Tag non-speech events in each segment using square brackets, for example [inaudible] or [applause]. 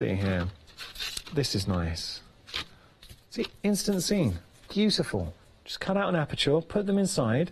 See here. This is nice. See, instant scene. Beautiful. Just cut out an aperture, put them inside.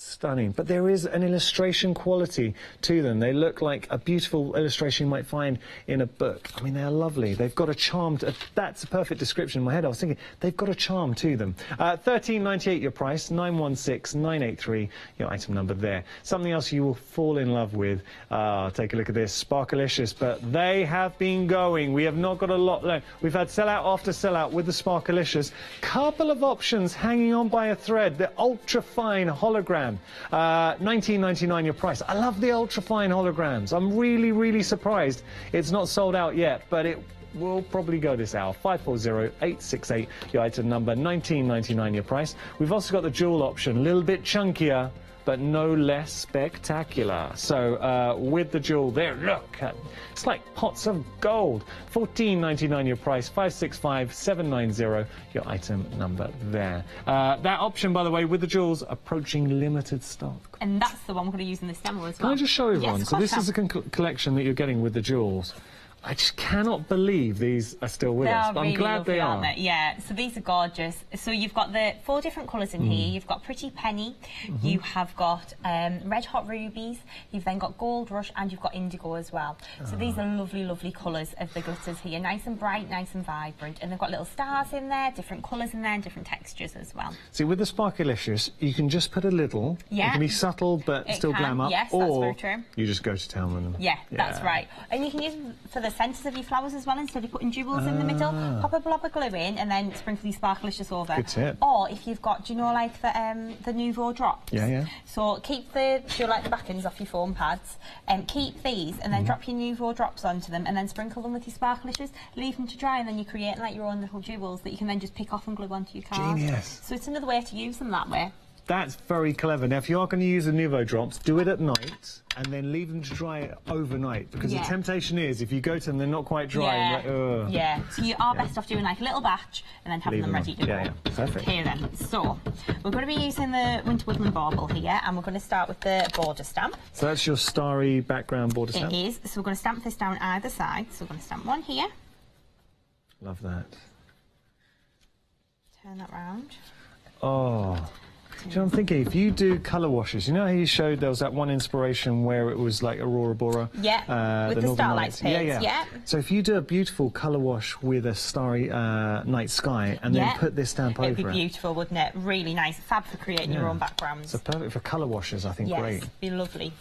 Stunning. But there is an illustration quality to them. They look like a beautiful illustration you might find in a book. I mean, they're lovely. They've got a charm. To, that's a perfect description in my head. I was thinking, they've got a charm to them. Uh, 13.98 your price, 916-983 your item number there. Something else you will fall in love with. Uh, take a look at this. Sparkalicious. But they have been going. We have not got a lot left. We've had sellout after sellout with the Sparkalicious. Couple of options hanging on by a thread. The ultra fine hologram. Uh, 19.99 your price. I love the ultra fine holograms. I'm really, really surprised it's not sold out yet, but it will probably go this hour. 540-868 your item number. 19.99 your price. We've also got the jewel option, a little bit chunkier but no less spectacular. So uh, with the jewel there, look, it's like pots of gold. 14.99 your price, 565-790 your item number there. Uh, that option, by the way, with the jewels, approaching limited stock. And that's the one we're going to use in this demo as well. Can I just show everyone? Yes, so this is the con- collection that you're getting with the jewels. I just cannot believe these are still with They us. really I'm glad lovely, they are. they? Yeah, so these are gorgeous. So you've got the four different colours in Mm. here. You've got Pretty Penny, Mm-hmm. you have got um, Red Hot Rubies, you've then got Gold Rush, and you've got Indigo as well. So these Ah. are lovely, lovely colours of the glitters here. Nice and bright, nice and vibrant. And they've got little stars in there, different colours in there, and different textures as well. See, with the Sparkalicious, you can just put a little. Yeah. It can be subtle, but It still can, glamour. yes, that's very true. you just go to town with them. Yeah, that's right. And you can use them for the centres of your flowers as well instead of putting jewels in the middle. Pop a blob of glue in and then sprinkle these sparklicious over. Ah. Good tip. Or if you've got, do you know, like the um, the Nuvo drops? Yeah, yeah. So keep the, do you like the back ends off your foam pads? And keep these and then Mm-hmm. drop your Nuvo drops onto them and then sprinkle them with your sparklicious. Leave them to dry and then you create like your own little jewels that you can then just pick off and glue onto your card. Genius. So it's another way to use them that way. That's very clever. Now, if you are going to use the Nuvo drops, do it at night and then leave them to dry overnight because Yeah. the temptation is if you go to them, they're not quite dry. Yeah, like, yeah. So you are best off doing like a little batch and then having Leave them them ready to Yeah, go. yeah. Perfect. Here then. So we're going to be using the Winter Woodland Bauble here, and we're going to start with the border stamp. So that's your starry background border stamp. It is. So we're going to stamp this down either side. So we're going to stamp one here, Love that. turn that round. Oh. Do you know what I'm thinking? If you do colour washes, you know how you showed there was that one inspiration where it was like Aurora Bora? Yeah, uh, with the Northern starlight Lights. Yeah, yeah, yeah. So if you do a beautiful colour wash with a starry uh, night sky and yeah. then put this stamp It'd be over it. beautiful, wouldn't it? Really nice. Fab for creating your own backgrounds. So perfect for colour washes, I think, Yes, great. be lovely.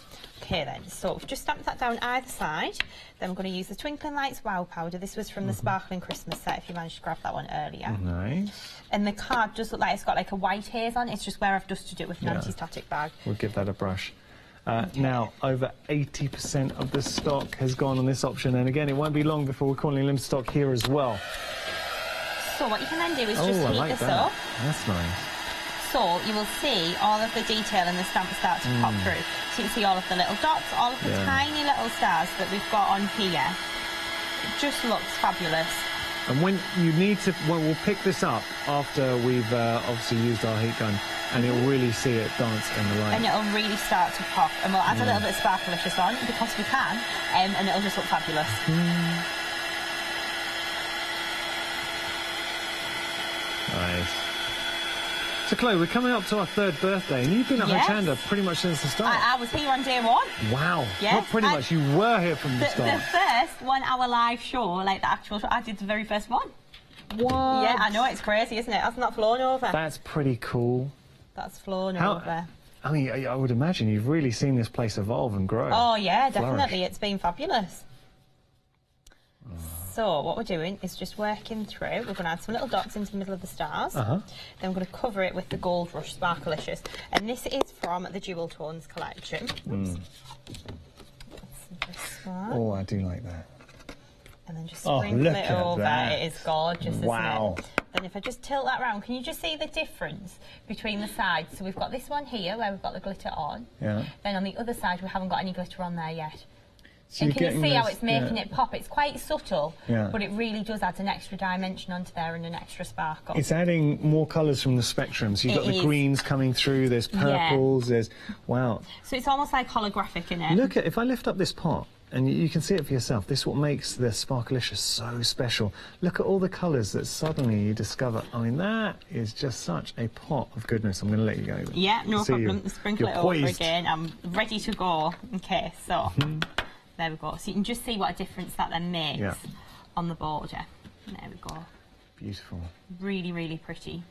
Okay then, so just stamped that down either side. Then I'm going to use the Twinkling Lights Wow Powder. This was from the Mm-hmm. Sparkling Christmas set, if you managed to grab that one earlier. Nice. And the card does look like it's got like a white haze on. It's just where I've dusted it with an Yeah. anti-static bag. We'll give that a brush. Uh, Now, over 80% of the stock has gone on this option, and again, it won't be long before we're calling limited stock here as well. So what you can then do is oh, just I heat like this that. up. That's nice. So you will see all of the detail in the stamp start to pop through. So you can see all of the little dots, all of the Mm. Yeah. tiny little stars that we've got on here. It just looks fabulous. And when you need to, well, we'll pick this up after we've uh, obviously used our heat gun, and you'll really see it dance in the light. And it'll really start to pop. And we'll add a little bit of sparklicious on because we can, um, and it'll just look fabulous. Nice. So, Chloe, we're coming up to our third birthday, and you've been at Yes. Hochanda pretty much since the start. I, I was here on day one. wow. Yes, Not pretty I- much. You were here from the, The, the first one hour live show, like the actual show, I did the very first one. What? Yeah, I know, it's crazy, isn't it? Hasn't that flown over? That's pretty cool. That's flown How- over. I mean, I, I would imagine you've really seen this place evolve and grow. Oh, yeah, Flourish. definitely. It's been fabulous. Oh. So, what we're doing is just working through. We're going to add some little dots into the middle of the stars. Uh-huh. Then we're going to cover it with the Gold Rush Sparkalicious. And this is from the Jewel Tones collection. One. Oh, I do like that. And then just Oh, sprinkle look it over. that. It is gorgeous, Wow. Then if I just tilt that round, can you just see the difference between the sides? So we've got this one here where we've got the glitter on. Yeah. Then on the other side, we haven't got any glitter on there yet. So and can you see how it's making yeah. it pop? It's quite subtle, Yeah. but it really does add an extra dimension onto there and an extra sparkle. It's adding more colours from the spectrum. So you've It got the greens coming through, there's Yeah. purples, there's. Wow. so it's almost like holographic in it. Look at, if I lift up this pot, and you- you can see it for yourself. This is what makes the Sparkalicious so special. Look at all the colours that suddenly you discover. I mean, that is just such a pot of goodness. I'm going to let you go. Yeah, no See you. problem. Sprinkle You're it over again. I'm ready to go. Okay, so Mm-hmm. There we go. So you can just see what a difference that then makes Yeah. on the border. There we go. Beautiful. Really, really pretty.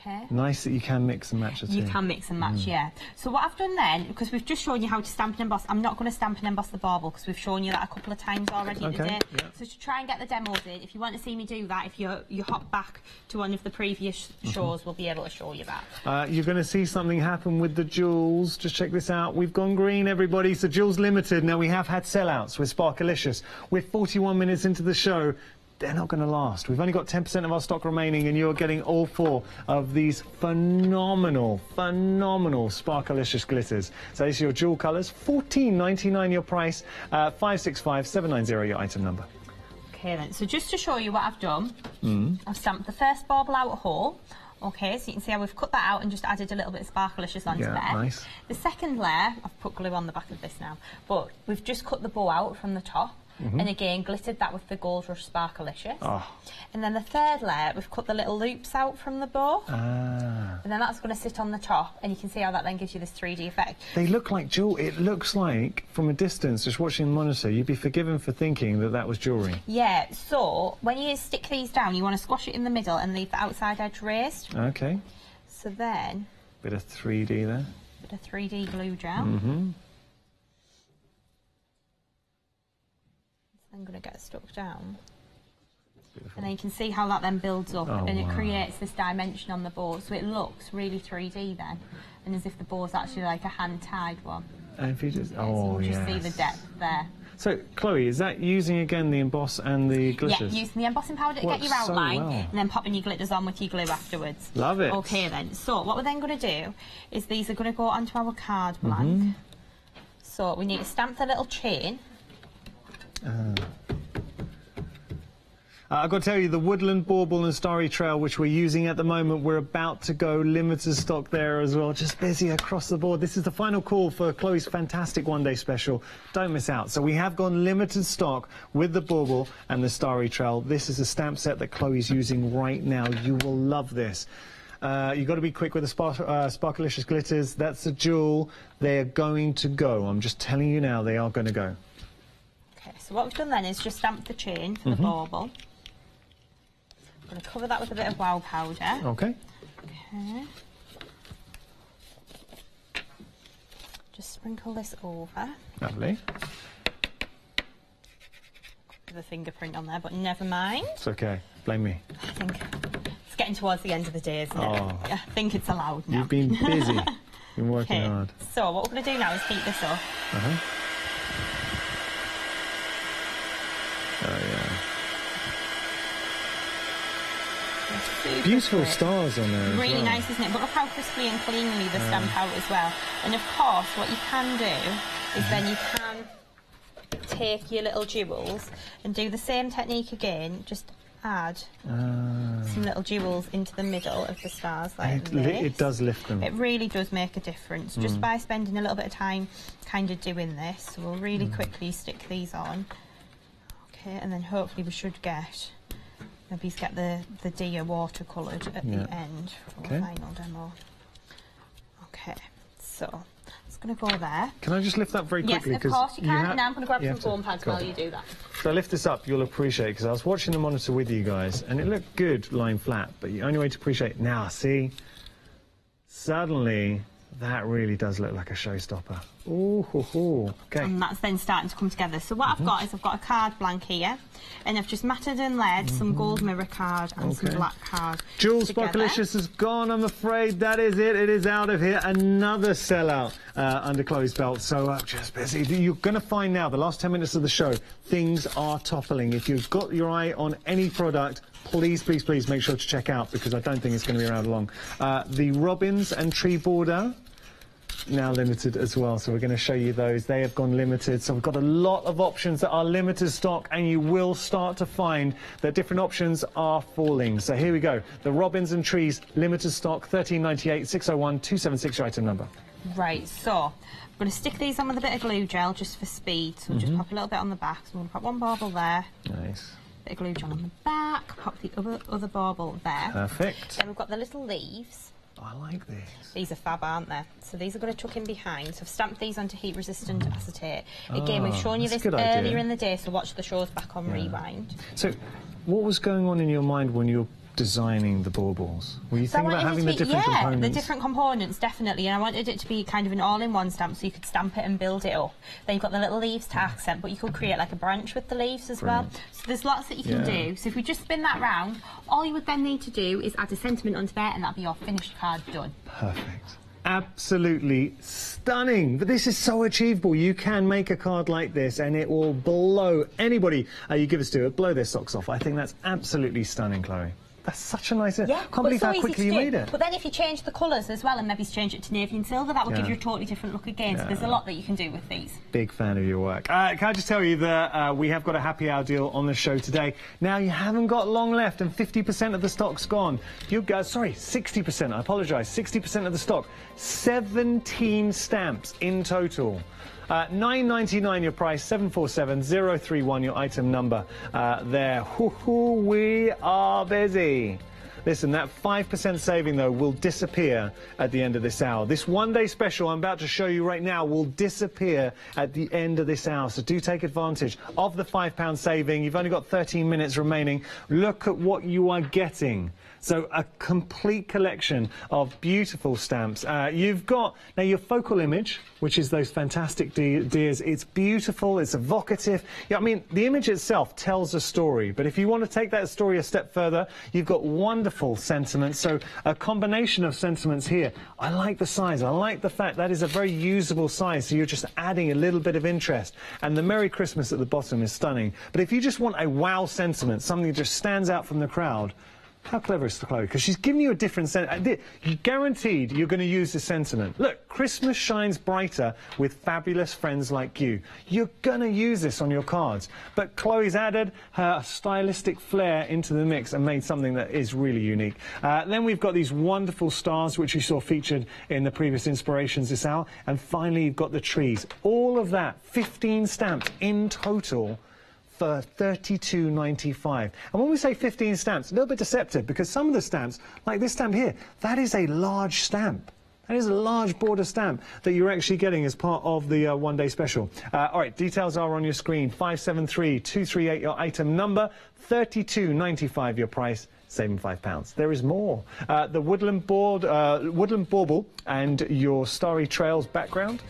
Okay. Nice that you can mix and match the You two. can mix and match, yeah. So what I've done then, because we've just shown you how to stamp and emboss, I'm not going to stamp and emboss the bauble because we've shown you that a couple of times already Okay, today. yeah. So to try and get the demos in, if you want to see me do that, if you you hop back to one of the previous Mm-hmm. shows, we'll be able to show you that. Uh, you're going to see something happen with the jewels. Just check this out. We've gone green, everybody. So Jewels Limited. Now we have had sellouts with Sparkalicious. We're 41 minutes into the show. They're not going to last. We've only got 10% of our stock remaining, and you're getting all four of these phenomenal, phenomenal Sparkalicious glitters. So these are your jewel colours. 14.99 your price. Uh, 565 790 your item number. Okay then, so just to show you what I've done, Mm. I've stamped the first bauble out whole. Okay, so you can see how we've cut that out and just added a little bit of sparkalicious onto Yeah, there. nice. The second layer, I've put glue on the back of this now, but we've just cut the bow out from the top. And again, glittered that with the Gold Rush Sparkalicious. Mm-hmm. Oh. And then the third layer, we've cut the little loops out from the bow. Ah. And then that's going to sit on the top, and you can see how that then gives you this 3D effect. They look like jewel. It looks like, from a distance, just watching the monitor, you'd be forgiven for thinking that that was jewellery. Yeah, so when you stick these down, you want to squash it in the middle and leave the outside edge raised. Okay. So then, Bit of 3D there. bit of 3D glue gel. Mm-hmm. I'm going to get stuck down. And then you can see how that then builds up Oh, and it wow. creates this dimension on the board. So it looks really 3D then. And as if the board's actually like a hand-tied one. And if you just, so oh you yeah. just see the depth there. So, Chloe, is that using again the emboss and the glitters? Yeah, using the embossing powder to get Works your so outline well. and then popping your glitters on with your glue afterwards. Love it. Okay then, so what we're then going to do is these are going to go onto our card Mm-hmm. blank. So we need to stamp the little chain. Uh, I've got to tell you, the Woodland Bauble and Starry Trail, which we're using at the moment, we're about to go limited stock there as well. Just busy across the board. This is the final call for Chloe's fantastic one day special. Don't miss out. So we have gone limited stock with the Bauble and the Starry Trail. This is a stamp set that Chloe's using right now. You will love this. Uh, you've got to be quick with the spark, uh, Sparkalicious glitters. That's a jewel. They are going to go. I'm just telling you now, they are going to go. Okay, so what we've done then is just stamp the chain for Mm-hmm. the bauble. I'm going to cover that with a bit of wow powder. Okay? Okay. Just sprinkle this over. Lovely. A fingerprint on there, but never mind. It's okay. Blame me. I think it's getting towards the end of the day, isn't it? Oh. I think it's allowed now. You've been busy. [laughs] You've been working Okay, hard. so what we're going to do now is heat this up. Uh-huh. Oh, yeah. Beautiful stars on there. Really well. nice, isn't it? But look how crisply and cleanly the stamp out as well. And of course, what you can do is then you can take your little jewels and do the same technique again. Just add Ah. some little jewels into the middle of the stars like it, this. it does lift them. It really does make a difference Hmm. just by spending a little bit of time kind of doing this. So we'll really quickly stick these on. Okay, and then hopefully we should get maybe get the the deer watercoloured at Yeah. the end for Okay. the final demo. Okay, so it's going to go there. Can I just lift that very Yes, quickly? of course you can. and now I'm going to grab some foam pads while you do that. So I lift this up, you'll appreciate because I was watching the monitor with you guys, and it looked good lying flat. But the only way to appreciate it now, see, suddenly that really does look like a showstopper. Ooh, hoo, hoo. okay. and that's then starting to come together. So what I've got is I've got a card blank here, and I've just matted and laid some gold mirror card and some black card. Jewels together. Sparkalicious is gone, I'm afraid. That is it. It is out of here. Another sellout uh, under Chloe's belt. So uh, just busy. You're going to find now, the last 10 minutes of the show, things are toppling. If you've got your eye on any product, please, please, please make sure to check out because I don't think it's going to be around long. Uh, the Robins and Tree Border now limited as well. So we're going to show you those. They have gone limited. So we've got a lot of options that are limited stock, and you will start to find that different options are falling. So here we go. The Robins and Trees limited stock, 1398 601 276 your item number. Right, so I'm going to stick these on with a bit of glue gel just for speed. So we'll Mm-hmm. just pop a little bit on the back. So I'm going to pop one bauble there, Nice. bit of glue gel on the back, pop the other, other bauble there. Perfect. Then we've got the little leaves. I like these. These are fab, aren't they? So these are going to tuck in behind. So I've stamped these onto heat resistant acetate. Again, we've Ah, shown you this good idea. earlier in the day, so watch the shows back on Rewind. So, what was going on in your mind when you were designing the baubles? Were you So thinking about having the be, different yeah, components? the different components, definitely. And I wanted it to be kind of an all-in-one stamp, so you could stamp it and build it up. Then you've got the little leaves to accent, but you could create like a branch with the leaves as well. So there's lots that you can Yeah. do. So if we just spin that round, all you would then need to do is add a sentiment onto there, and that'll be your finished card done. Perfect. Absolutely stunning. But this is so achievable. You can make a card like this and it will blow anybody uh, you give us to it, blow their socks off. I think that's absolutely stunning, Chloe. That's such a nice. I can't but believe so how easy quickly to you do. made it. But then if you change the colours as well and maybe change it to navy and silver, that will give you a totally different look again. So there's a lot that you can do with these. Big fan of your work. Uh, can I just tell you that uh, we have got a happy hour deal on the show today. Now you haven't got long left, and 50% of the stock's gone. You guys, sorry, 60%. I apologise. 60% of the stock. 17 stamps in total. Uh, 9.99 your price, 747031 your item number. Uh, there, Hoo hoo, we are busy. Listen, that 5% saving, though, will disappear at the end of this hour. This one day special I'm about to show you right now will disappear at the end of this hour. So do take advantage of the £5 saving. You've only got 13 minutes remaining. Look at what you are getting. So a complete collection of beautiful stamps. Uh, you've got now your focal image, which is those fantastic de- deers. It's beautiful. It's evocative. Yeah, I mean the image itself tells a story. But if you want to take that story a step further, you've got wonderful sentiments. So a combination of sentiments here. I like the size. I like the fact that is a very usable size. So you're just adding a little bit of interest. And the Merry Christmas at the bottom is stunning. But if you just want a wow sentiment, something that just stands out from the crowd. How clever is Chloe? Because she's giving you a different sentiment. Guaranteed you're going to use this sentiment. Look, Christmas shines brighter with fabulous friends like you. You're going to use this on your cards. But Chloe's added her stylistic flair into the mix and made something that is really unique. Uh, then we've got these wonderful stars, which you saw featured in the previous inspirations this hour. And finally, you've got the trees. All of that, 15 stamps in total for 32.95. And when we say 15 stamps, a little bit deceptive because some of the stamps, like this stamp here, that is a large stamp. That is a large border stamp that you're actually getting as part of the uh, one-day special. Uh, all right, details are on your screen. 573-238 your item number, 32.95 your price. Saving five pounds. There is more. Uh, the woodland board, uh, woodland bauble, and your starry trails background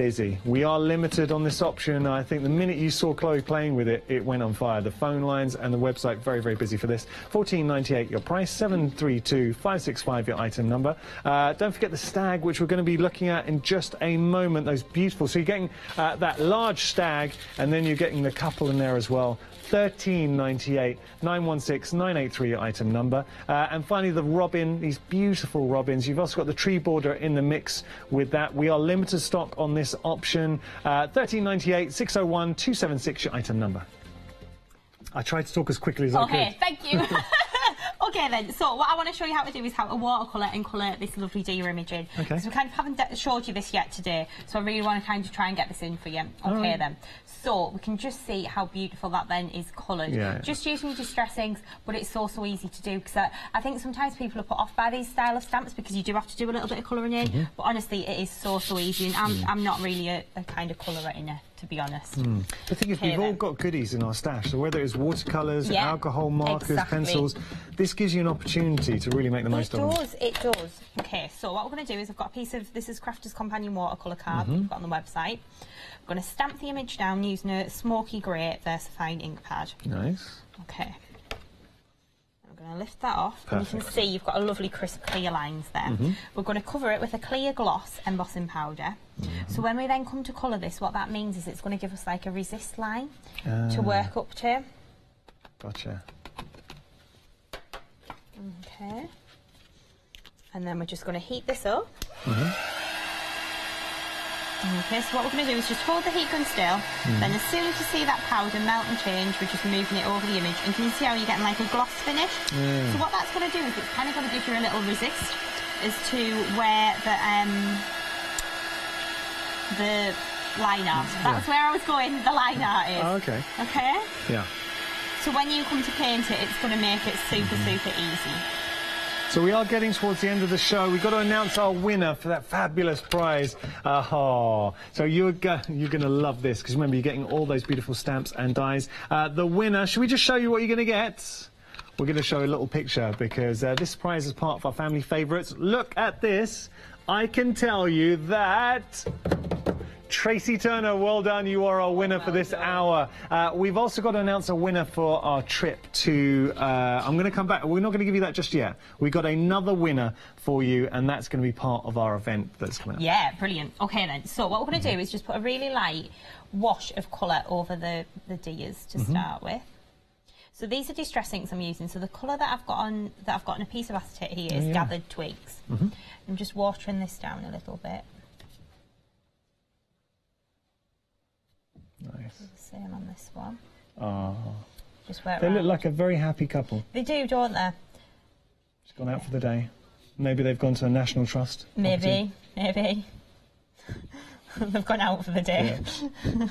busy. We are limited on this option. I think the minute you saw Chloe playing with it, it went on fire. The phone lines and the website very, very busy for this. 14.98 your price, 732-565 your item number. Uh, don't forget the stag, which we're going to be looking at in just a moment. Those beautiful. So you're getting uh, that large stag, and then you're getting the couple in there as well. 1398 916 983 your item number. Uh, and finally, the robin, these beautiful robins. You've also got the tree border in the mix with that. We are limited stock on this option. Uh, 1398 601 276 your item number. I tried to talk as quickly as I Okay, could. thank you. [laughs] okay then, so what I want to show you how to do is how to watercolour and colour this lovely deer image in. Okay. Because we kind of haven't showed you this yet today, so I really want to kind of try and get this in for you. Okay right. then. So we can just see how beautiful that then is coloured. Yeah. Just using distress inks, but it's so, so easy to do because I, I think sometimes people are put off by these style of stamps because you do have to do a little bit of colouring in, Mm-hmm. but honestly it is so, so easy and I'm, Mm. I'm not really a, a kind of colourer in it, to be honest. The thing is, we've all got goodies in our stash. So whether it's watercolours, Yeah, alcohol markers, exactly. pencils, this gives you an opportunity to really make the most of It them. does, it does. Okay, so what we're going to do is I've got a piece of, this is Crafter's Companion watercolour card Mm-hmm. that we've got on the website. I'm going to stamp the image down using a smoky grey VersaFine ink pad. Nice. Okay. I'm going to lift that off. And you can see you've got a lovely crisp clear lines there. We're going to cover it with a clear gloss embossing powder. Mm-hmm. So when we then come to colour this, what that means is it's going to give us like a resist line Ah. to work up to. Gotcha. Okay. And then we're just going to heat this up. Okay, so what we're going to do is just hold the heat gun still. Then as soon as you see that powder melt and change, we're just moving it over the image. And can you see how you're getting like a gloss finish? So what that's going to do is it's kind of going to give you a little resist as to where the um, the line art. That's where I was going. The line art is. Oh, okay. Okay. Yeah. So when you come to paint it, it's going to make it super, Mm-hmm. super easy. So we are getting towards the end of the show. We've got to announce our winner for that fabulous prize. Oh, so you're go- you're going to love this because remember you're getting all those beautiful stamps and dies. Uh, the winner. Should we just show you what you're going to get? We're going to show a little picture because uh, this prize is part of our family favourites. Look at this. I can tell you that. Tracy Turner, well done. You are our winner for this hour. Uh, we've also got to announce a winner for our trip to. Uh, I'm going to come back. We're not going to give you that just yet. We've got another winner for you, and that's going to be part of our event that's coming up. Yeah, brilliant. Okay then. So what we're going to Mm-hmm. do is just put a really light wash of colour over the the deers to Mm-hmm. start with. So these are distress inks I'm using. So the colour that I've got on that I've got on a piece of acetate here is Oh, yeah. gathered twigs. I'm just watering this down a little bit. Nice. Same on this one. Oh, Just work they look like a very happy couple. They do, don't they? Just gone out for the day. Maybe they've gone to a national trust. Maybe, maybe. [laughs] They've gone out for the day. [laughs]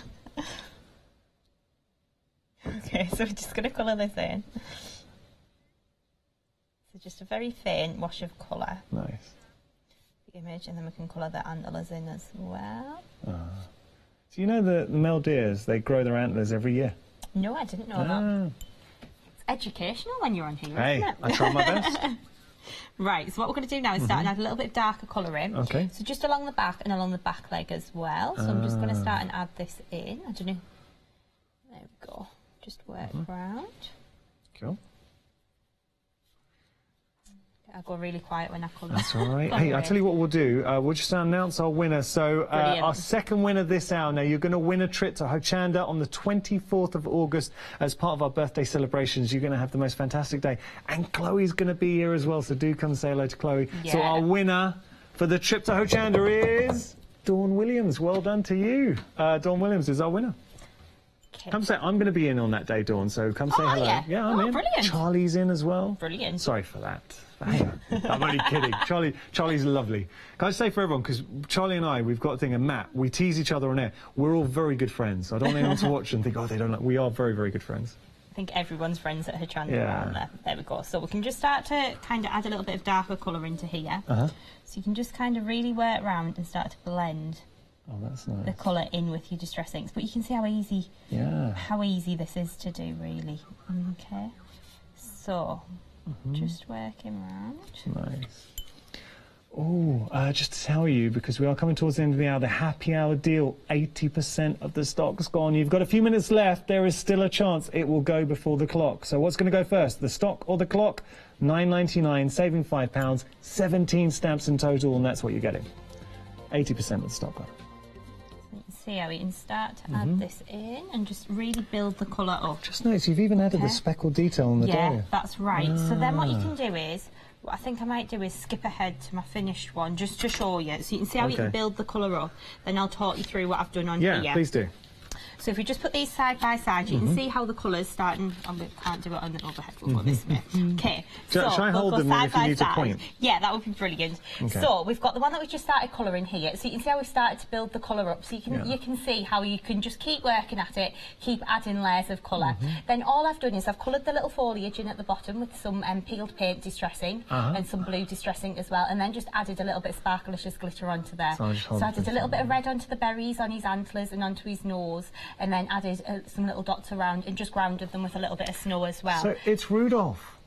okay, so we're just going to colour this in. So just a very faint wash of colour, Nice. the image, and then we can colour the antlers in as well. Ah. So you know the, the male deers, they grow their antlers every year. No, I didn't know that. Ah. It's educational when you're on here, Hey, isn't it? I tried my best. [laughs] Right, so what we're going to do now is start and add a little bit of darker colour in. Mm-hmm. Okay. So just along the back and along the back leg as well. So I'm just going to Ah. start and add this in. I don't know. There we go. Just work Mm-hmm. round. Cool. I'll go really quiet when I colour. That's all right. [laughs] hey, I'll tell you what we'll do. Uh, we'll just announce our winner. So, uh, our second winner this hour. Now, you're going to win a trip to Hochanda on the 24th of August as part of our birthday celebrations. You're going to have the most fantastic day. And Chloe's going to be here as well, so do come say hello to Chloe. So, our winner for the trip to Hochanda is Dawn Williams. Well done to you. Uh, Dawn Williams is our winner. Okay. Come say, I'm going to be in on that day, Dawn, so come say Oh, hello. yeah. I'm Oh, in. brilliant. Charlie's in as well. Brilliant. Sorry for that. I'm only kidding. Charlie, Charlie's lovely. Can I say for everyone, because Charlie and I, we've got a thing, and Matt, we tease each other on air. We're all very good friends. I don't want anyone to [laughs] watch and think, oh, they don't like. We are very, very good friends. I think everyone's friends at Hochanda Yeah. around there. There we go. So we can just start to kind of add a little bit of darker colour into here. Uh huh. So you can just kind of really work round and start to blend Oh, that's the colour in with your distress inks. But you can see how easy Yeah. how easy this is to do really. Okay. So Mm-hmm. just working round. Nice. Oh, uh, just to tell you, because we are coming towards the end of the hour, the happy hour deal, 80% of the stock's gone. You've got a few minutes left. There is still a chance it will go before the clock. So what's going to go first, the stock or the clock? 9.99, saving £5, 17 stamps in total, and that's what you're getting. 80% of the stock gone. See how we can start to Mm-hmm. add this in and just really build the colour up. Just notice you've even added the speckled detail on the yeah, dahlia. that's right. So then what you Ah. can do is, what I think I might do is skip ahead to my finished one just to show you. So you can see how you can build the colour up. Then I'll talk you through what I've done on Yeah, here. please do. So if we just put these side by side, you Mm-hmm. can see how the colours starting. Oh, we can't do it on the overhead. We'll go this way. Okay. Shall- so I we'll hold them side by side. point? Yeah, that would be brilliant. Okay. So we've got the one that we just started colouring here. So you can see how we started to build the colour up. So you can Yeah. you can see how you can just keep working at it, keep adding layers of color Mm-hmm. Then all I've done is I've coloured the little foliage in at the bottom with some um, peeled paint distressing Uh-huh. and some blue distressing as well, and then just added a little bit of sparklicious glitter onto there. So just hold I did a little bit of red onto the berries on his antlers and onto his nose, and then added uh, some little dots around and just grounded them with a little bit of snow as well. So it's Rudolph.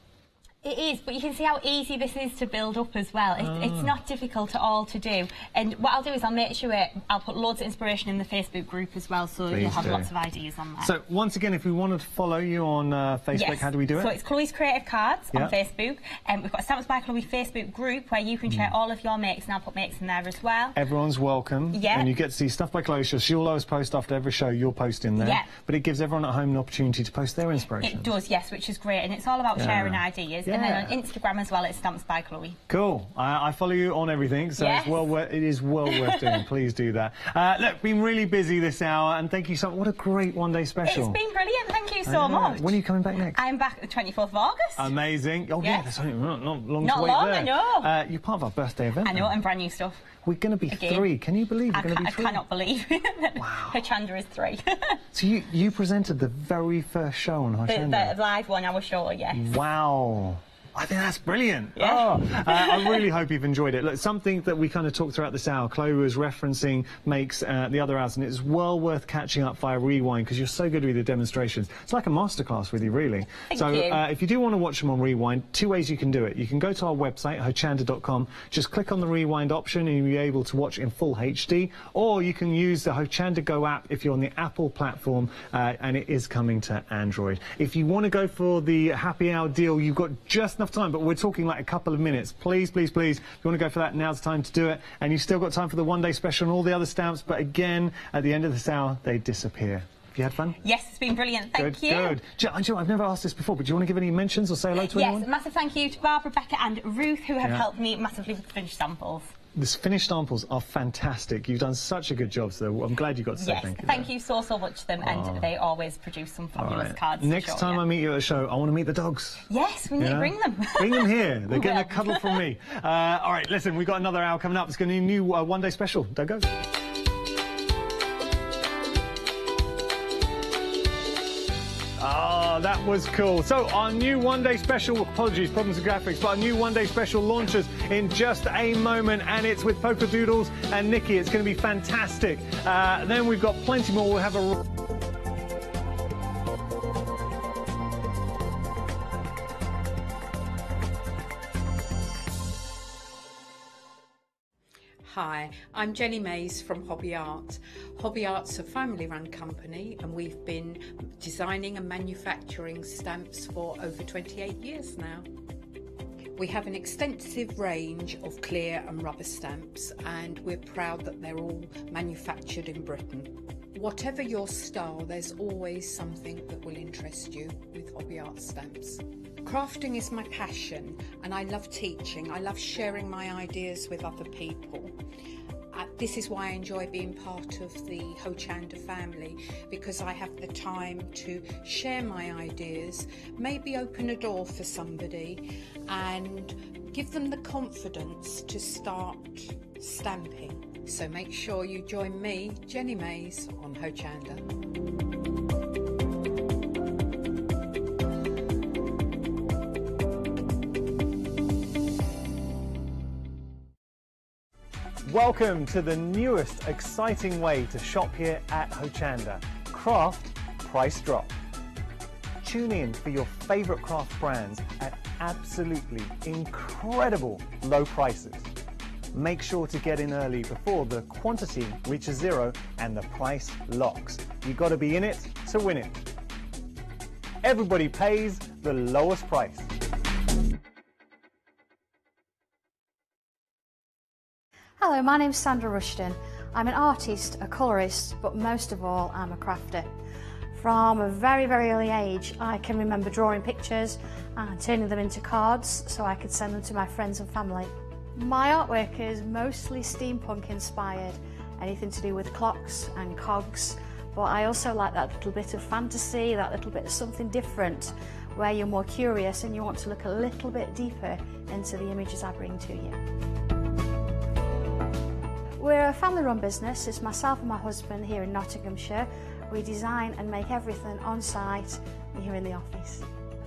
It is, but you can see how easy this is to build up as well. It, Ah. It's not difficult at all to do. And what I'll do is I'll make sure it, I'll put loads of inspiration in the Facebook group as well, so Please you'll have do. lots of ideas on that. So once again, if we wanted to follow you on uh, Facebook, Yes. how do we do it? So it's Chloe's Creative Cards Yeah. on Facebook. And we've got a Stamps by Chloe Facebook group where you can Mm. share all of your makes, and I'll put makes in there as well. Everyone's welcome. Yeah. And you get to see stuff by Chloe. She'll always post after every show, you'll post in there. Yeah. But it gives everyone at home an opportunity to post their inspiration. It does, yes, which is great, and it's all about Yeah. sharing ideas. And then on Instagram as well, it's Stamps by Chloe. Cool. I, I follow you on everything, so Yes. it's well worth, it is well worth doing. [laughs] Please do that. Uh, look, been really busy this hour, and thank you so much. What a great one day special. It's been brilliant. Thank you so much. When are you coming back next? I'm back the 24th of August. Amazing. Oh, yeah, Yes. there's only not, not long Not to wait long, there. I know. Uh, you're part of our birthday event. I know, now. and brand new stuff. We're going to be Again. three. Can you believe we're I, going to be I cannot believe [laughs] that Hochanda is three. [laughs] So you, you presented the very first show on the, Hochanda. the live one hour show, yes. Wow. I think that's brilliant. Yeah. Oh, uh, I really hope you've enjoyed it. Look, something that we kind of talked throughout this hour, Chloe was referencing makes uh, the other hours, and it's well worth catching up via Rewind because you're so good with the demonstrations. It's like a masterclass with you, really. Thank so you. Uh, if you do want to watch them on Rewind, two ways you can do it. You can go to our website, hochanda.com, just click on the Rewind option and you'll be able to watch in full HD, or you can use the Hochanda Go app if you're on the Apple platform, uh, and it is coming to Android. If you want to go for the happy hour deal, you've got just enough time, but we're talking like a couple of minutes. Please, please, please, if you want to go for that, now's the time to do it. And you've still got time for the one day special and all the other stamps, but again, at the end of this hour, they disappear. Have you had fun? Yes, it's been brilliant. Thank good, you. good. Do you, do you know, I've never asked this before, but do you want to give any mentions or say hello to Yes, anyone? massive thank you to Barbara, Becca, and Ruth who have Yeah. helped me massively with the finished samples. The finished samples are fantastic. You've done such a good job, so I'm glad you got to say Yes, thank you. thank you so so much to them, and they always produce some fabulous right. cards. Next show time. I meet you at a show, I want to meet the dogs. Yes, we need Yeah? to bring them. Bring them here. [laughs] They're getting a cuddle from me. [laughs] Uh, all right, listen, we've got another hour coming up. It's going to be a new uh, one day special. Don't go. Ah, that was cool. So our new one-day special, apologies, problems with graphics, but our new one-day special launches in just a moment, and it's with Polka Doodles and Nikki. It's going to be fantastic. Uh, then we've got plenty more. We'll have a Hi, I'm Jenny Mayes from Hobby Art. Hobby Art's a family run company and we've been designing and manufacturing stamps for over 28 years now. We have an extensive range of clear and rubber stamps and we're proud that they're all manufactured in Britain. Whatever your style, there's always something that will interest you with Hobby Art stamps. Crafting is my passion and I love teaching. I love sharing my ideas with other people. This is why I enjoy being part of the Ho Chanda family because I have the time to share my ideas, maybe open a door for somebody and give them the confidence to start stamping. So make sure you join me, Jenny Mayes, on Hochanda. Welcome to the newest exciting way to shop here at Hochanda. Craft Price Drop. Tune in for your favorite craft brands at absolutely incredible low prices. Make sure to get in early before the quantity reaches zero and the price locks. You got to be in it to win it. Everybody pays the lowest price. Hello, my name's Sandra Rushton. I'm an artist, a colourist, but most of all, I'm a crafter. From a very, very early age, I can remember drawing pictures and turning them into cards so I could send them to my friends and family. My artwork is mostly steampunk inspired, anything to do with clocks and cogs, but I also like that little bit of fantasy, that little bit of something different, where you're more curious and you want to look a little bit deeper into the images I bring to you. We're a family run business. It's myself and my husband here in Nottinghamshire. We design and make everything on site here in the office.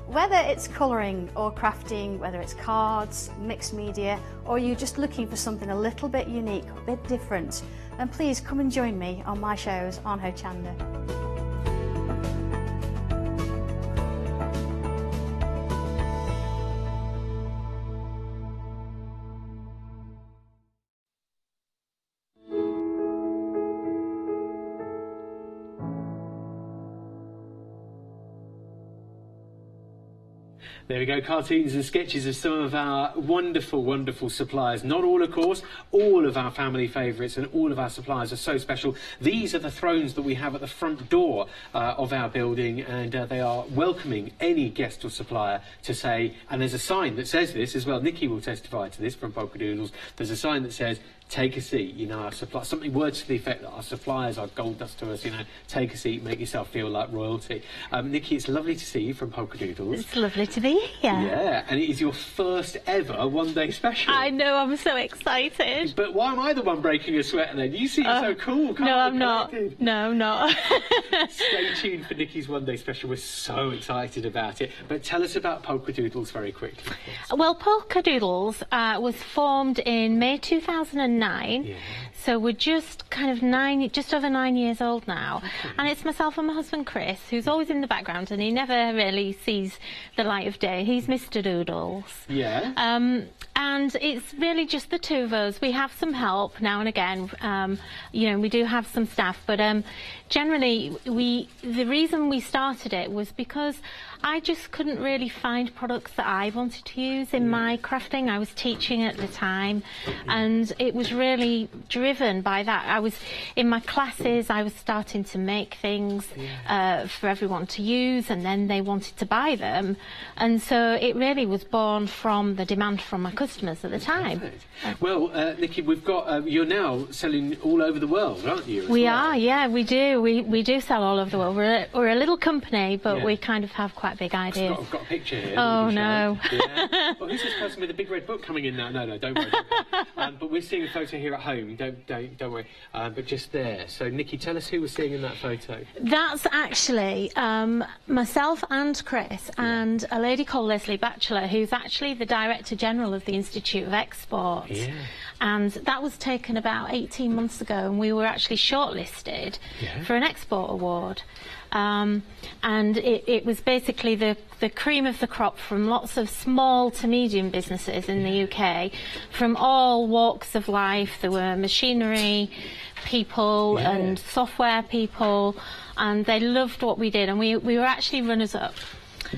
Whether it's colouring or crafting, whether it's cards, mixed media, or you're just looking for something a little bit unique, a bit different, then please come and join me on my shows on Hochanda. There we go, cartoons and sketches of some of our wonderful, wonderful suppliers. Not all, of course, all of our family favourites and all of our suppliers are so special. These are the thrones that we have at the front door uh, of our building, and uh, they are welcoming any guest or supplier to say, and there's a sign that says this as well. Nikki will testify to this from Polka Doodles. There's a sign that says, take a seat. You know, our supply, something words to the effect that our suppliers are gold dust to us. You know, take a seat, make yourself feel like royalty. Um, Nikki, it's lovely to see you from Polka Doodles. It's lovely to be here. Yeah, and it is your first ever one day special. I know, I'm so excited. But why am I the one breaking a sweat then? You seem so cool. calm No, I'm not. No, I'm not. Stay tuned for Nikki's one day special. We're so excited about it. But tell us about Polka Doodles very quickly. well, Polka Doodles uh, was formed in May 2009. Yeah. So we're just kind of nine, just over nine years old now. And it's myself and my husband Chris, who's always in the background and he never really sees the light of day. He's Mr. Doodles. Yeah. Um, and it's really just the two of us. We have some help now and again. Um, you know, we do have some staff, but um, generally, we the reason we started it was because I just couldn't really find products that I wanted to use in my crafting. I was teaching at the time, and it was really driven by that. I was in my classes. I was starting to make things uh, for everyone to use, and then they wanted to buy them, and so it really was born from the demand from my customers at the time. Perfect. Well, uh, Nikki, we've got uh, you're now selling all over the world, aren't you? We well? are, yeah, we do. We we do sell all over the world. We're a, we're a little company, but Yeah. we kind of have quite big ideas. Got, I've got a picture here. Oh, no. [laughs] Yeah. well, who's this person with a big red book coming in now? No, no, don't worry. Don't worry. [laughs] um, but we're seeing a photo here at home. Don't, don't, don't worry. Um, but just there. So, Nikki, tell us who we're seeing in that photo. That's actually um, myself and Chris and a lady called Lesley Batchelor, who's actually the Director General of the Institute of Export. Yeah. And that was taken about 18 months ago, and we were actually shortlisted Yeah. for an export award. Um, and it, it was basically the, the cream of the crop from lots of small to medium businesses in the UK, from all walks of life. There were machinery people Yeah. and software people, and they loved what we did, and we, we were actually runners up.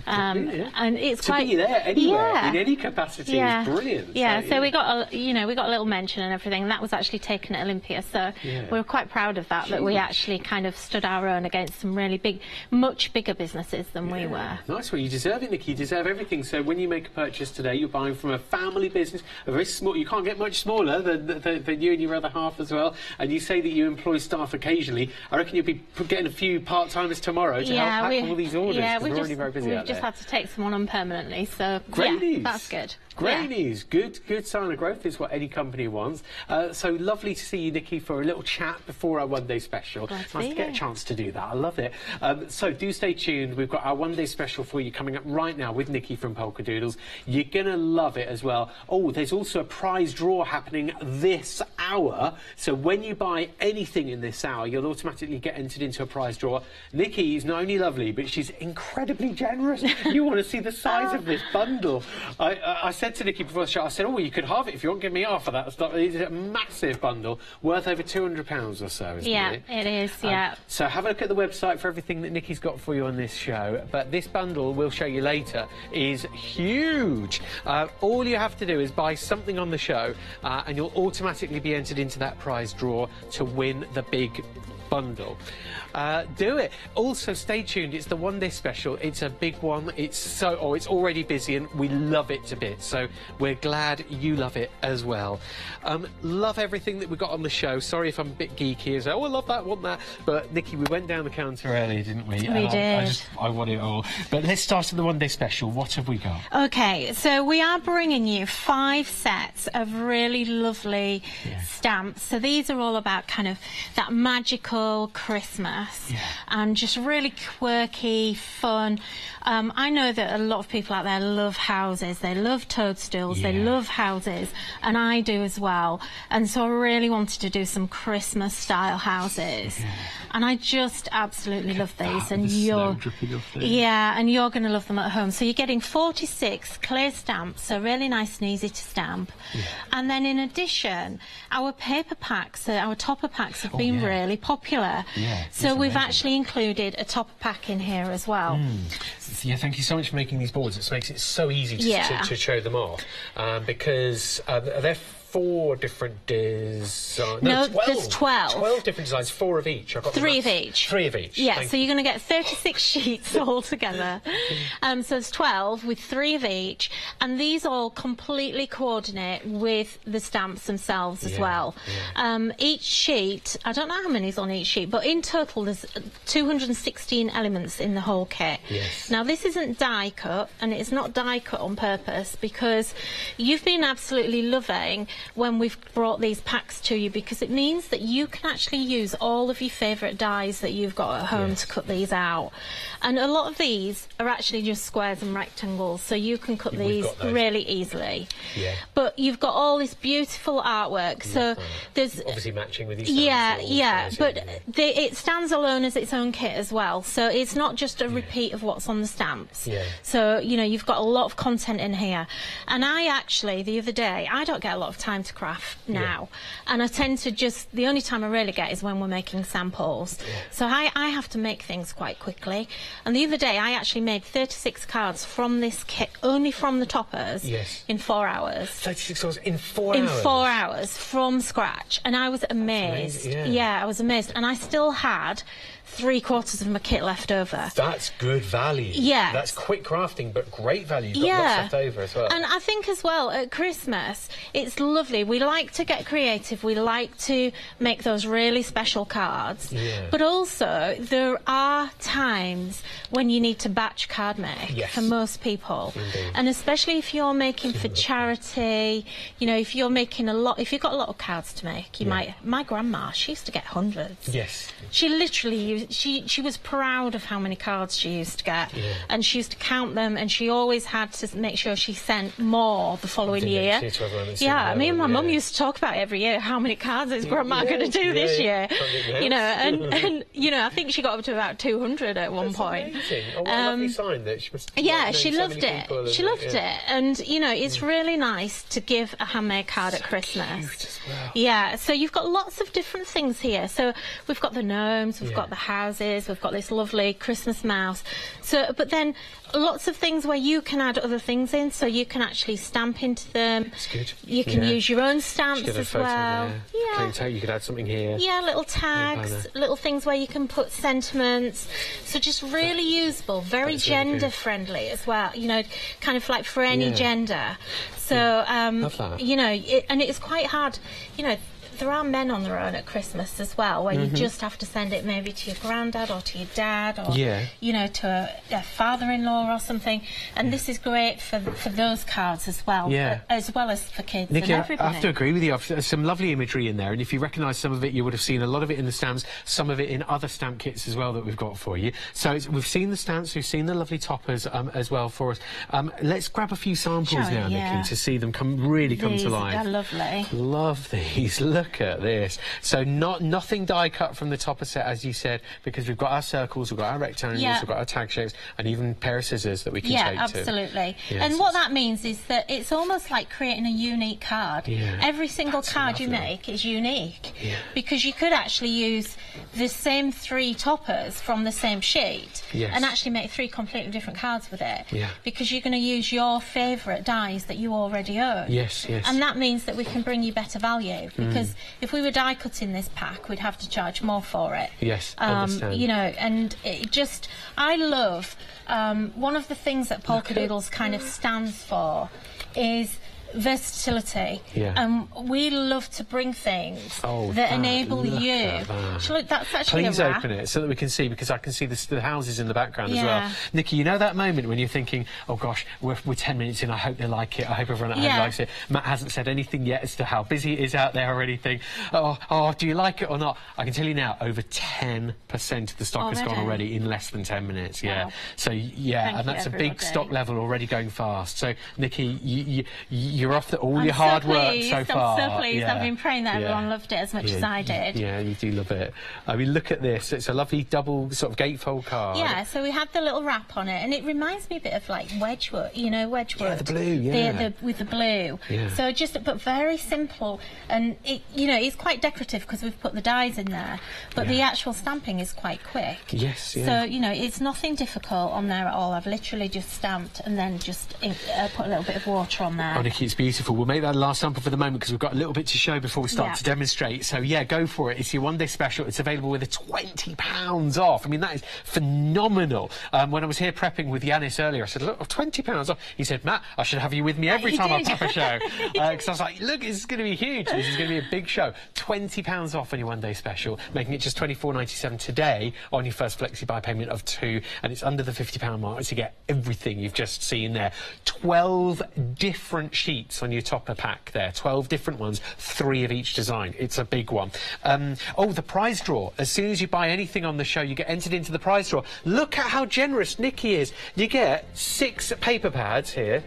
[laughs] Um, Yeah. and it's To quite be there anywhere, yeah. in any capacity, yeah. is brilliant. Yeah, so, yeah. we got a you know we got a little mention and everything. And that was actually taken at Olympia, so we were quite proud of that. That we actually kind of stood our own against some really big, much bigger businesses than we were. Nice one. You deserve it, Nikki. You deserve everything. So when you make a purchase today, you're buying from a family business, a very small. You can't get much smaller than, than, than you and your other half as well. And you say that you employ staff occasionally. I reckon you'll be getting a few part timers tomorrow to help pack all these orders. yeah, we're just, already very busy just had to take someone on permanently. So Great yeah, news. that's good. Great Yeah. news. Good, good sign of growth is what any company wants. Uh, so lovely to see you, Nikki, for a little chat before our one day special. Glad to nice be to get a chance to do that. I love it. Um, so do stay tuned. We've got our one day special for you coming up right now with Nikki from Polka Doodles. You're gonna love it as well. Oh, there's also a prize draw happening this hour. So when you buy anything in this hour, you'll automatically get entered into a prize draw. Nikki is not only lovely, but she's incredibly generous. [laughs] you want to see the size of this bundle. I, I, I said to Nikki before the show, I said, oh, you could halve it if you want. Give me half of that stuff. It's a massive bundle worth over £200 or so, isn't it? Yeah, it? it is. Um, Yeah. so have a look at the website for everything that Nikki's got for you on this show. But this bundle, we'll show you later, is huge. Uh, all you have to do is buy something on the show, uh, and you'll automatically be entered into that prize draw to win the big bundle. Uh, do it. Also, stay tuned. It's the one day special. It's a big one. It's so, oh, it's already busy and we love it to bits. So we're glad you love it as well. Um, love everything that we got on the show. Sorry if I'm a bit geeky as oh, I love that, want that. But Nikki, we went down the counter earlier, didn't we? We And I, I, did. just, I want it all. But let's start with the one day special. What have we got? Okay, so we are bringing you five sets of really lovely stamps. So these are all about kind of that magical Christmas Yeah. and just really quirky, fun. Um, I know that a lot of people out there love houses. They love toadstools. They love houses, and I do as well. And so I really wanted to do some Christmas style houses. And I just absolutely love these. and the you're, dripping of them. yeah, and you're going to love them at home. So you're getting 46 clear stamps, so really nice and easy to stamp. And then in addition, our paper packs, uh, our topper packs have been Oh, yeah. really popular. Yeah, so we've amazing. actually included a topper pack in here as well. Yeah, thank you so much for making these boards. It makes it so easy to, Yeah. to, to show them off um, because uh, they're four different designs. No, 12. there's 12. 12 different designs, four of each. I've got Three of each. Three of each. Yeah, Thank so you're going to get 36 [laughs] sheets altogether. Um, so it's 12 with three of each, and these all completely coordinate with the stamps themselves as Yeah, well. Um, each sheet, I don't know how many's on each sheet, but in total there's 216 elements in the whole kit. Yes. Now this isn't die cut, and it's not die cut on purpose because you've been absolutely loving when we've brought these packs to you because it means that you can actually use all of your favourite dies that you've got at home Yes. to cut these out. And a lot of these are actually just squares and rectangles, so you can cut Yeah, these really easily. Yeah. But you've got all this beautiful artwork, so there's Obviously matching with these. yeah, stands, they're all yeah, but it? they, it stands alone as its own kit as well. So it's not just a repeat of what's on the stamps. Yeah. So you know you've got a lot of content in here, and I actually the other day I don't get a lot of time to craft now, and I tend to just the only time I really get is when we're making samples. So I, I have to make things quite quickly, and the other day I actually made 36 cards from this kit only from the toppers Yes. in four hours 36 hours in four in hours. four hours from scratch, and I was amazed. amazing, yeah. I was amazed, and I still had three quarters of my kit left over. That's good value. Yeah. That's quick crafting, but great value. You've got yeah, lots left over as well. and I think as well at Christmas, it's lovely. We like to get creative. We like to make those really special cards. Yeah. But also, there are times when you need to batch card make Yes. for most people, Indeed. and especially if you're making for charity. You know, if you're making a lot, if you've got a lot of cards to make, you Yeah. might. My grandma, she used to get hundreds. yes. She literally used, she she was proud of how many cards she used to get, Yeah. and she used to count them, and she always had to make sure she sent more the following The year. year to everyone and send Yeah, me and my over, mum used to talk about every year how many cards is Grandma yeah, going to do this year. can't get the You know, and, [laughs] and you know, I think she got up to about two hundred at one That's point. Oh, what Um, lovely sign that she. Yeah, she so loved it. people She loved yeah. it, and you know, it's really nice to give a handmade card at Christmas. well. Yeah, so you've got lots of different things here. So we've got the gnomes, we've Yeah. got the houses, we've got this lovely Christmas mouse. So, but then lots of things where you can add other things in, so you can actually stamp into them. That's good. You can Yeah. use your own stamps as well. there. Yeah. Tag, You could add something here. Yeah, little tags, little things where you can put sentiments. So just really usable, very That's really gender friendly as well. You know, kind of like for any Yeah. gender. So um, you know, it, and it's quite hard. You know. There are men on their own at Christmas as well, where you just have to send it maybe to your granddad or to your dad or, Yeah. you know, to a, a father-in-law or something. And this is great for for those cards as well, Yeah. as well as for kids Nikki, and everybody. I have to agree with you. I've- There's some lovely imagery in there, and if you recognise some of it, you would have seen a lot of it in the stamps, some of it in other stamp kits as well that we've got for you. So it's, we've seen the stamps, we've seen the lovely toppers um, as well for us. Um, let's grab a few samples Shall we? now, Yeah. Nikki, to see them come really come These to life. are lovely. Love these. Look at this. So not nothing die cut from the topper set, as you said, because we've got our circles, we've got our rectangles, Yeah. we've got our tag shapes, and even a pair of scissors that we can Yeah, take to. absolutely. And what that means is that it's almost like creating a unique card. Yeah, Every single that's card you make is unique. Yeah. Because you could actually use the same three toppers from the same sheet Yes. and actually make three completely different cards with it. Yeah. Because you're going to use your favourite dies that you already own. Yes, yes. And that means that we can bring you better value. Because mm. If we were die cutting this pack, we'd have to charge more for it. Yes, Um, understand. you know, and it just, I love, um, one of the things that Polka Doodles kind of stands for is versatility. Yeah. And we love to bring things Oh, that that, enable you. at that. Look, that's actually Please open it so that we can see because I can see the, the houses in the background as well. Nikki, you know that moment when you're thinking, oh gosh, we're, we're 10 minutes in, I hope they like it, I hope everyone at home likes it. Matt hasn't said anything yet as to how busy it is out there or anything. Oh, oh, do you like it or not? I can tell you now, over 10% of the stock has gone Already? already in less than 10 minutes, yeah. Wow. So, yeah, Thank and that's a big stock level already going fast. So, Nikki, you, you, you're off the, all I'm your hard so work pleased. so far. I'm so pleased. Yeah. I've been praying that Yeah. everyone loved it as much as I did. Yeah, you do love it. I mean, look at this. It's a lovely double sort of gatefold card. Yeah, so we had the little wrap on it, and it reminds me a bit of like Wedgwood, you know, Wedgwood. Yeah, the blue, yeah. The, the, with the blue. Yeah. So just, but very simple, and it, you know, it's quite decorative because we've put the dies in there, but the actual stamping is quite quick. Yes, yeah. So you know, it's nothing difficult on there at all. I've literally just stamped and then just uh, put a little bit of water on there. Nikki, it's beautiful. We'll make that last sample for the moment because we've got a little bit to show before we start Yeah. to demonstrate. So, yeah, go for it. It's your one day special. It's available with a £20 off. I mean, that is phenomenal. Um, when I was here prepping with Yanis earlier, I said, look, £20 off. He said, Matt, I should have you with me every [laughs] You time I did. prep a show. [laughs] Because I was like, look, this is going to be huge. This is going to be a big show. £20 off on your one day special, making it just £24.97 today on your first flexi buy payment of two. And it's under the £50 mark to get everything you've just seen there. 12 different sheets on your topper pack there. 12 different ones, three of each design. It's a big one. Um, oh, the prize draw. As soon as you buy anything on the show, you get entered into the prize draw. Look at how generous Nikki is. You get six paper pads here,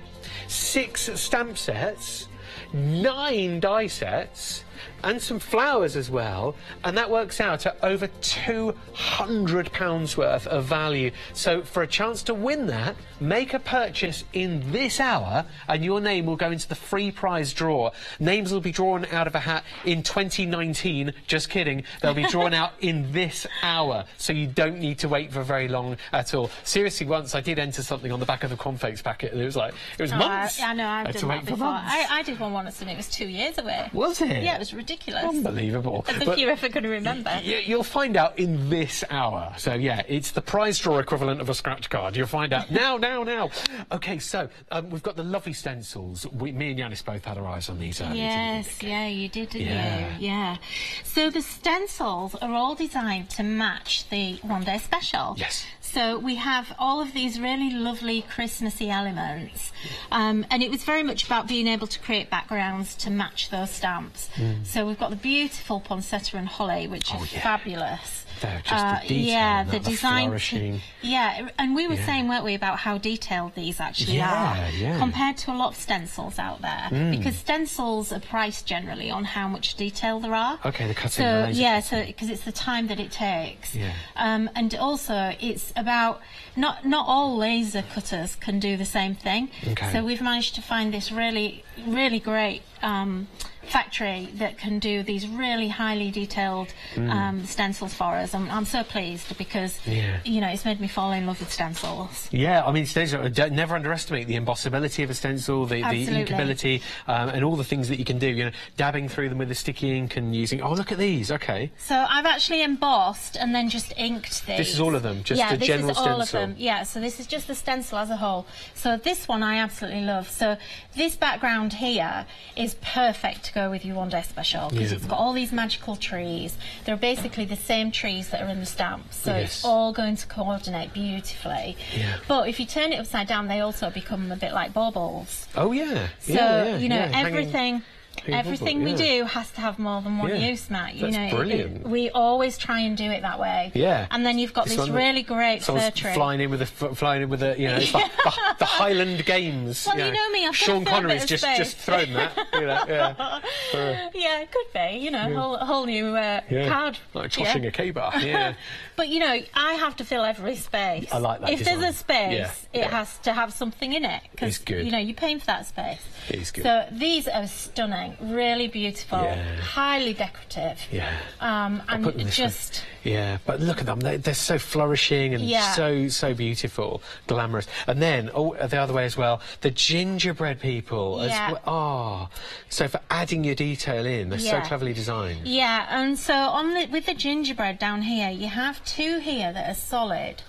six stamp sets, nine die sets, and some flowers as well, and that works out at over £200 worth of value. So, for a chance to win that, make a purchase in this hour, and your name will go into the free prize draw. Names will be drawn out of a hat in 2019. Just kidding. They'll be drawn out in this hour, so you don't need to wait for very long at all. Seriously, once I did enter something on the back of the confex packet, and it was like, it was Oh, months. I, I know, I I've done that before. I, I did one once and it was two years away. Was it? Yeah, it was ridiculous. Unbelievable. I think But- you ever going to remember. You'll find out in this hour. So yeah, it's the prize draw equivalent of a scratch card. You'll find out now, now, now. Okay, so um, we've got the lovely stencils. We, me and Yanis both had our eyes on these we, Yes, yeah, you did, didn't Yeah. you? Yeah. So the stencils are all designed to match the one day special. Yes. So we have all of these really lovely Christmassy elements, um, and it was very much about being able to create backgrounds to match those stamps. So we've got the beautiful poinsettia and holly, which Mm. Oh, is yeah. fabulous. They're just the detail yeah, the the design. flourishing. yeah, and we were Yeah. saying, weren't we, about how detailed these actually Yeah, are yeah. compared to a lot of stencils out there. Mm. Because stencils are priced generally on how much detail there are. Okay, the cutting, So the yeah, so because it's the time that it takes. Yeah. Um, and also it's about not not all laser cutters can do the same thing. Okay. So we've managed to find this really really great. Um, factory that can do these really highly detailed um, stencils for us. I'm, I'm so pleased because Mm. Yeah. you know it's made me fall in love with stencils. Yeah, I mean, stencil, don't- never underestimate the embossability of a stencil, the, the inkability, um, and all the things that you can do. You know, dabbing through them with a sticky ink and using. Oh, look at these. Okay. So I've actually embossed and then just inked these. This is all of them, just yeah, the this is all of them. Yeah, so this is just the stencil as a whole. So this one I absolutely love. So this background here is perfect to go with you one day special because Yeah. it's got all these magical trees. They're basically the same trees that are in the stamps, so Yes. it's all going to coordinate beautifully. Yeah. But if you turn it upside down, they also become a bit like baubles. Oh yeah. So yeah, you know everything. hanging Everything bubble, we do has to have more than one Yeah. use, Matt. You That's know, it- we always try and do it that way. Yeah. And then you've got This this really great fir tree. flying in with a flying in with a you know it's the, [laughs] the, the Highland Games. Well, you know me, I've got a Sean Connery's just space. just thrown that. You know, yeah. [laughs] Yeah, it could be. You know, a whole, whole new uh, yeah. card. Like tossing yeah. a caber. [laughs] Yeah. But you know, I have to fill every space. I like that If design. there's a space, Yeah, it yeah. has to have something in it. It's good. You know, you're paying for that space. It is good. So these are stunning, really beautiful, Yeah. highly decorative. Yeah. Um, and this way. just. Yeah, but look at them. They're, they're so flourishing and Yeah. so, so beautiful, glamorous. And then, oh, the other way as well, the gingerbread people. as Yeah. well. Oh, so for adding your detail in, they're so cleverly designed. Yeah, and so on the, with the gingerbread down here, you have two here that are solid,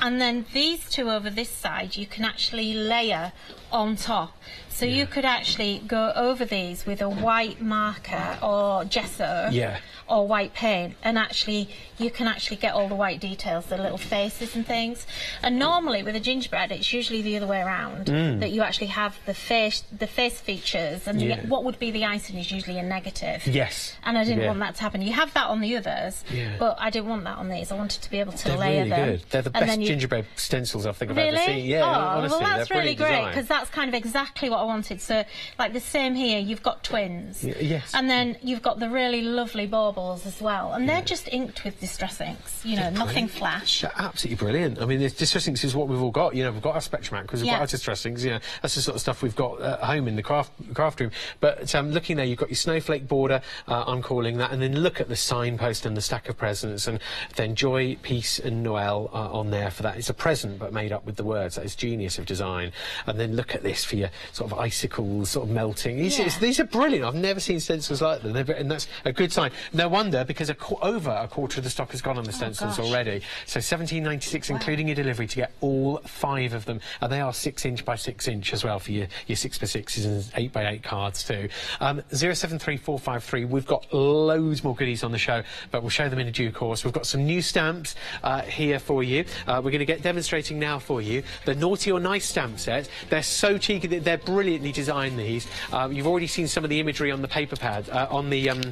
and then these two over this side you can actually layer on top. So you could actually go over these with a white marker or gesso. Yeah. Or white paint, and actually, you can actually get all the white details, the little faces and things. And normally, with a gingerbread, it's usually the other way around that you actually have the face, the face features, and Mm. Yeah. the, what would be the icing is usually a negative. Yes. And I didn't Yeah. want that to happen. You have that on the others, Yeah. but I didn't want that on these. I wanted to be able to They're layer really them. good. They're the and best you gingerbread stencils I think I've Really? ever seen. Yeah, oh, honestly, well, that's they're really great because that's kind of exactly what I wanted. So, like the same here, you've got twins. Y- yes. And then you've got the really lovely baubles as well, and they're just inked with distress inks. You know, nothing flash. They're absolutely brilliant. I mean, this distress inks is what we've all got. You know, we've got our spectrum because we've Yeah. got our distress inks. You know, that's the sort of stuff we've got at home in the craft craft room. But um, looking there, you've got your snowflake border. Uh, I'm calling that, and then look at the signpost and the stack of presents, and then joy, peace, and Noel uh, on there for that. It's a present, but made up with the words. That is genius of design. And then look at this for your sort of icicles, sort of melting. These, Yeah. these are brilliant. I've never seen stencils like them, and that's a good sign. No wonder because a over a quarter of the stock has gone on the stencils Oh, already. So 17.96, including your delivery, to get all five of them, and they are six inch by six inch as well for your, your six by sixes and eight by eight cards too. Um, 073453. We've got loads more goodies on the show, but we'll show them in a due course. We've got some new stamps uh, here for you. Uh, we're going to get demonstrating now for you the naughty or nice stamp set. They're so cheeky. they- They're brilliantly designed. These. Um, you've already seen some of the imagery on the paper pad uh, on the. Um,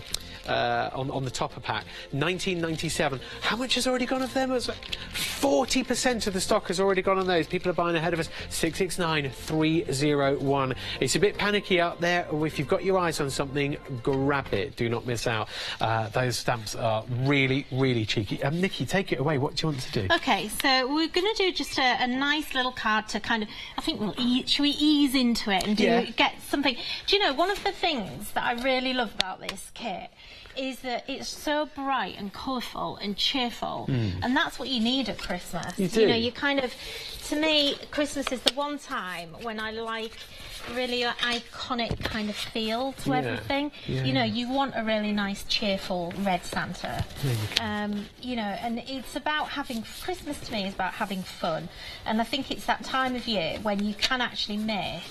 uh, on, on the topper pack. 1997. How much has already gone of them? It's 40% of the stock has already gone on those. People are buying ahead of us. 669301. It's a bit panicky out there. If you've got your eyes on something, grab it. Do not miss out. Uh, those stamps are really, really cheeky. Um, Nikki, take it away. What do you want to do? Okay, so we're going to do just a, a nice little card to kind of, I think we'll, e- should we ease into it and do Yeah. get something? Do you know, one of the things that I really love about this kit is that it's so bright and colourful and cheerful, and that's what you need at Christmas. You You know, you kind of, to me, Christmas is the one time when I like really an iconic kind of feel to Yeah. everything. Yeah, you know, you want a really nice, cheerful red Santa. Um, you know, and it's about having Christmas to me is about having fun, and I think it's that time of year when you can actually make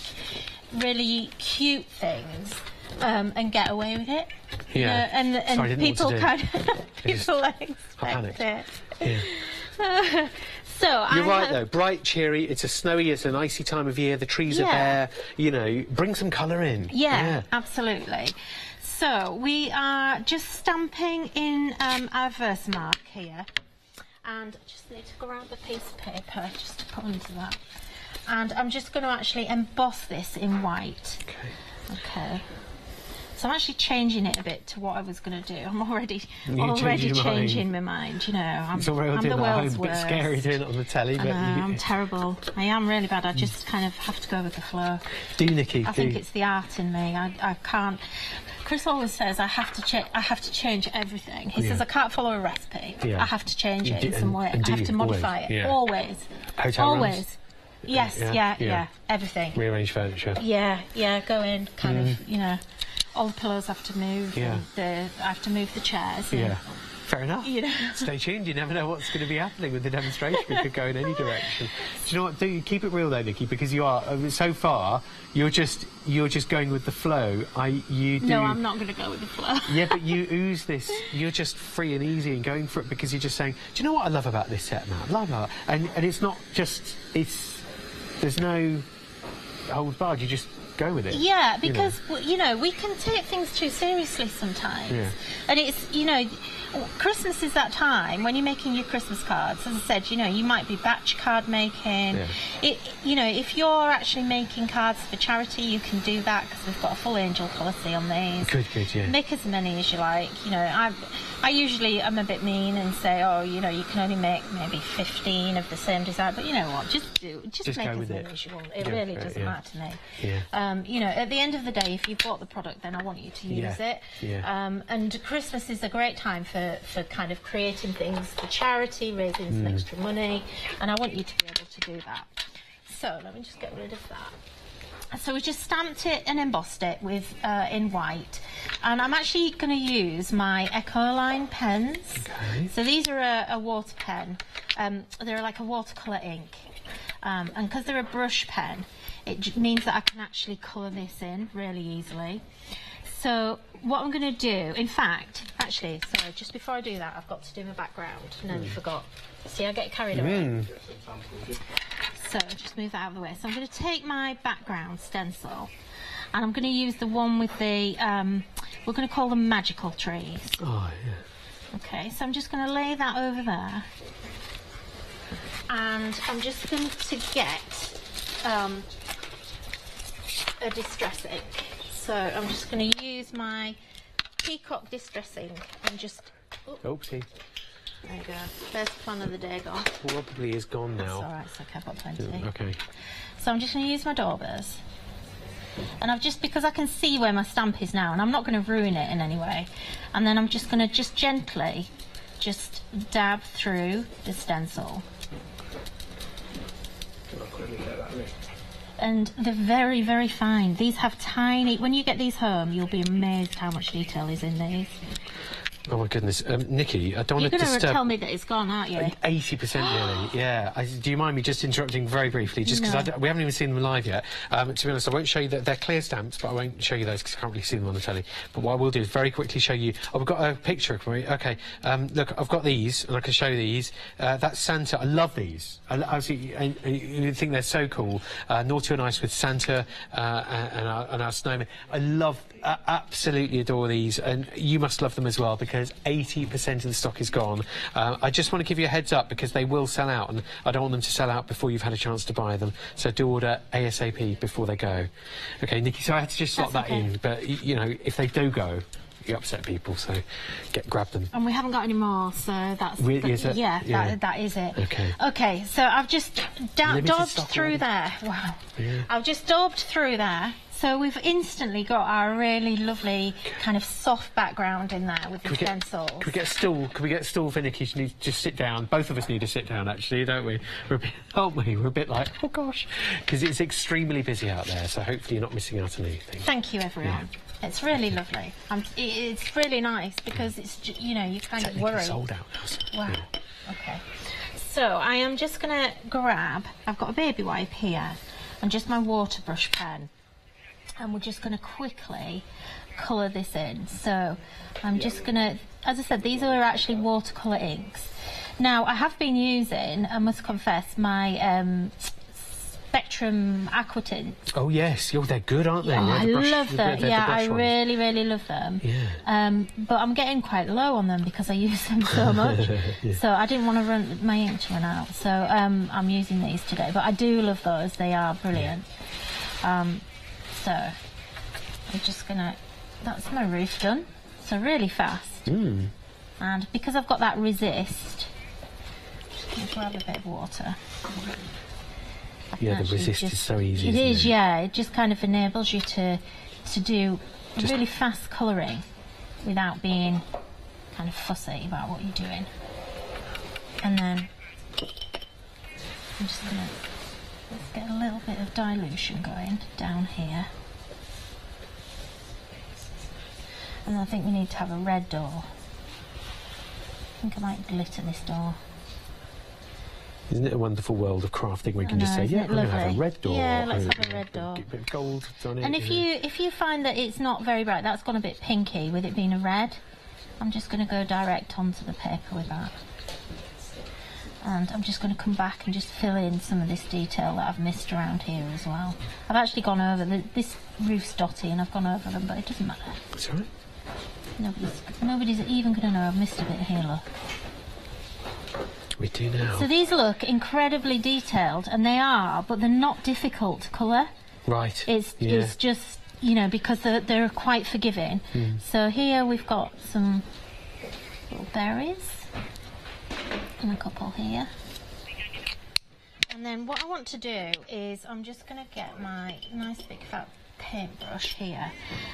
really cute things. Um, and get away with it, You Yeah. know, and and Sorry, I didn't know people what to do. kind of [laughs] people expect it. Yeah. [laughs] so You're I right though. Bright, cheery. It's a snowy, it's an icy time of year. The trees are Yeah. there. You know, bring some colour in. Yeah, absolutely. So we are just stamping in um, our Versamark here, and I just need to grab a piece of paper just to put into that. And I'm just going to actually emboss this in white. Okay. Okay. So I'm actually changing it a bit to what I was going to do. I'm already You already changed your mind. changing my mind. You know, I'm, It's all right I'm the world's home. A bit worst. scary doing it on the telly, I but know, you, I'm terrible. I am really bad. I just kind of have to go with the flow. do Nikki. I do. think it's the art in me. I, I can't. Chris always says I have to change. I have to change everything. He says I can't follow a recipe. Yeah. I have to change You it do- in some way. I have to modify Always? it. Yeah. Always. Hotel? Always. Yes. Yeah, Yeah. yeah. Yeah. Everything. rearrange furniture. Yeah. Yeah. Go in. Kind of. Mm-hmm. You know. All the pillows have to move. Yeah. And the, I have to move the chairs. Yeah. Fair enough. You know. [laughs] Stay tuned. You never know what's going to be happening with the demonstration. It could go in any direction. Do you know what? Do you keep it real though, Nikki? Because you are uh, so far. You're just you're just going with the flow. I you do. No, I'm not going to go with the flow. [laughs] Yeah, but you [laughs] ooze this. You're just free and easy and going for it because you're just saying, "Do you know what I love about this set, Matt? Blah blah." And and it's not just it's. There's no holds barred. You just go with it. Yeah, you know. because you know we can take things too seriously sometimes, Yeah. and it's you know Christmas is that time when you're making your Christmas cards. As I said, you know you might be batch card making. Yeah. It you know if you're actually making cards for charity, you can do that because we've got a full angel policy on these. Good, good, yeah. Make as many as you like. You know, I I usually I'm a bit mean and say, oh, you know, you can only make maybe 15 of the same design, but you know what? Just do, just, Just make as many as you want. It Go really doesn't yeah. matter to me. Yeah. Um, you know, at the end of the day, if you bought the product, then I want you to use Yeah, it. yeah. Um, and Christmas is a great time for, for kind of creating things for charity, raising Mm. some extra money, and I want you to be able to do that. So let me just get rid of that. So we just stamped it and embossed it with uh, in white, and I'm actually going to use my Ecoline pens. Okay. So these are a, a water pen. Um, they're like a watercolor ink, um, and because they're a brush pen, it means that I can actually colour this in really easily. So what I'm going to do, in fact, actually, sorry, just before I do that, I've got to do my background. No, you forgot. See, I get carried away. So just move that out of the way. So I'm going to take my background stencil and I'm going to use the one with the, um, we're going to call them magical trees. Oh yeah. Okay, so I'm just going to lay that over there. and I'm just going to get um, a distress ink. So I'm just going to use my Peacock distress ink and just. Oh, Oopsie. there you go. First plan of the day gone. Probably is gone It's now. alright, it's okay, I've got plenty. Okay. So I'm just going to use my daubers. And I've just, because I can see where my stamp is now, and I'm not going to ruin it in any way. And then I'm just going to just gently just dab through the stencil. And they're very, very fine. These have tiny, when you get these home, you'll be amazed how much detail is in these. Oh my goodness, um, Nikki, I don't You're want to going to disturb. tell me that it's gone, aren't you? Eighty percent, really. [gasps] Yeah. I, do you mind me just interrupting very briefly, just because No. we haven't even seen them live yet? Um, to be honest, I won't show you that they're clear stamps, but I won't show you those because I can't really see them on the telly. But what I will do is very quickly show you. Oh, we've got a picture. Can we? Okay. Um, look, I've got these, and I can show you these. Uh, that's Santa. I love these. I, absolutely, and, and you think they're so cool. Uh, Naughty or Nice with Santa uh, and, and, our, and our snowman. I love. Uh, absolutely adore these, and you must love them as well because 80% of the stock is gone. Uh, I just want to give you a heads up because they will sell out, and I don't want them to sell out before you've had a chance to buy them. So do order ASAP before they go. Okay, Nikki. So I had to just slot That's that okay. in, but you know, if they do go, you upset people. So get grab them. And we haven't got any more, so that's Really, that- is it? yeah, Yeah. That, that is it. Okay. Okay, so I've just daubed through already. there. Wow. Yeah. I've just daubed through there. So we've instantly got our really lovely kind of soft background in there with the Can we, get, stencils. can we get a stool? Can we get a stool for Nikki? She needs to just sit down. Both of us need to sit down, actually, don't we? We're a bit, [laughs] aren't we? We're a bit like, oh gosh, because it's extremely busy out there. So hopefully you're not missing out on anything. Thank you, everyone. It's really lovely. Um, I'm, it- it's really nice because it's you know you kind of worry. sold out so- Wow. yeah. Okay. So I am just going to grab, I've got a baby wipe here and just my water brush pen. And we're just going to quickly colour this in. So I'm just going to, as I said, these are actually watercolour inks. Now I have been using, I must confess, my um, Spectrum Aquatint Oh yes, oh they're good, aren't they? Yeah, I the brush- love them. the- the yeah, brush I ones. really, really love them. Yeah. Um, but I'm getting quite low on them because I use them so [laughs] much. So I didn't want to run my ink to run out. So um, I'm using these today. But I do love those. They are brilliant. Um, so I'm just gonna. That's my roof done. So really fast. Mm. And because I've got that resist, just gonna grab a bit of water. Yeah, the resist is so easy. It is, yeah. It just kind of enables you to to do Just- really fast colouring without being kind of fussy about what you're doing. And then I'm just gonna let's get a little bit of dilution going down here. And I think we need to have a red door. I think I might glitter this door. Isn't it a wonderful world of crafting? We can I just say, yeah, I'm going to have a red door. Yeah, let's have a red door. A bit of gold on it. And if you if you find that it's not very bright, that's gone a bit pinky with it being a red. I'm just going to go direct onto the paper with that. And I'm just going to come back and just fill in some of this detail that I've missed around here as well. I've actually gone over the, this roof's dotty and I've gone over them, but it doesn't matter. It's all right. Nobody's nobody's even going to know I've missed a bit here. Look. We do now. So these look incredibly detailed, and they are, but they're not difficult to colour. right. It's yeah. it's just you know because they're, they're quite forgiving. Hmm. So here we've got some little berries and a couple here. And then what I want to do is I'm just going to get my nice big fat paintbrush here,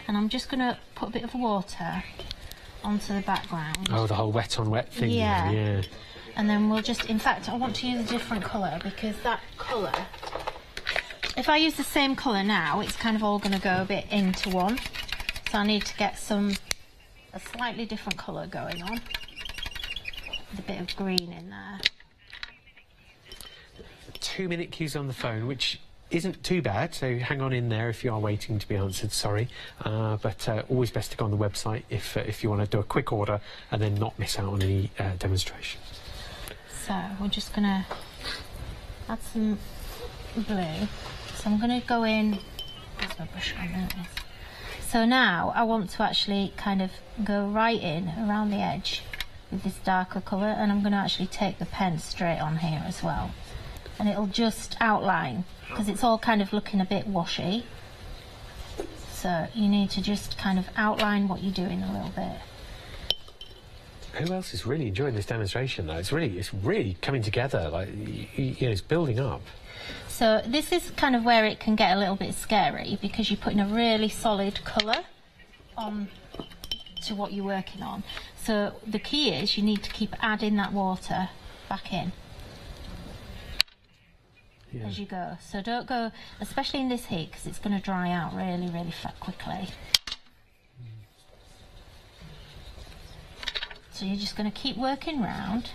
and I'm just going to put a bit of water onto the background. Oh, the whole wet on wet thing. Yeah. Yeah. And then we'll just, in fact, I want to use a different colour because that colour, if I use the same colour now, it's kind of all going to go a bit into one. So I need to get some, a slightly different colour going on. With a bit of green in there. Two minute queues on the phone, which isn't too bad. So hang on in there if you are waiting to be answered. Sorry, uh, but uh, always best to go on the website if uh, if you want to do a quick order and then not miss out on any uh, demonstration. So we're just going to add some blue. So I'm going to go in, where's my brush gone? There it is. So now I want to actually kind of go right in around the edge this darker colour and I'm going to actually take the pen straight on here as well. And it'll just outline because it's all kind of looking a bit washy. So you need to just kind of outline what you're doing a little bit. Who else is really enjoying this demonstration though? It's really, it's really coming together. Like, you know, it's building up. So this is kind of where it can get a little bit scary because you're putting a really solid colour on to what you're working on. So the key is you need to keep adding that water back in Yeah. as you go. So don't go, especially in this heat, because it's going to dry out really, really quickly. So you're just going to keep working round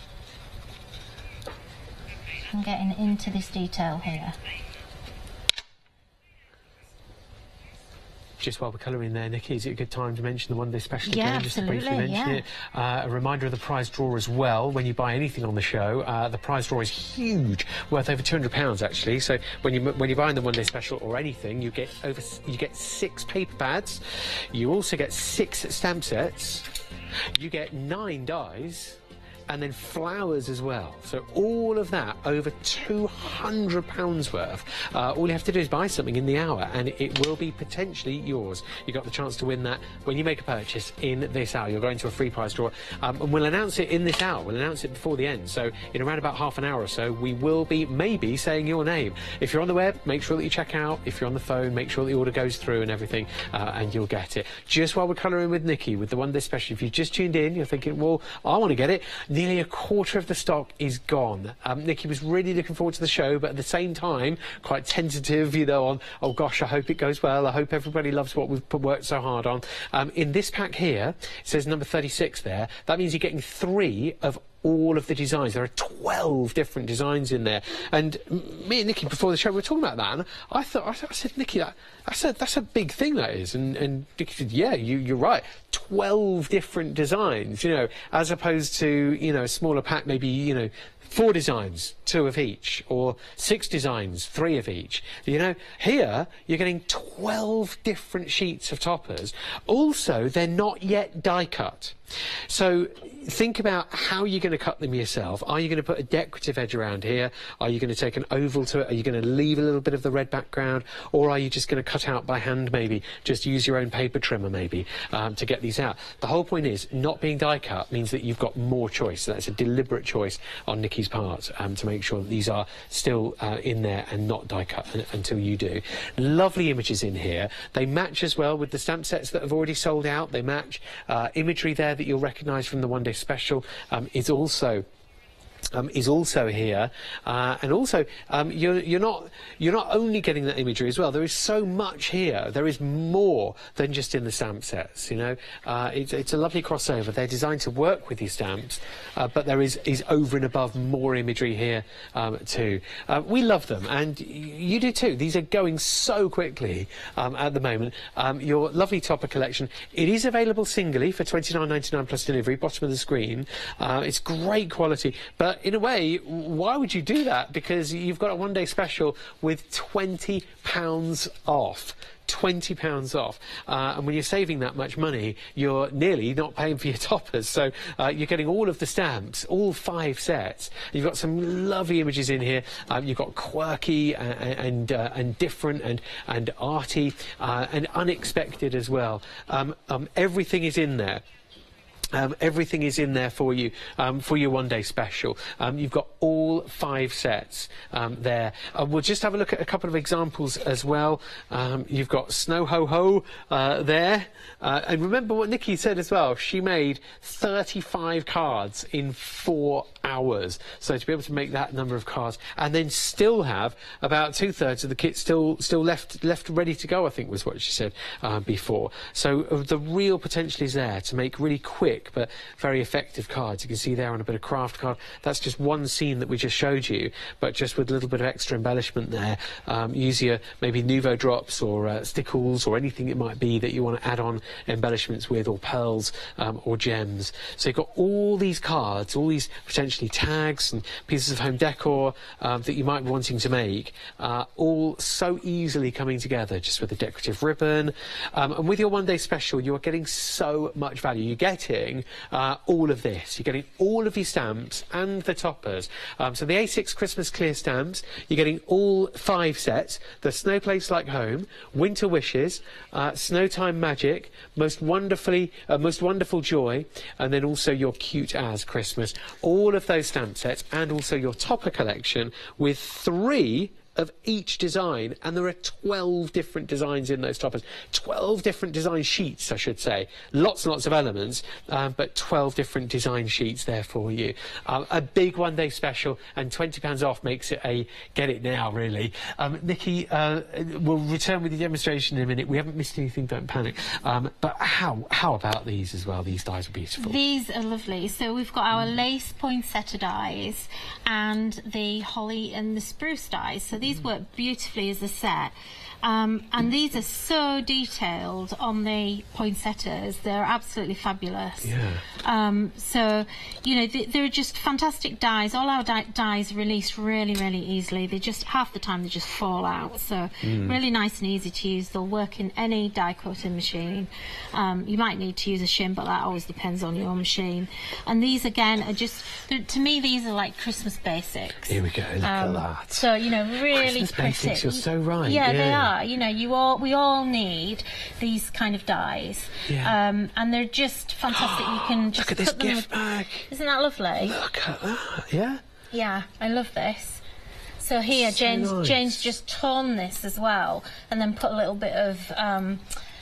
and getting into this detail here. Just while we're colouring there, Nikki, is it a good time to mention the one day special Yeah, again? Just to briefly mention yeah. it. Uh, a reminder of the prize draw as well. When you buy anything on the show, uh, the prize draw is huge, worth over two hundred pounds actually. So when you when you're buying the one day special or anything, you get over you get six paper pads. You also get six stamp sets. You get nine dies. And then flowers as well. So all of that over two hundred pounds worth. Uh, all you have to do is buy something in the hour, and it will be potentially yours. You've got the chance to win that when you make a purchase in this hour. You're going to a free prize draw, um, and we'll announce it in this hour. We'll announce it before the end. So in around about half an hour or so, we will be maybe saying your name. If you're on the web, make sure that you check out. If you're on the phone, make sure the order goes through and everything, uh, and you'll get it. Just while we're colouring with Nikki with the one day special, if you've just tuned in, you're thinking, well, I want to get it. Nearly a quarter of the stock is gone. Um, Nikki was really looking forward to the show, but at the same time, quite tentative, you know, on, oh gosh, I hope it goes well. I hope everybody loves what we've put, worked so hard on. Um, in this pack here, it says number 36 there. That means you're getting three of all of the designs. There are 12 different designs in there. And me and Nikki, before the show, we were talking about that, and I thought, I, I said, Nikki, that, I said, that's a big thing, that is. And, and Nikki said, yeah, you, you're right. 12 different designs, you know, as opposed to, you know, a smaller pack, maybe, you know, four designs, two of each, or six designs, three of each. You know, here you're getting 12 different sheets of toppers. Also, they're not yet die cut. So think about how you're going to cut them yourself. Are you going to put a decorative edge around here? Are you going to take an oval to it? Are you going to leave a little bit of the red background? Or are you just going to cut out by hand maybe? Just use your own paper trimmer maybe um, to get these out. The whole point is not being die cut means that you've got more choice. That's a deliberate choice on Nikki's part um, to make sure that these are still uh, in there and not die cut until you do. Lovely images in here. They match as well with the stamp sets that have already sold out. They match uh, imagery there that you'll recognise from the one day special um, is also um, is also here, uh, and also um, you're, you're not you're not only getting that imagery as well. There is so much here. There is more than just in the stamp sets. You know, uh, it's, it's a lovely crossover. They're designed to work with these stamps, uh, but there is is over and above more imagery here um, too. Uh, we love them, and you do too. These are going so quickly um, at the moment. Um, your lovely topper collection. It is available singly for twenty nine ninety nine plus delivery. Bottom of the screen. Uh, it's great quality, but in a way, why would you do that? Because you've got a one day special with twenty pounds off. Twenty pounds off, uh, and when you're saving that much money, you're nearly not paying for your [laughs] toppers. So uh, you're getting all of the stamps, all five sets. You've got some lovely images in here. Um, you've got quirky and and, uh, and different and and arty uh, and unexpected as well. Um, um, everything is in there. Um, everything is in there for you um, for your one day special. Um, you've got all five sets um, there. Uh, we'll just have a look at a couple of examples as well. Um, you've got Snow Ho Ho uh, there. Uh, and remember what Nikki said as well. She made 35 cards in four hours. So to be able to make that number of cards and then still have about two thirds of the kit still still left left ready to go, I think was what she said uh, before. So uh, the real potential is there to make really quick but very effective cards. You can see there on a bit of craft card. That's just one scene that we just showed you, but just with a little bit of extra embellishment there. Um, use your maybe Nuvo drops or uh, stickles or anything it might be that you want to add on embellishments with, or pearls um, or gems. So you've got all these cards, all these potential potentially tags and pieces of home decor um, that you might be wanting to make, uh, all so easily coming together just with a decorative ribbon. Um, and with your one day special, you're getting so much value. You're getting uh, all of this. You're getting all of your stamps and the toppers. Um, so the A6 Christmas Clear stamps, you're getting all five sets. The Snow Place Like Home, Winter Wishes, uh, Snowtime Magic, Most Wonderfully, uh, Most Wonderful Joy, and then also your Cute As Christmas. All of those stamp sets and also your topper collection with three of each design, and there are 12 different designs in those toppers. 12 different design sheets, I should say. Lots and lots of elements, um, but 12 different design sheets there for you. Um, a big one day special, and £20 off makes it a get it now, really. Um, Nikki, uh, we'll return with the demonstration in a minute. We haven't missed anything, don't panic. Um, but how, how about these as well? These dies are beautiful. These are lovely. So we've got our lace poinsettia dies and the holly and the spruce dies. So these work beautifully as a set. Um, and these are so detailed on the poinsettias. They're absolutely fabulous. Yeah. Um, so, you know, th- they're just fantastic dies. All our di- dies release really, really easily. They just, half the time, they just fall out. So, really nice and easy to use. They'll work in any die cutting machine. Um, you might need to use a shim, but that always depends on your machine. And these, again, are just, to me, these are like Christmas basics. Here we go, look Um, at that. So you know, really Christmas pretty. basics, you're so right, Yeah, they yeah. Are. You know, you all we all need these kind of dies, Yeah. um, and they're just fantastic. you can [gasps] just Look at this put them gift bag. Isn't that lovely? Look at that. Yeah? Yeah, I love this. So here, So Jane's nice. Jane's just torn this as well, and then put a little bit of um,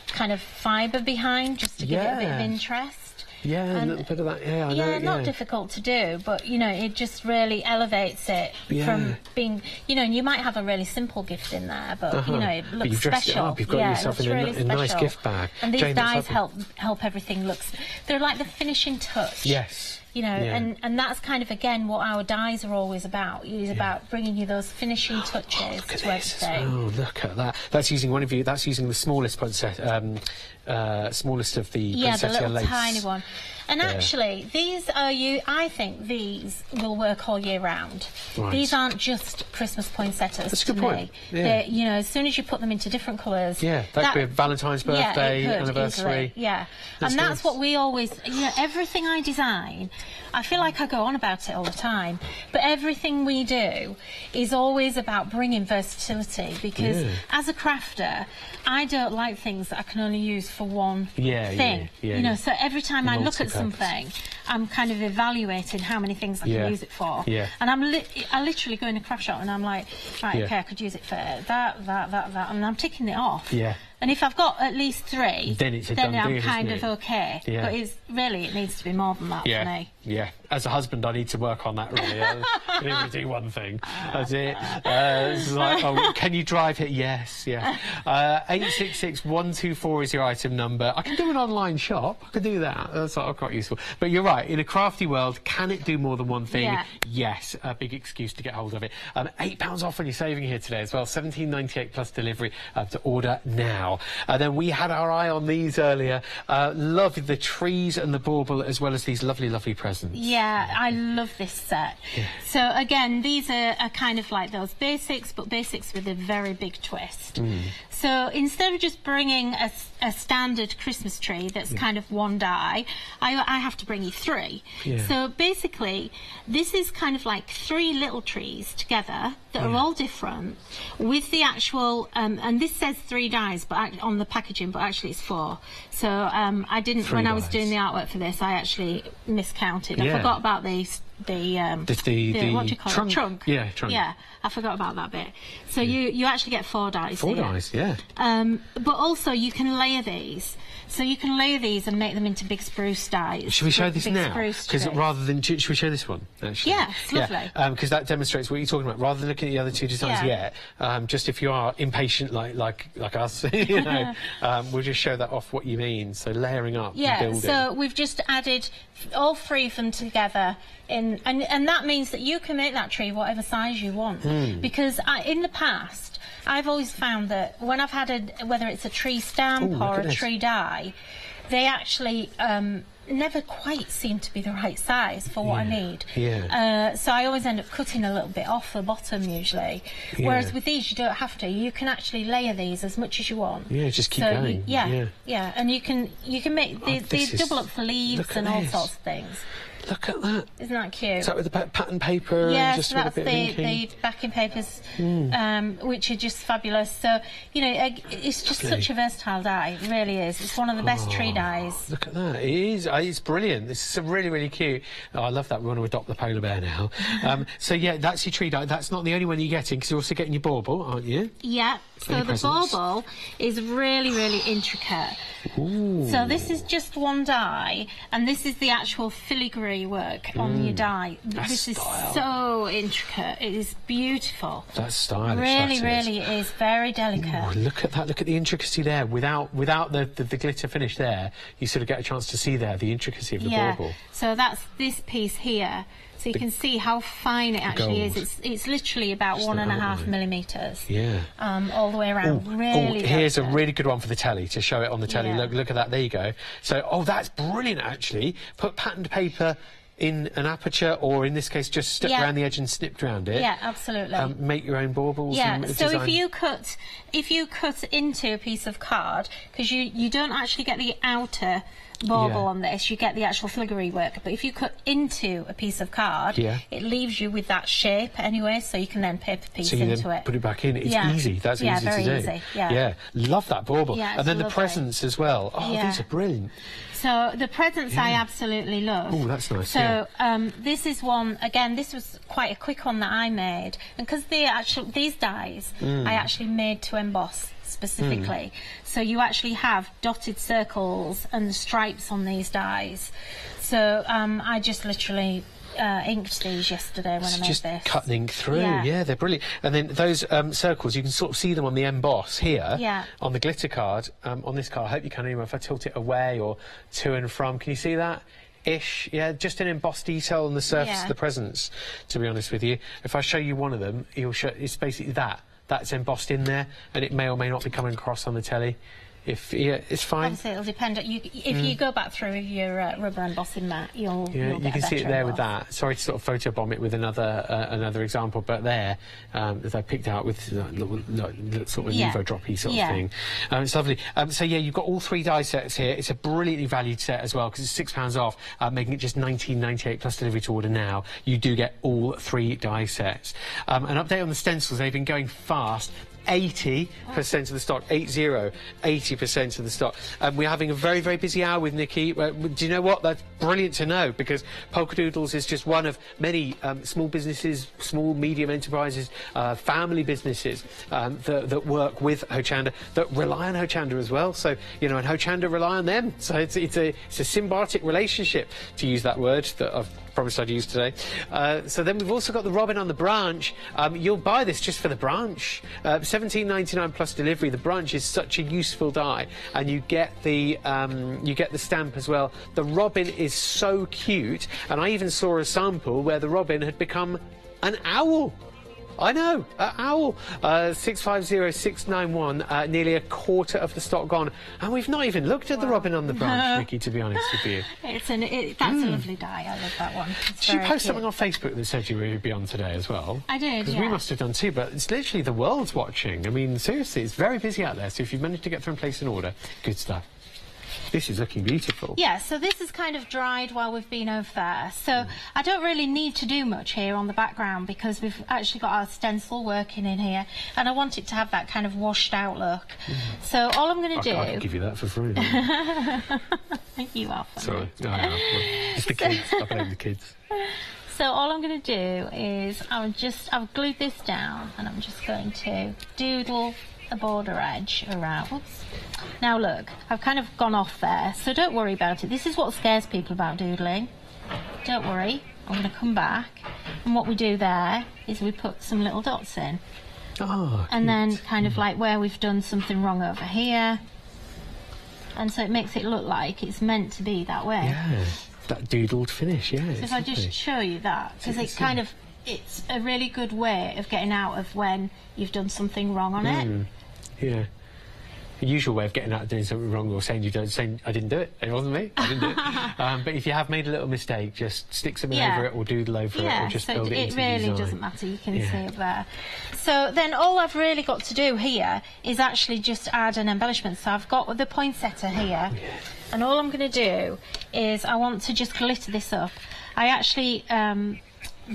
kind of fibre behind, just to give it a bit of interest. Yeah, a And- little bit of that. Yeah, I yeah, not yeah. difficult to do, but you know, it just really elevates it Yeah. from being, you know, and you might have a really simple gift in there, but Uh-huh. you know, it But looks you've dressed it special. up, you've got yeah, yourself in a really ni- a nice gift bag. And these Jane, dies help help everything looks. They're like the finishing touch. Yes. You know, Yeah. and, and that's kind of again what our dies are always about. Is about bringing you those finishing touches Oh, Look at to this everything. well. Look at that. That's using one of you. That's using the smallest poinsettia, um, uh, smallest of the Yeah, the little lace. tiny one. And actually, these are you. I think these will work all year round. Right. These aren't just Christmas poinsettias That's a to good point. me. Yeah. You know, as soon as you put them into different colours. Yeah, that, could be a Valentine's yeah, birthday, could anniversary. easily, Yeah, That's and that's nice. what we always. You know, everything I design, I feel like I go on about it all the time, but everything we do is always about bringing versatility because Yeah. as a crafter, I don't like things that I can only use for one Yeah, yeah, thing. yeah, you know, yeah. so every time I look at something, I'm kind of evaluating how many things I Yeah. can use it for. Yeah. And I'm li- I literally go in a craft shop and I'm like, right, Yeah. okay, I could use it for that, that, that, that, and I'm ticking it off. Yeah. And if I've got at least three, Then it's a then I'm deal, kind of okay. Yeah. But it's really it needs to be more than that Yeah, for me. yeah. As a husband, I need to work on that. Really, I [laughs] can only do one thing. That's it. [laughs] Uh, it's like, oh, can you drive it? Yes, yeah. Uh, Eight six six one two four is your item number. I can do an online shop. I can do that. That's like, quite useful. But you're right. In a crafty world, can it do more than one thing? Yeah. Yes. A big excuse to get hold of it. Um, Eight pounds off when you're saving here today as well. Seventeen ninety eight plus delivery uh, to order now. Uh, then we had our eye on these earlier. Uh, love the trees and the bauble as well as these lovely, lovely presents. Yeah, I love this set. So again, these are, are kind of like those basics, but basics with a very big twist. Mm. So instead of just bringing a standard Christmas tree that's kind of one die, I, I have to bring you three. Yeah. So basically, this is kind of like three little trees together that are all different with the actual, um, and this says three dies, but on the packaging, but actually it's four. So um, I didn't, Three when I was doing the artwork for this, I actually miscounted. I forgot about the s- the um, The- the- the what do you call trunk? it? Trunk. Yeah, trunk. Yeah, I forgot about that bit. So you you actually get four dies. Four here. dies, yeah. Um, but also you can layer these. So you can layer these and make them into big spruce dies. Should we show this big now? Because rather than should we show this one? Actually, Yeah, it's lovely. Because that demonstrates what you're talking about. Rather than looking at the other two designs Yeah. yet, um, just if you are impatient like like like us, [laughs] you know, [laughs] um, we'll just show that off what you mean. So layering up, Yeah, so we've just added all three of them together, in, and and that means that you can make that tree whatever size you want. Hmm. Because I, in the past, I've always found that when I've had a whether it's a tree stamp Ooh, or a tree die, they actually um, never quite seem to be the right size for what I need. yeah. Uh, so I always end up cutting a little bit off the bottom usually. Whereas with these, you don't have to. You can actually layer these as much as you want. Yeah, just keep So you- going, yeah, yeah. yeah, and you can you can make they, Oh, they double up for leaves and all this. sorts of things. Look at that. Isn't that cute? Is that with the pattern paper yeah, and just so that's the, the backing papers, Hmm. um, which are just fabulous. So, you know, it's just Lovely. such a versatile die. It really is. It's one of the best tree dies. Look at that. It is. uh, It's brilliant. This is really, really cute. Oh, I love that. We want to adopt the polar bear now. [laughs] um, so, yeah, that's your tree die. That's not the only one you're getting because you're also getting your bauble, aren't you? Yeah, so Any the presents? bauble is really, really intricate. So this is just one die, and this is the actual filigree work on your mm. die. This is style. so intricate. It is beautiful. That's stylish. really, that is. really is very delicate. Oh, look at that! Look at the intricacy there. Without without the, the, the glitter finish there, you sort of get a chance to see there the intricacy of the yeah. bauble. So that's this piece here. So you can see how fine it actually is. It's it's literally about one and a half outline. millimeters. Yeah. Um, all the way around. Oh, really. here's a really good one for the telly to show it on the telly. Yeah. Look, look at that. There you go. So, oh, that's brilliant. Actually, put patterned paper in an aperture, or in this case, just stuck Yeah. around the edge and snipped around it. Yeah, absolutely. Um, make your own baubles. Yeah, and so design. if you cut if you cut into a piece of card because you you don't actually get the outer bauble Yeah. on this, you get the actual filigree work. But if you cut into a piece of card, Yeah. it leaves you with that shape anyway, so you can then paper piece So you into it. put it back in. It's Yeah. easy. That's Yeah, easy very to do. easy, yeah. yeah, love that bauble. Yeah, and then the presents as well. Oh, these are brilliant. So the presents I absolutely love. Oh, that's nice, So um, this is one again. This was quite a quick one that I made, and because the actual these dies Mm. I actually made to emboss specifically. So you actually have dotted circles and stripes on these dies. So um, I just literally uh, inked these yesterday when I made just this. cutting through. Yeah. Yeah. they're brilliant. And then those um, circles, you can sort of see them on the emboss here Yeah. on the glitter card. Um, on this card, I hope you can anyway. If I tilt it away or to and from, can you see that? Ish, yeah, just an embossed detail on the surface Yeah. of the presents. To be honest with you, if I show you one of them, you'll show. It's basically that. That's embossed in there, and it may or may not be coming across on the telly. If yeah, it's fine. Obviously, it'll depend. You, if you go back through with your uh, rubber embossing mat, you'll, Mm. Yeah, you'll you can see it there with that. Sorry to sort of photobomb it with another uh, another example, but there, um, that I picked out with uh, little, little, little sort of Yeah. Nuvo droppy sort Yeah. of thing. Um, it's lovely. Um, so yeah, you've got all three die sets here. It's a brilliantly valued set as well because it's six pounds off, uh, making it just nineteen ninety eight plus delivery to order now. You do get all three die sets. Um, an update on the stencils. They've been going fast. 80% of the stock, 80, 80% of the stock. Um, we're having a very, very busy hour with Nikki. Do you know what? That's brilliant to know because Polka Doodles is just one of many um, small businesses, small, medium enterprises, uh, family businesses um, that, that work with Hochanda, that rely on Hochanda as well. So, you know, and Hochanda rely on them. So it's, it's, a, it's a symbiotic relationship, to use that word that I've promised I'd use today. Uh, so then we've also got the Robin on the branch. Um, you'll buy this just for the branch. Uh, 17.99 plus delivery. The branch is such a useful die, and you get the um, you get the stamp as well. The Robin is so cute, and I even saw a sample where the Robin had become an owl. I know, uh, owl. Uh, 650691, uh, nearly a quarter of the stock gone. And we've not even looked at the Robin on the [laughs] branch, Nikki, to be honest with you. It's an, it, that's a lovely die. I love that one. It's Did you post cute. something on Facebook that said you would be on today as well? I did, Because we must have done too, but it's literally the world's watching. I mean, seriously, it's very busy out there. So if you've managed to get through and place an order, good stuff. This is looking beautiful. Yeah, so this is kind of dried while we've been over there. So Mm. I don't really need to do much here on the background because we've actually got our stencil working in here and I want it to have that kind of washed out look. So all I'm going Mm. To I can do... give you that for free. Thank [laughs] you are funny. Sorry. No, I know. It's the [laughs] kids. I blame the kids. So all I'm going to do is I'm just I've glued this down and I'm just going to doodle a border edge around. Whoops. Now look, I've kind of gone off there, so don't worry about it. This is what scares people about doodling. Don't worry, I'm going to come back, and what we do there is we put some little dots in, Oh, and then kind of like where we've done something wrong over here, and so it makes it look like it's meant to be that way. Yeah. That doodled finish, yeah. So if I just show you that, because it's kind of, it's a really good way of getting out of when you've done something wrong on it. Hmm. Yeah. usual way of getting out of doing something wrong or saying you don't, saying I didn't do it. It wasn't me. I didn't do it. [laughs] Um, but if you have made a little mistake, just stick something Yeah. over it or doodle over it Yeah, or just so build it, it into the really design. doesn't matter. You can Yeah. see it there. So then all I've really got to do here is actually just add an embellishment. So I've got the poinsettia here, and all I'm going to do is I want to just glitter this up. I actually um,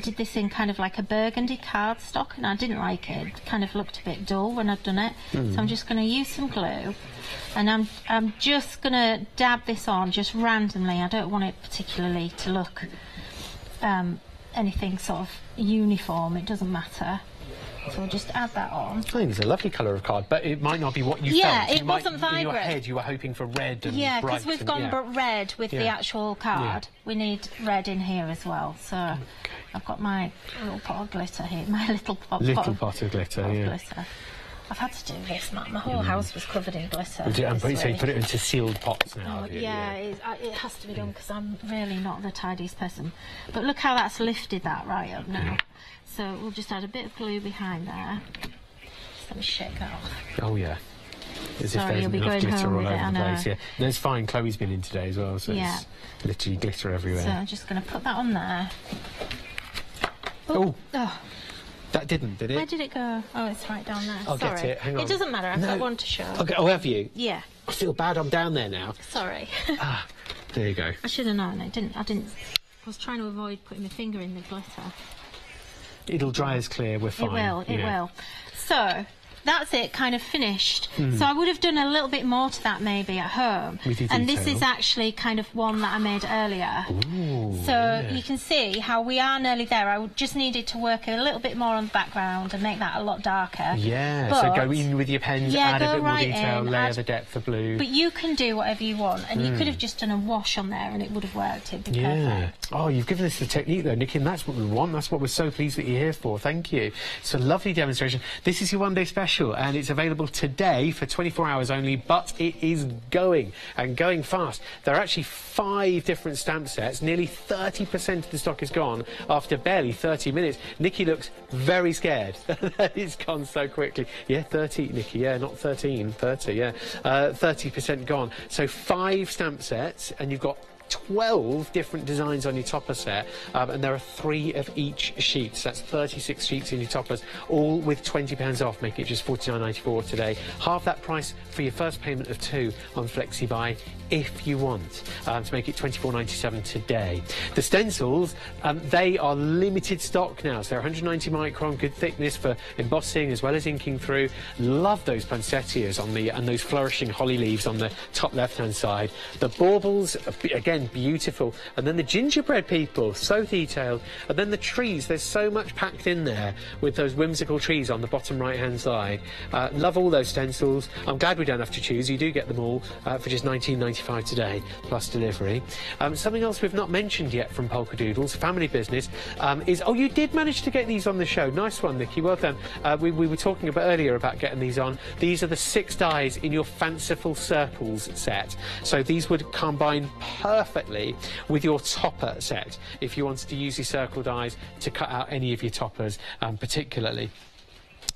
did this in kind of like a burgundy cardstock, and I didn't like it. It kind of looked a bit dull when I'd done it. So I'm just going to use some glue. And I'm I'm just gonna dab this on just randomly. I don't want it particularly to look um, anything sort of uniform. It doesn't matter. So we'll just add that on. I think it's a lovely colour of card, but it might not be what you Yeah, felt. it You might- wasn't vibrant. In your head, you were hoping for red and Yeah, bright. because we've and- gone yeah. red with the actual card. We need red in here as well. So I've got my little pot of glitter here. [laughs] My little pot, Little pot of, pot of glitter, pot of yeah. glitter. I've had to do this. My, my whole mm. house was covered in glitter. And put, so you put it into sealed pots now. Oh, you? yeah, It, it has to be done because I'm really not the tidiest person. But look how that's lifted that right up now. So we'll just add a bit of glue behind there. Just let me shake that off. Oh yeah. As Sorry, if there's you'll be enough going glitter home all over it, the place. Yeah, that's fine. Chloe's been in today as well, so Yeah. it's literally glitter everywhere. So I'm just going to put that on there. oh, Oh, that didn't, did it? where did it go? Oh, it's right down there. I'll Sorry. get it. Hang on. It doesn't matter. I've No. got one to show. Okay. Oh, have you? Yeah. I feel bad. I'm down there now. Sorry. [laughs] Ah, there you go. I should have known. I didn't. I didn't. I was trying to avoid putting my finger in the glitter. It'll dry as clear. We're fine. It will, it yeah. will. So that's it, kind of finished. Hmm. So I would have done a little bit more to that maybe at home. And this is actually kind of one that I made earlier. so you can see how we are nearly there. I just needed to work a little bit more on the background and make that a lot darker. Yeah. But, so go in with your pens, Yeah, add a bit more right detail, in, layer add- the depth of blue. But you can do whatever you want, and you Hmm. could have just done a wash on there, and it would have worked. It'd be Yeah. perfect. Oh, you've given us the technique though, Nikki, and that's what we want. That's what we're so pleased that you're here for. Thank you. It's a lovely demonstration. This is your one day special, and it's available today for 24 hours only, but it is going and going fast. There are actually five different stamp sets. Nearly 30% of the stock is gone after barely 30 minutes. Nikki looks very scared. [laughs] it's gone so quickly. Yeah, 30, Nikki. Yeah, not 13, 30, yeah. Uh, 30% gone. So five stamp sets, and you've got 12 different designs on your topper set, um, and there are three of each sheet. So that's 36 sheets in your toppers, all with £20 off, making it just $49.94 today. Half that price for your first payment of two on FlexiBuy if you want, um, to make it $24.97 today. The stencils, um, they are limited stock now, so they're 190 micron, good thickness for embossing as well as inking through. Love those poinsettias on the and those flourishing holly leaves on the top left-hand side. The baubles, are be- beautiful. And then the gingerbread people, so detailed. And then the trees, there's so much packed in there with those whimsical trees on the bottom right-hand side. Uh, love all those stencils. I'm glad we don't have to choose. You do get them all uh, for just 19.95 today, plus delivery. Um, something else we've not mentioned yet from Polka Doodles, family business, um, is oh, you did manage to get these on the show. Nice one, Nikki. Well done. Uh, we, we were talking about earlier about getting these on. These are the six dies in your fanciful circles set. So these would combine perfectly with your topper set if you wanted to use your circle dies to cut out any of your toppers, um, particularly.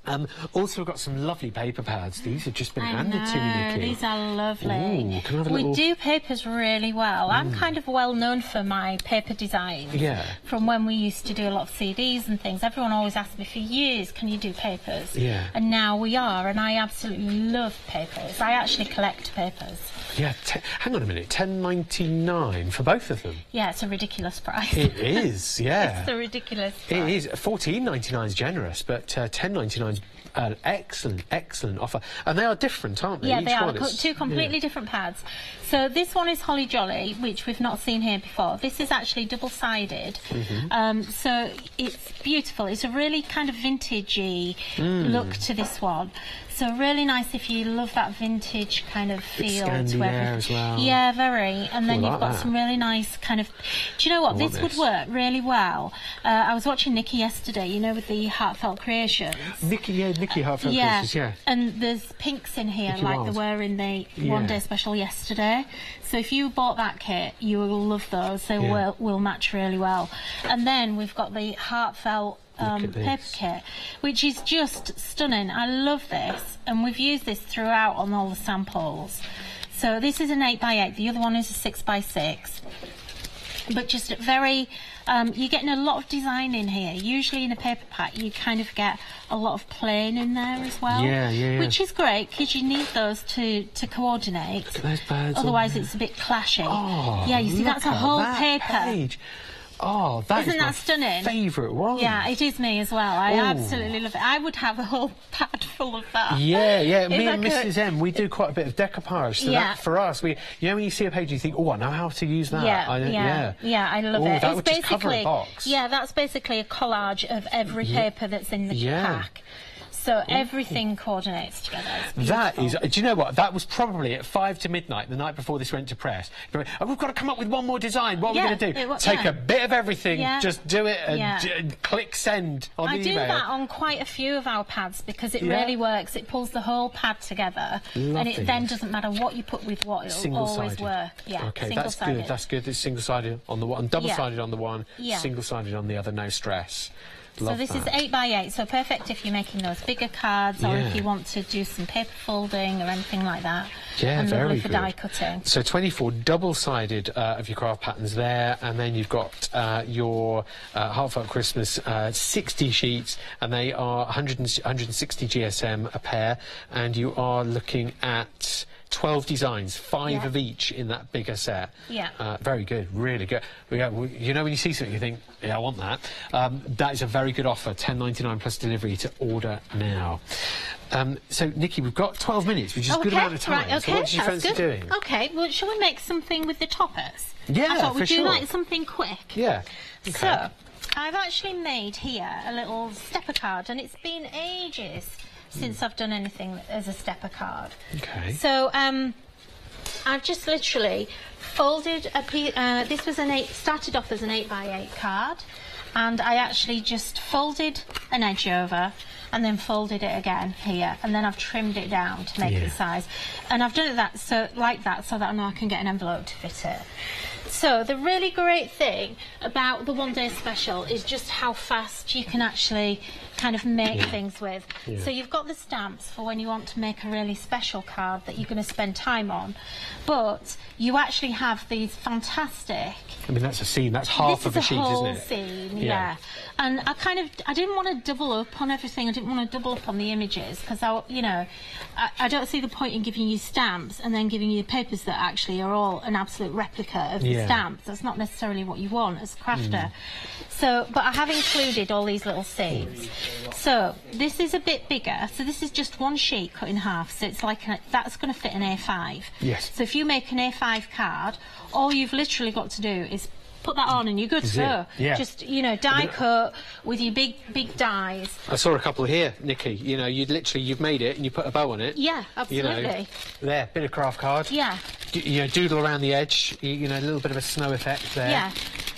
Um, also, we've got some lovely paper pads. These have just been I handed to me, know, Nikki. these are lovely. Ooh, can I have a we little- Mm. do papers really well. I'm kind of well known for my paper designs. Yeah. From when we used to do a lot of CDs and things, everyone always asked me for years, "Can you do papers?" Yeah. And now we are, and I absolutely love papers. I actually collect papers. Yeah, hang on a minute. Ten ninety nine for both of them. Yeah, it's a ridiculous price. It is, [laughs] yeah. it's a ridiculous. Price. It is. Fourteen ninety nine is generous, but uh, ten ninety nine an excellent, excellent offer. And they are different, aren't they? Yeah, Each they are is- two completely yeah. different pads. So this one is Holly Jolly, which we've not seen here before. This is actually double-sided. Mm-hmm. Um, so it's beautiful. It's a really kind of vintagey Mm. look to this one. So really nice if you love that vintage kind of feel to everything. as well. Yeah, very. And then you've got that. some really nice kind of. Do you know what? Want This would work really well. Uh, I was watching Nikki yesterday. You know, with the heartfelt creations. Nikki, yeah, Nikki Hartford Yeah, Pieces, yeah. and there's pinks in here Mickey like Wild. there were in the Yeah. one day special yesterday. So if you bought that kit, you will love those. They Yeah. will will match really well. And then we've got the heartfelt um, paper kit, which is just stunning. I love this, and we've used this throughout on all the samples. So this is an 8x8, the other one is a 6x6 but just very um, you're getting a lot of design in here usually in a paper pack you kind of get a lot of plain in there as well Yeah, yeah, yeah. which is great because you need those to to coordinate Look at those birds on otherwise it's a bit clashy Oh, yeah you see that's a whole that paper Page. Oh, that Isn't is that my stunning? Favourite one. yeah it is me as well I Ooh. absolutely love it I would have a whole [laughs] pad full of that Yeah, yeah. [laughs] Me and could- Mrs. M, we do quite a bit of decoupage. So Yeah. that for us, we you know when you see a page, you think, oh, I know how to use that. Yeah, know, yeah, yeah, I love Ooh, it. That it's would just cover a basically, box. yeah, that's basically a collage of every Yeah. paper that's in the Yeah. pack. So everything coordinates together. That is, do you know what? That was probably at five to midnight the night before this went to press. Oh, we've got to come up with one more design. What are Yeah, we going to do? Take yeah. a bit of everything, Yeah. just do it, and, and click send on I the do that on quite a few of our pads because it really works. It pulls the whole pad together, and it then doesn't matter what you put with what; it'll always work. Yeah, Okay, that's good. That's good. It's single-sided on the one, double-sided on the one, Yeah. single-sided on the other. No stress. So this is eight by eight, so perfect if you're making those bigger cards, or if you want to do some paper folding or anything like that. Yeah, and very good. die cutting. So 24 double-sided uh, of your craft patterns there, and then you've got uh, your uh, Heartfelt Christmas uh, 60 sheets, and they are 100 and, 160 GSM a pair, and you are looking at 12 designs, five Yeah. of each in that bigger set. Yeah. Uh, very good, really good. We got, we, you know when you see something, you think, yeah, I want that. Um, that is a very good offer, 10.99 plus delivery to order now. Um, so, Nikki, we've got 12 minutes, which is a good amount of time. Right, okay, so what do you fancy good. doing? Okay, well, shall we make something with the toppers? Yeah, I thought for we'd do sure. like something quick. Yeah. Okay. So, I've actually made here a little stepper card, and it's been ages since I've done anything as a stepper card. Okay. So, um, I've just literally folded a piece. Uh, this was an eight. Started off as an eight by eight card, and I actually just folded an edge over. And then folded it again here, and then I've trimmed it down to make Yeah. it the size. And I've done it that so like that so that I know I can get an envelope to fit it. So the really great thing about the one day special is just how fast you can actually kind of make things with. Yeah. So you've got the stamps for when you want to make a really special card that you're going to spend time on, but you actually have these fantastic I mean, that's a scene. That's half of a sheet, a whole isn't it? scene, Yeah. yeah. And I kind of, I didn't want to double up on everything. I didn't want to double up on the images because I, you know, I, I don't see the point in giving you stamps and then giving you papers that actually are all an absolute replica of the stamps. That's not necessarily what you want as a crafter. Mm. So, but I have included all these little scenes. So this is a bit bigger. So this is just one sheet cut in half. So it's like a, that's going to fit an A5. Yes. So if you make an A5 card, all you've literally got to do is put that on and you're good to go. Yeah. Just, you know, die cut with your big, big dies. I saw a couple here, Nikki. You know, you'd literally you've made it and you put a bow on it. Yeah, absolutely. You know, there, bit of craft card. Yeah. D- you know, doodle around the edge. You, you know, a little bit of a snow effect there. Yeah.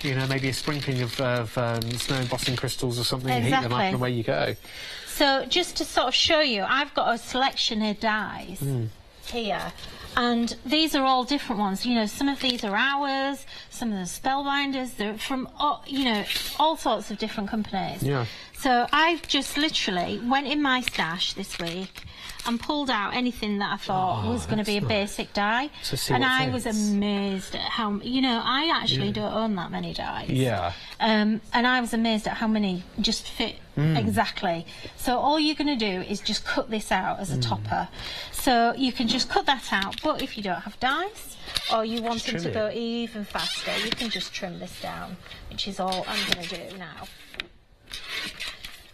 You know, maybe a sprinkling of, of um, snow embossing crystals or something. and Heat them up and away you go. So just to sort of show you, I've got a selection of dies Hmm. here. And these are all different ones. You know, some of these are ours, some of them are spellbinders. They're from, all, you know, all sorts of different companies. Yeah. So I've just literally went in my stash this week and pulled out anything that I thought Oh, was going to be a basic die. And I was amazed at how, you know, I actually don't own that many dies. Yeah. Um, and I was amazed at how many just fit Hmm. exactly. So all you're going to do is just cut this out as a Hmm. topper. So you can just cut that out. But if you don't have dies, or you want them to it. go even faster, you can just trim this down, which is all I'm going to do now.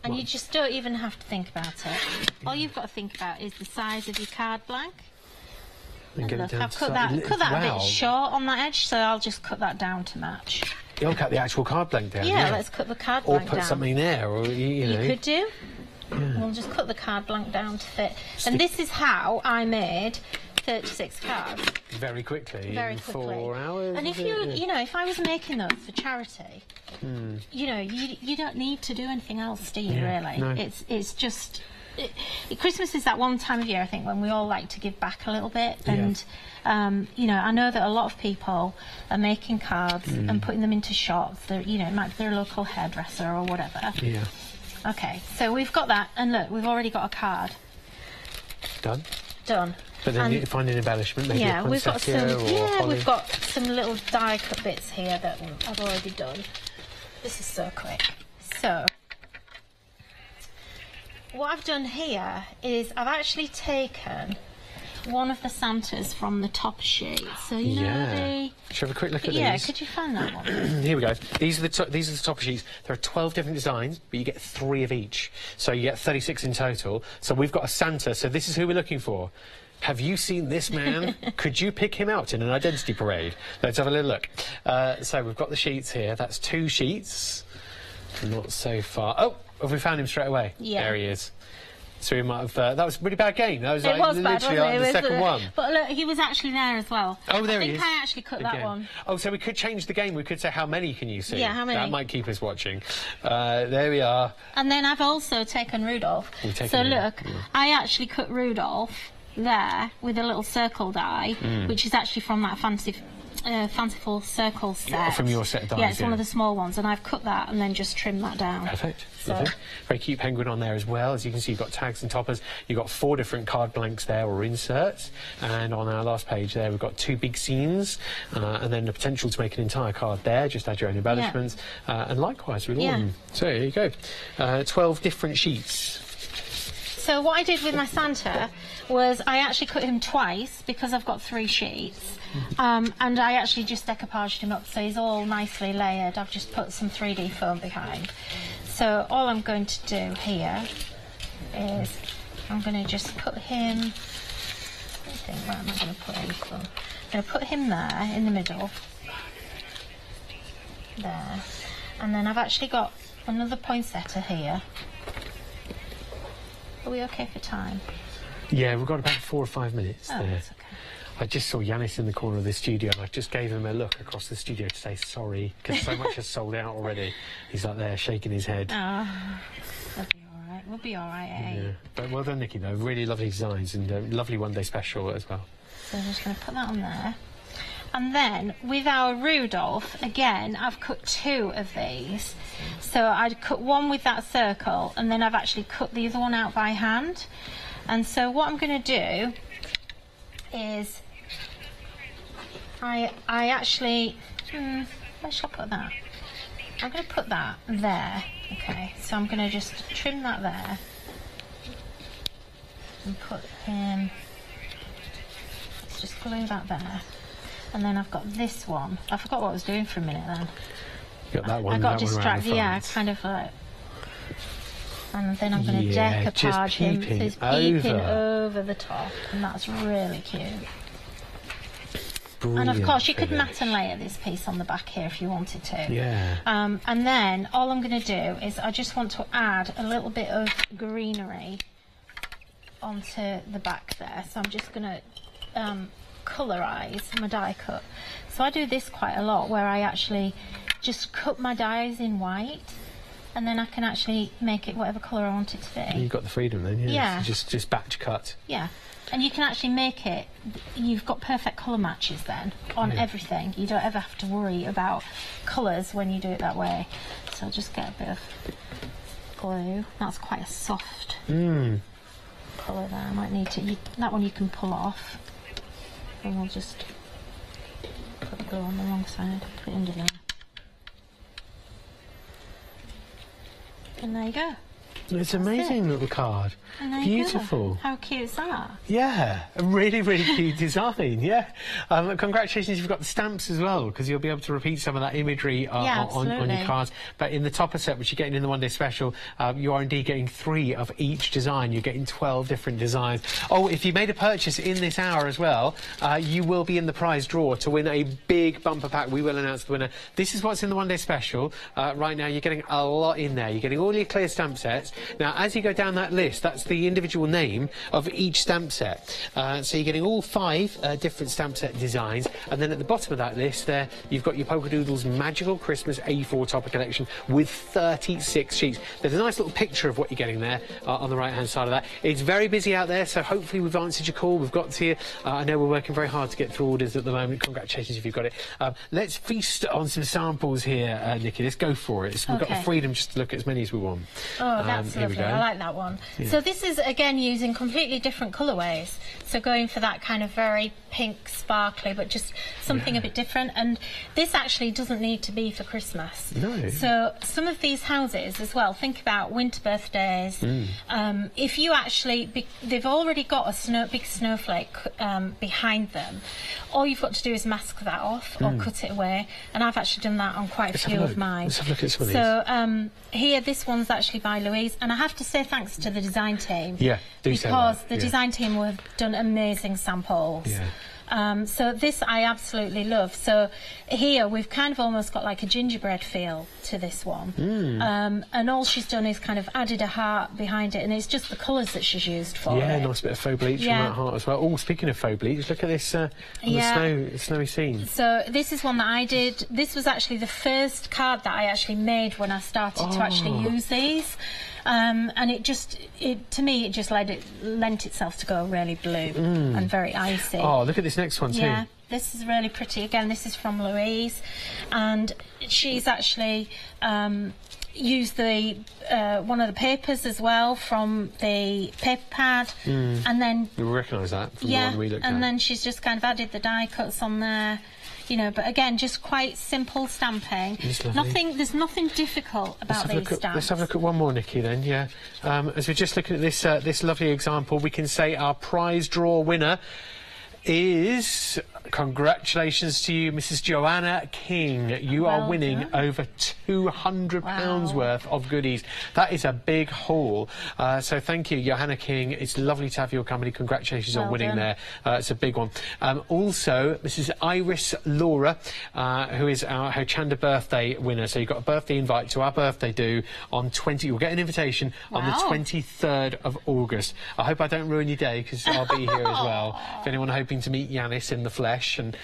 And you just don't even have to think about it. All you've got to think about is the size of your card blank. And it Look, I've cut that, cut that a bit short on that edge, so I'll just cut that down to match. You'll cut the actual card blank down. Yeah, let's cut the card blank down. Or put something there, or you, know. You could do. We'll just cut the card blank down to fit. Stick- And this is how I made 36 cards very quickly. very quickly. Four hours. and if you, it? You know, if I was making those for charity, you know, you you don't need to do anything else, do you? Yeah, really? no. It's it's just. It, Christmas is that one time of year, I think, when we all like to give back a little bit, Yeah. and um, you know, I know that a lot of people are making cards Hmm. and putting them into shops. They're, you know, it might be their local hairdresser or whatever. Yeah. Okay, so we've got that, and look, we've already got a card Done. done. But then And- you find an embellishment, maybe yeah, we've got some. Yeah, holly. we've got some little die cut bits here that I've already done. This is so quick. So, what I've done here is I've actually taken one of the Santas from the top sheet. So you know Yeah. the. Should we have a quick look at Yeah, these? could you find that one? [clears throat] Here we go. These are the these are the top sheets. There are 12 different designs, but you get three of each. So you get 36 in total. So we've got a Santa. So this is who we're looking for. Have you seen this man? [laughs] Could you pick him out in an identity parade? Let's have a little look. Uh, so we've got the sheets here. That's two sheets. Not so far. Oh, have we found him straight away? Yeah. There he is. So we might have. Uh, that was a really bad game. That was It like was bad, literally wasn't like it? the was, second uh, one. But look, he was actually there as well. Oh, there I he think is. I actually cut that Again. one. Oh, so we could change the game. We could say how many can you see? Yeah, how many? That might keep us watching. Uh, there we are. And then I've also taken Rudolph. Taken so him, look, yeah. I actually cut Rudolph there with a little circle die, Mm. which is actually from that fancy. Uh, fanciful circle set. from your set of Yeah, dies, it's one of the small ones, and I've cut that and then just trimmed that down. Perfect. So-. Very cute penguin on there as well. As you can see, you've got tags and toppers. You've got four different card blanks there or inserts. And on our last page there, we've got two big scenes uh, and then the potential to make an entire card there. Just add your own embellishments. Uh, and likewise with all Yeah. of them. So there you go. Uh, 12 different sheets. So what I did with my Santa was I actually cut him twice because I've got three sheets, um, and I actually just decoupaged him up so he's all nicely layered. I've just put some 3D foam behind. So all I'm going to do here is I'm going to just put him. I think where am I going to put him from? I'm going to put him there in the middle. There, and then I've actually got another poinsettia here. Are we okay for time? Yeah, we've got about four or five minutes Oh, there. okay. I just saw Yanis in the corner of the studio and I just gave him a look across the studio to say sorry because so much has sold out already. He's like there shaking his head. Oh, we'll be all right. We'll be all right, eh? Yeah. But well done, Nikki, though. Really lovely designs and uh, lovely one day special as well. So I'm just going to put that on there. And then with our Rudolph, again, I've cut two of these. So I'd cut one with that circle, and then I've actually cut the other one out by hand. And so what I'm going to do is I I actually hmm, where shall I put that? I'm going to put that there. Okay, so I'm going to just trim that there and put him. Let's just glue that there. And then I've got this one. I forgot what I was doing for a minute then. Got that one. I got that one around distracted, yeah, kind of like. And then I'm going to Yeah, decoupage him. So he's peeping over. over the top, and that's really cute. And of course, you could finish. mat and layer this piece on the back here if you wanted to. Yeah. Um, and then all I'm going to do is I just want to add a little bit of greenery onto the back there. So I'm just going to um, colorise my die cut. So I do this quite a lot where I actually just cut my dies in white and then I can actually make it whatever colour I want it to be. You've got the freedom then, yeah. Yeah. Just, just batch cut. Yeah. And you can actually make it, you've got perfect colour matches then on Yeah. everything. You don't ever have to worry about colours when you do it that way. So I'll just get a bit of glue. That's quite a soft Mm. colour there. I might need to, you, that one you can pull off. And we'll just put the glue on the wrong side, put it under there. And there you go. It's an amazing little card. And there you go. Beautiful. How cute is that? Yeah, a really, really cute [laughs] design. Yeah. Um, congratulations, you've got the stamps as well, because you'll be able to repeat some of that imagery uh, Yeah, on, on your cards. But in the topper set, which you're getting in the one day special, um, you are indeed getting three of each design. You're getting 12 different designs. Oh, if you made a purchase in this hour as well, uh, you will be in the prize draw to win a big bumper pack. We will announce the winner. This is what's in the one day special. Uh, right now, you're getting a lot in there. You're getting all your clear stamp sets. Now, as you go down that list, that's the individual name of each stamp set. Uh, so you're getting all five uh, different stamp set designs, and then at the bottom of that list there, you've got your Polka Doodles Magical Christmas A4 Topper Collection with 36 sheets. There's a nice little picture of what you're getting there uh, on the right-hand side of that. It's very busy out there, so hopefully we've answered your call. We've got to you. Uh, I know we're working very hard to get through orders at the moment. Congratulations if you've got it. Um, let's feast on some samples here, uh, Nikki. Let's go for it. We've got the freedom just to look at as many as we want. Oh, that's here lovely. I like that one. So this is again using completely different colourways. So going for that kind of very pink, sparkly, but just something a bit different. And this actually doesn't need to be for Christmas. No. So some of these houses as well. Think about winter birthdays. Mm. Um, if you actually, they've already got a snow, big snowflake um, behind them. All you've got to do is mask that off or cut it away. And I've actually done that on quite a Mm. Let's few of mine. Let's have a look at some of so um, here, this one's actually by Louise, and I have to say thanks to the design team. Yeah, do because the yeah. design team have done amazing samples. Yeah. Um, so this I absolutely love. So here we've kind of almost got like a gingerbread feel to this one, Hmm. um, and all she's done is kind of added a heart behind it, and it's just the colours that she's used for Yeah, it. nice bit of faux bleach Yeah. from that heart as well. Oh, speaking of faux bleach, look at this uh, on Yeah. the snow, snowy scene. So this is one that I did. This was actually the first card that I actually made when I started to actually Oh. use these, um, and it just, it to me, it just led it lent itself to go really blue and very icy. Oh, look at this next one too. Yeah, this is really pretty. Again, this is from Louise, and she's actually um, used the uh, one of the papers as well from the paper pad, and then You'll recognise that from yeah, the one we looked and at. then she's just kind of added the die cuts on there. You know, but again, just quite simple stamping. Nothing. There's nothing difficult about these at, stamps. let's have a look at one more, Nikki. Then, yeah. Um, as we're just looking at this uh, this lovely example, we can say our prize draw winner is congratulations to you, Mrs. Joanna King. You are winning done. over two hundred pounds Wow. worth of goodies. That is a big haul. Uh, so thank you, Johanna King. It's lovely to have your company. Congratulations on winning done. there. Uh, it's a big one. Um, also, Mrs. Iris Laura, uh, who is our Hochanda birthday winner. So you've got a birthday invite to our birthday do on 20. You'll get an invitation on the 23rd of August. I hope I don't ruin your day because I'll be here as well. [laughs] If anyone hoping to meet Yanis in the flesh and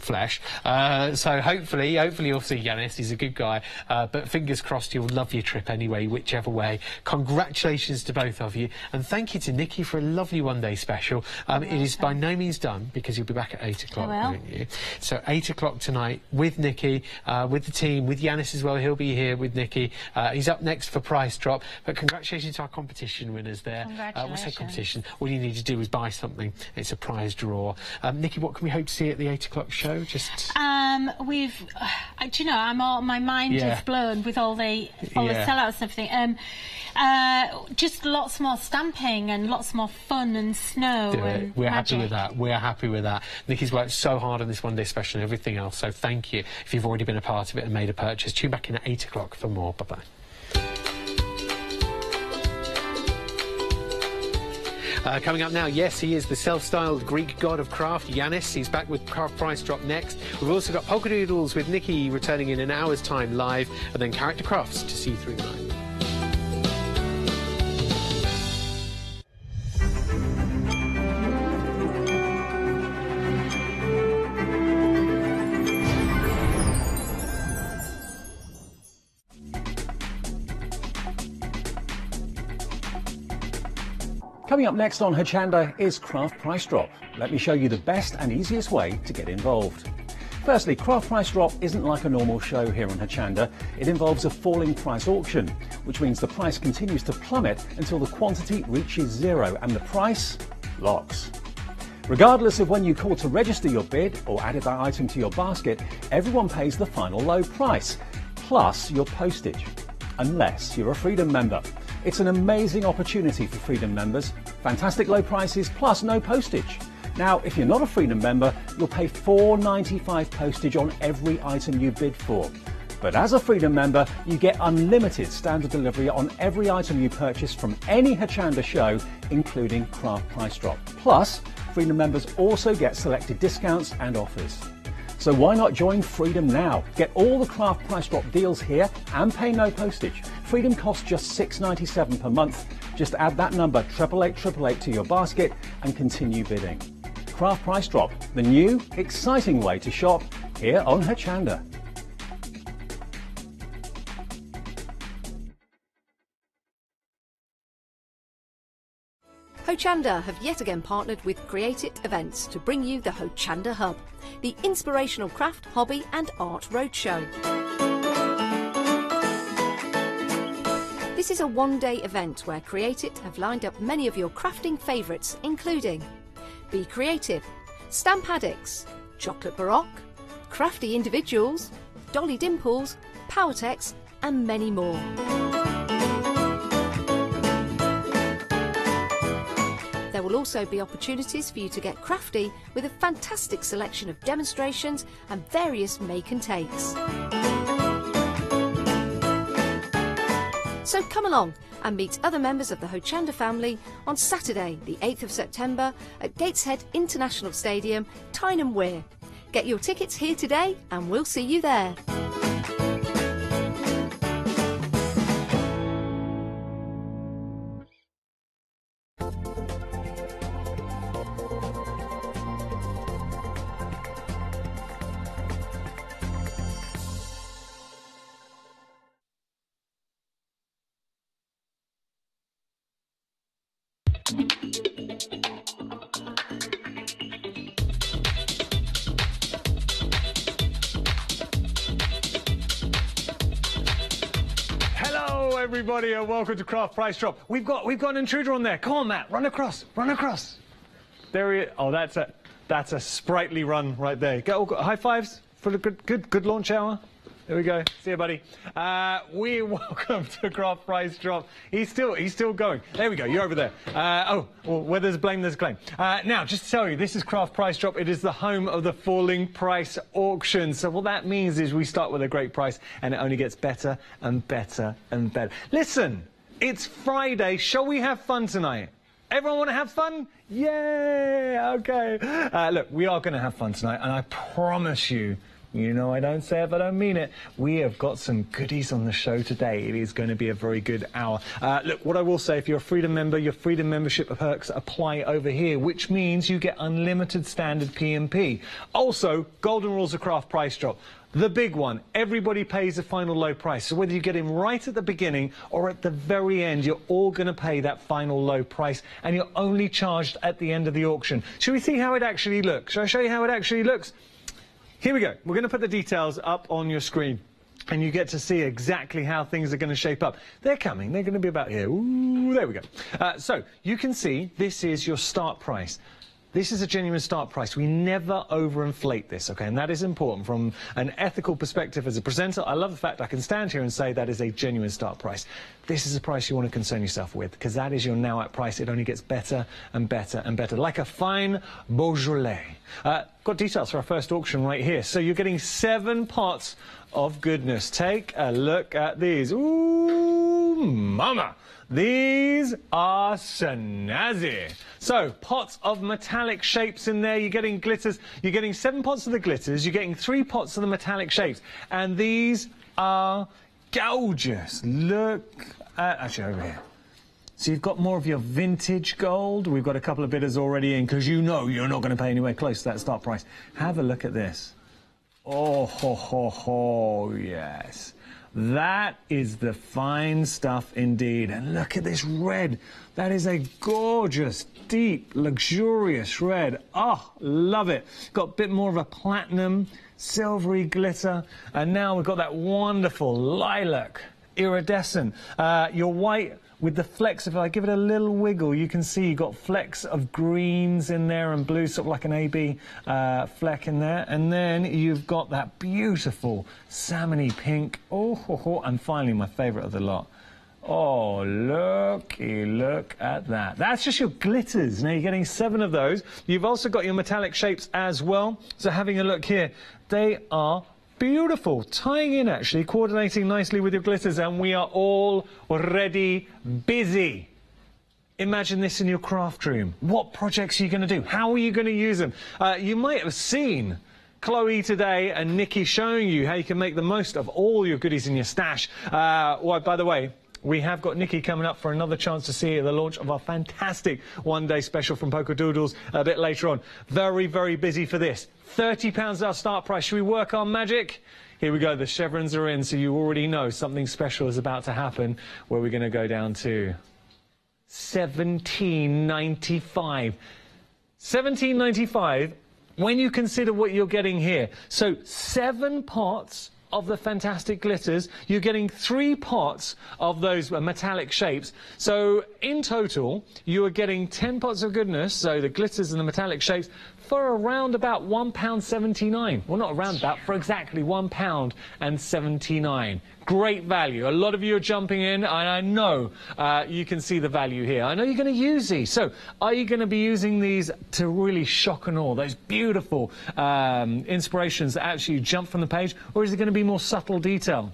flesh, uh, so hopefully, hopefully you'll see Yanis. He's a good guy. Uh, but fingers crossed, you'll love your trip anyway, whichever way. Congratulations to both of you, and thank you to Nikki for a lovely one-day special. Um, it is by no means done because you'll be back at eight o'clock, won't you? So eight o'clock tonight with Nikki, uh, with the team, with Yanis as well. He'll be here with Nikki. Uh, he's up next for price drop. But congratulations to our competition winners there. Uh, we'll say competition. All you need to do is buy something. It's a prize draw. Um, Nikki, what can we hope to see at the eight o'clock show? Just. Um, we've, uh, do you know, I'm all my mind Yeah. is blown with all the all Yeah. the sellouts and everything. Um, uh, just lots more stamping and lots more fun and snow do it. We're magic. happy with that. We're happy with that. Nikki's worked so hard on this one day special and everything else. So thank you if you've already been a part of it and made a purchase. Tune back in at eight o'clock for more. Bye bye. Uh, coming up now, yes, he is the self-styled Greek god of craft, Yanis. He's back with Craft Price Drop next. We've also got Polka Doodles with Nikki returning in an hour's time live, and then Character Crafts to see through the night. Coming up next on Hochanda is Craft Price Drop. Let me show you the best and easiest way to get involved. Firstly, Craft Price Drop isn't like a normal show here on Hochanda. It involves a falling price auction, which means the price continues to plummet until the quantity reaches zero and the price locks. Regardless of when you call to register your bid or added that item to your basket, everyone pays the final low price, plus your postage, unless you're a Freedom member. It's an amazing opportunity for Freedom members. Fantastic low prices plus no postage. Now, if you're not a Freedom member, you'll pay $4.95 postage on every item you bid for. But as a Freedom member, you get unlimited standard delivery on every item you purchase from any Hochanda show, including Craft Price Drop. Plus, Freedom members also get selected discounts and offers. So why not join Freedom now? Get all the Craft Price Drop deals here and pay no postage. Freedom costs just $6.97 per month. Just add that number, 888 to your basket and continue bidding. Craft Price Drop, the new, exciting way to shop here on Hochanda. Hochanda have yet again partnered with Create It Events to bring you the Hochanda Hub, the inspirational craft, hobby and art roadshow. This is a one-day event where Create It have lined up many of your crafting favourites, including Be Creative, Stamp Addicts, Chocolate Baroque, Crafty Individuals, Dolly Dimples, Powertex and many more. There will also be opportunities for you to get crafty with a fantastic selection of demonstrations and various make and takes. So come along and meet other members of the Hochanda family on Saturday, the 8th of September at Gateshead International Stadium, Tyne and Wear. Get your tickets here today and we'll see you there. Everybody, and welcome to Craft Price Drop. We've got we've got an intruder on there. Come on, Matt, run across, run across. There he. is. Oh, that's a that's a sprightly run right there. Go high fives for the good good good launch hour. There we go. See you, buddy. Uh, we [laughs] welcome to Craft Price Drop. He's still he's still going. There we go. You're over there. Uh, oh, well, where there's blame, there's claim. Uh, now, just to tell you, this is Craft Price Drop. It is the home of the falling price auction. So what that means is we start with a great price, and it only gets better and better and better. Listen, it's Friday. Shall we have fun tonight? Everyone want to have fun? Yay! Okay. Uh, look, we are going to have fun tonight, and I promise you, you know I don't say it, but I mean it. We have got some goodies on the show today. It is going to be a very good hour. Uh, look, what I will say, if you're a Freedom member, your Freedom membership perks apply over here, which means you get unlimited standard P&P. Also, golden rules of craft price drop. The big one, everybody pays the final low price. So whether you get him right at the beginning or at the very end, you're all going to pay that final low price and you're only charged at the end of the auction. Shall we see how it actually looks? Shall I show you how it actually looks? Here we go. We're going to put the details up on your screen. And you get to see exactly how things are going to shape up. They're coming. They're going to be about here. Ooh, there we go. Uh, so you can see this is your start price. This is a genuine start price. We never overinflate this, okay? And that is important from an ethical perspective as a presenter. I love the fact I can stand here and say that is a genuine start price. This is a price you want to concern yourself with because that is your now at price. It only gets better and better and better, like a fine Beaujolais. Uh, got details for our first auction right here. So you're getting seven pots of goodness. Take a look at these. Ooh, mama. These are snazzy. So, pots of metallic shapes in there. You're getting glitters. You're getting seven pots of the glitters. You're getting three pots of the metallic shapes. And these are gorgeous. Look at, actually over here. So you've got more of your vintage gold. We've got a couple of bidders already in because you know you're not going to pay anywhere close to that start price. Have a look at this. Oh, ho, ho, ho, yes. That is the fine stuff indeed. And look at this red. That is a gorgeous, deep, luxurious red. Oh, love it. Got a bit more of a platinum, silvery glitter. And now we've got that wonderful lilac, iridescent. Uh, your white with the flecks, if I give it a little wiggle, you can see you've got flecks of greens in there and blue, sort of like an AB uh, fleck in there. And then you've got that beautiful salmony pink. Oh, ho, ho. and finally my favourite of the lot. Oh, looky, look at that. That's just your glitters. Now you're getting seven of those. You've also got your metallic shapes as well. So having a look here, they are Beautiful, tying in actually, coordinating nicely with your glitters, and we are all already busy. Imagine this in your craft room. What projects are you going to do? How are you going to use them? Uh, you might have seen Chloe today and Nikki showing you how you can make the most of all your goodies in your stash. Uh, well, by the way, we have got Nikki coming up for another chance to see the launch of our fantastic one-day special from Polka Doodles a bit later on. Very, very busy for this. £30 our start price. Should we work our magic? Here we go. The chevrons are in, so you already know something special is about to happen. Where we're going to go down to 17.95. 17.95 when you consider what you're getting here. So seven pots of the fantastic glitters. You're getting three pots of those uh, metallic shapes. So in total, you are getting 10 pots of goodness, so the glitters and the metallic shapes, for around about £1.79. Well, not around about, for exactly £1 and 79. Great value. A lot of you are jumping in, and I know uh, you can see the value here. I know you're going to use these. So, are you going to be using these to really shock and awe? Those beautiful um, inspirations that actually jump from the page, or is it going to be more subtle detail?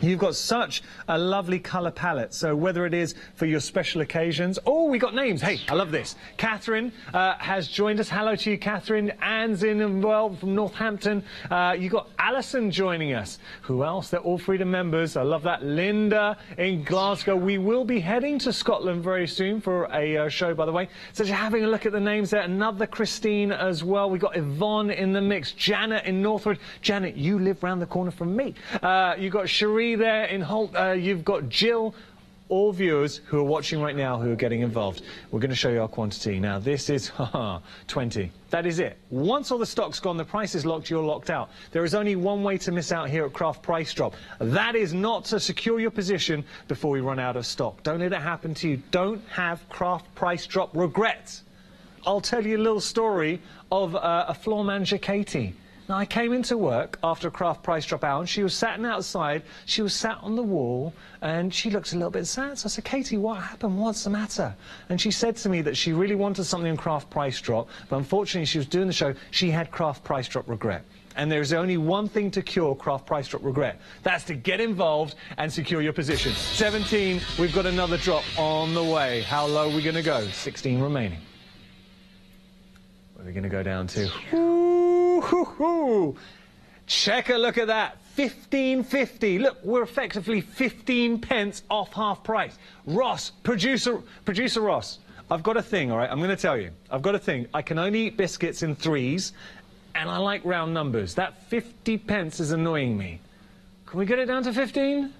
You've got such a lovely colour palette. So whether it is for your special occasions, oh, we got names. Hey, I love this. Catherine uh, has joined us. Hello to you, Catherine. Anne's in well from Northampton. Uh, you got Alison joining us. Who else? They're all Freedom members. I love that. Linda in Glasgow. We will be heading to Scotland very soon for a uh, show, by the way. So just having a look at the names there. Another Christine as well. We got Yvonne in the mix. Janet in Northwood. Janet, you live round the corner from me. Uh, you got Cherie there in Holt. Uh, you've got Jill. All viewers who are watching right now who are getting involved, we're going to show you our quantity. Now, this is [laughs] haha, 20. That is it. Once all the stock's gone, the price is locked, you're locked out. There is only one way to miss out here at Craft Price Drop. That is not to secure your position before we run out of stock. Don't let it happen to you. Don't have Craft Price Drop regrets. I'll tell you a little story of uh, a floor manager, Katie. Now, I came into work after a craft price drop out, and she was sat outside. She was sat on the wall, and she looked a little bit sad. So I said, Katie, what happened? What's the matter? And she said to me that she really wanted something in craft price drop, but unfortunately, she was doing the show. She had craft price drop regret. And there's only one thing to cure craft price drop regret. That's to get involved and secure your position. 17, we've got another drop on the way. How low are we going to go? 16 remaining. Are going to go down to? Check a look at that. 15.50. Look, we're effectively 15 pence off half price. Ross, producer, producer Ross, I've got a thing, all right? I'm going to tell you. I've got a thing. I can only eat biscuits in threes, and I like round numbers. That 50 pence is annoying me. Can we get it down to 15?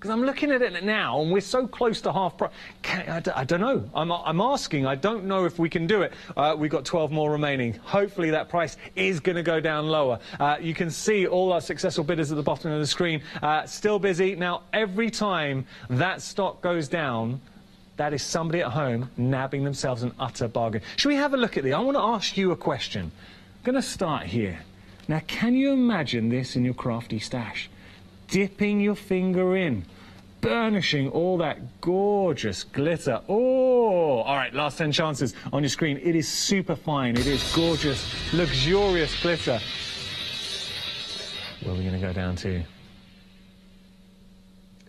Because I'm looking at it now, and we're so close to half price. I, don't know. I'm, I'm, asking. I don't know if we can do it. Uh, we've got 12 more remaining. Hopefully that price is going to go down lower. Uh, you can see all our successful bidders at the bottom of the screen. Uh, still busy. Now, every time that stock goes down, that is somebody at home nabbing themselves an utter bargain. Should we have a look at this? I want to ask you a question. I'm going to start here. Now, can you imagine this in your crafty stash? Dipping your finger in, burnishing all that gorgeous glitter. Oh, all right, last 10 chances on your screen. It is super fine. It is gorgeous, luxurious glitter. Where are we going to go down to?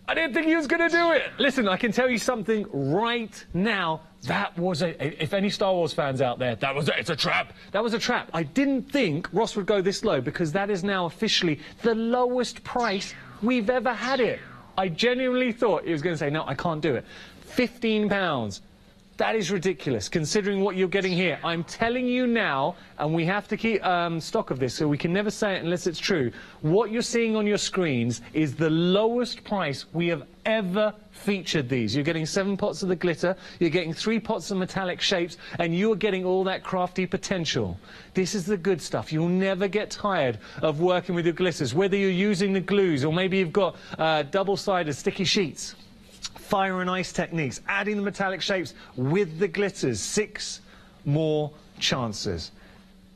I didn't think he was going to do it. Listen, I can tell you something right now. That was a, if any Star Wars fans out there, that was a, it's a trap. That was a trap. I didn't think Ross would go this low because that is now officially the lowest price we've ever had it. I genuinely thought he was going to say, no, I can't do it. 15 pounds. That is ridiculous, considering what you're getting here. I'm telling you now, and we have to keep um, stock of this, so we can never say it unless it's true. What you're seeing on your screens is the lowest price we have ever featured these. You're getting seven pots of the glitter, you're getting three pots of metallic shapes, and you're getting all that crafty potential. This is the good stuff. You'll never get tired of working with your glitters, whether you're using the glues or maybe you've got uh, double-sided sticky sheets fire and ice techniques, adding the metallic shapes with the glitters. Six more chances.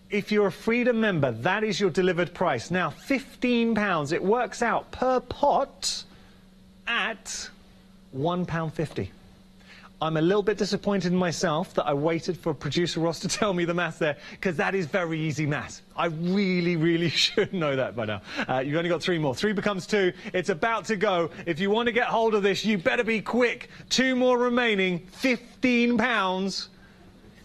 If you're a Freedom member, that is your delivered price. Now, £15, it works out per pot at £1.50. I'm a little bit disappointed in myself that I waited for producer Ross to [laughs] tell me the math there, because that is very easy math. I really, really [laughs] should know that by now. Uh, you've only got three more. Three becomes two. It's about to go. If you want to get hold of this, you better be quick. Two more remaining. Fifteen pounds.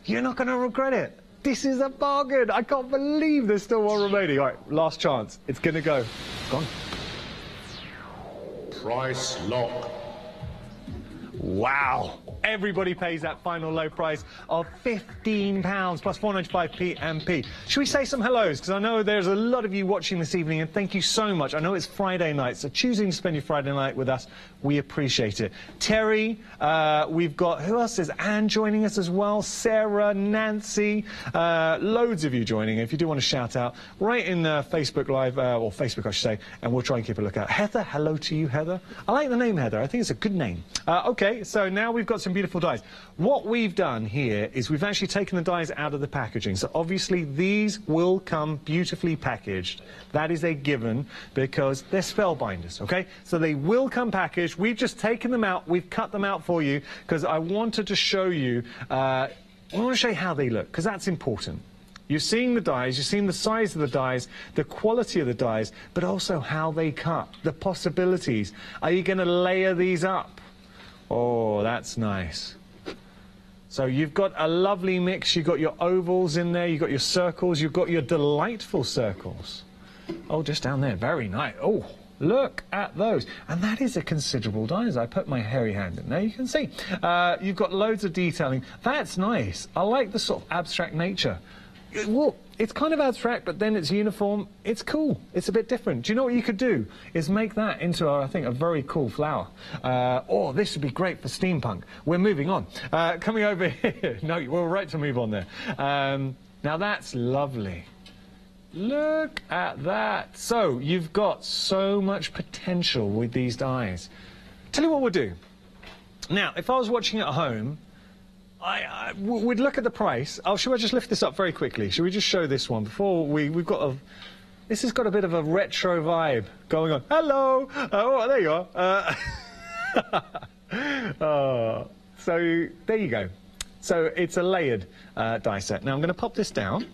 You're not going to regret it. This is a bargain. I can't believe there's still one remaining. All right, last chance. It's going to go. Gone. Price lock. Wow. Everybody pays that final low price of £15 plus 495p and p. Should we say some hellos? Because I know there's a lot of you watching this evening, and thank you so much. I know it's Friday night, so choosing to spend your Friday night with us, we appreciate it. Terry, uh, we've got, who else is Anne joining us as well? Sarah, Nancy, uh, loads of you joining. If you do want to shout out, right in uh, Facebook Live, uh, or Facebook, I should say, and we'll try and keep a lookout. Heather, hello to you, Heather. I like the name Heather. I think it's a good name. Uh, okay, so now we've got some beautiful dies. What we've done here is we've actually taken the dies out of the packaging. So obviously these will come beautifully packaged. That is a given because they're spellbinders, okay? So they will come packaged. We've just taken them out. We've cut them out for you because I wanted to show you, uh, I want to show you how they look because that's important. You're seeing the dies, you're seeing the size of the dies, the quality of the dies, but also how they cut, the possibilities. Are you going to layer these up? Oh, that's nice. So you've got a lovely mix. You've got your ovals in there, you've got your circles, you've got your delightful circles. Oh, just down there, very nice. Oh, look at those. And that is a considerable die as I put my hairy hand in there. You can see. Uh, you've got loads of detailing. That's nice. I like the sort of abstract nature. Well, it's kind of abstract, but then it's uniform. It's cool. It's a bit different. Do you know what you could do? Is make that into, I think, a very cool flower. Uh, oh, this would be great for steampunk. We're moving on. Uh, coming over [laughs] here. no, we're right to move on there. Um, now that's lovely. Look at that. So you've got so much potential with these dies. Tell you what we'll do. Now, if I was watching at home, I, I w- would look at the price. Oh, should I just lift this up very quickly? Should we just show this one before we we've got a. This has got a bit of a retro vibe going on. Hello. Oh, there you are. Uh, [laughs] oh, so there you go. So it's a layered uh, die set. Now I'm going to pop this down.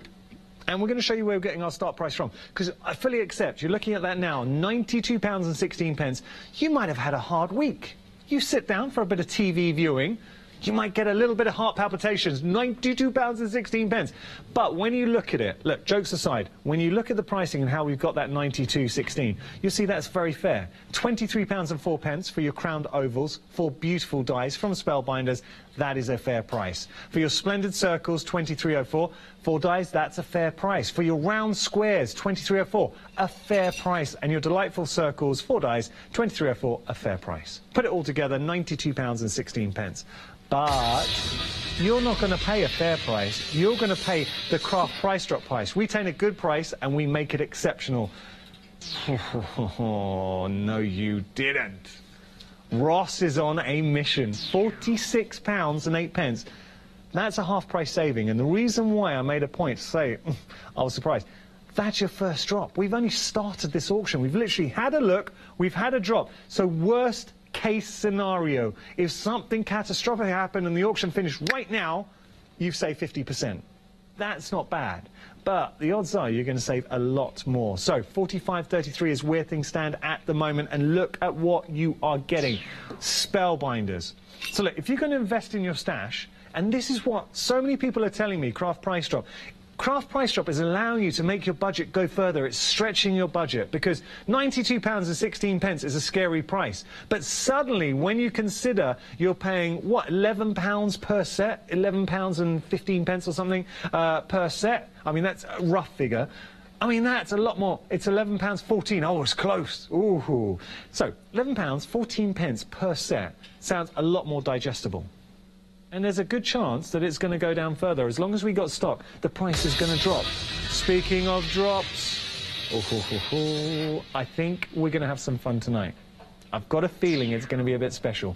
And we're going to show you where we're getting our start price from. Because I fully accept, you're looking at that now, ninety-two pounds and sixteen pence. You might have had a hard week. You sit down for a bit of TV viewing, you might get a little bit of heart palpitations, £92.16. pence. But when you look at it, look, jokes aside, when you look at the pricing and how we've got that 92.16, you'll see that's very fair. £23 and 4 pence for your crowned ovals, four beautiful dies from Spellbinders, that is a fair price. For your splendid circles, 2304, four dies, that's a fair price. For your round squares, 2304, a fair price. And your delightful circles, four dies, 2304, a fair price. Put it all together, £92 and 16 pence. But you're not going to pay a fair price. You're going to pay the craft price drop price. We take a good price and we make it exceptional. Oh, [laughs] no, you didn't. Ross is on a mission. £46 and 8 pence. That's a half price saving. And the reason why I made a point to say, [laughs] I was surprised, that's your first drop. We've only started this auction. We've literally had a look, we've had a drop. So worst case scenario, if something catastrophic happened and the auction finished right now, you've saved 50%. That's not bad. But the odds are you're going to save a lot more. So 45.33 is where things stand at the moment. And look at what you are getting. Spellbinders. So look, if you're going to invest in your stash, and this is what so many people are telling me, Craft Price Drop, Craft Price Drop is allowing you to make your budget go further. It's stretching your budget because £92 and 16 pence is a scary price. But suddenly, when you consider you're paying, what, £11 per set? £11 and 15 pence or something uh, per set? I mean, that's a rough figure. I mean, that's a lot more. It's £11 14. Oh, it's close. Ooh. So, £11 14 pence per set sounds a lot more digestible. And there's a good chance that it's going to go down further. As long as we got stock, the price is going to drop. Speaking of drops, oh, ho, ho, I think we're going to have some fun tonight. I've got a feeling it's going to be a bit special.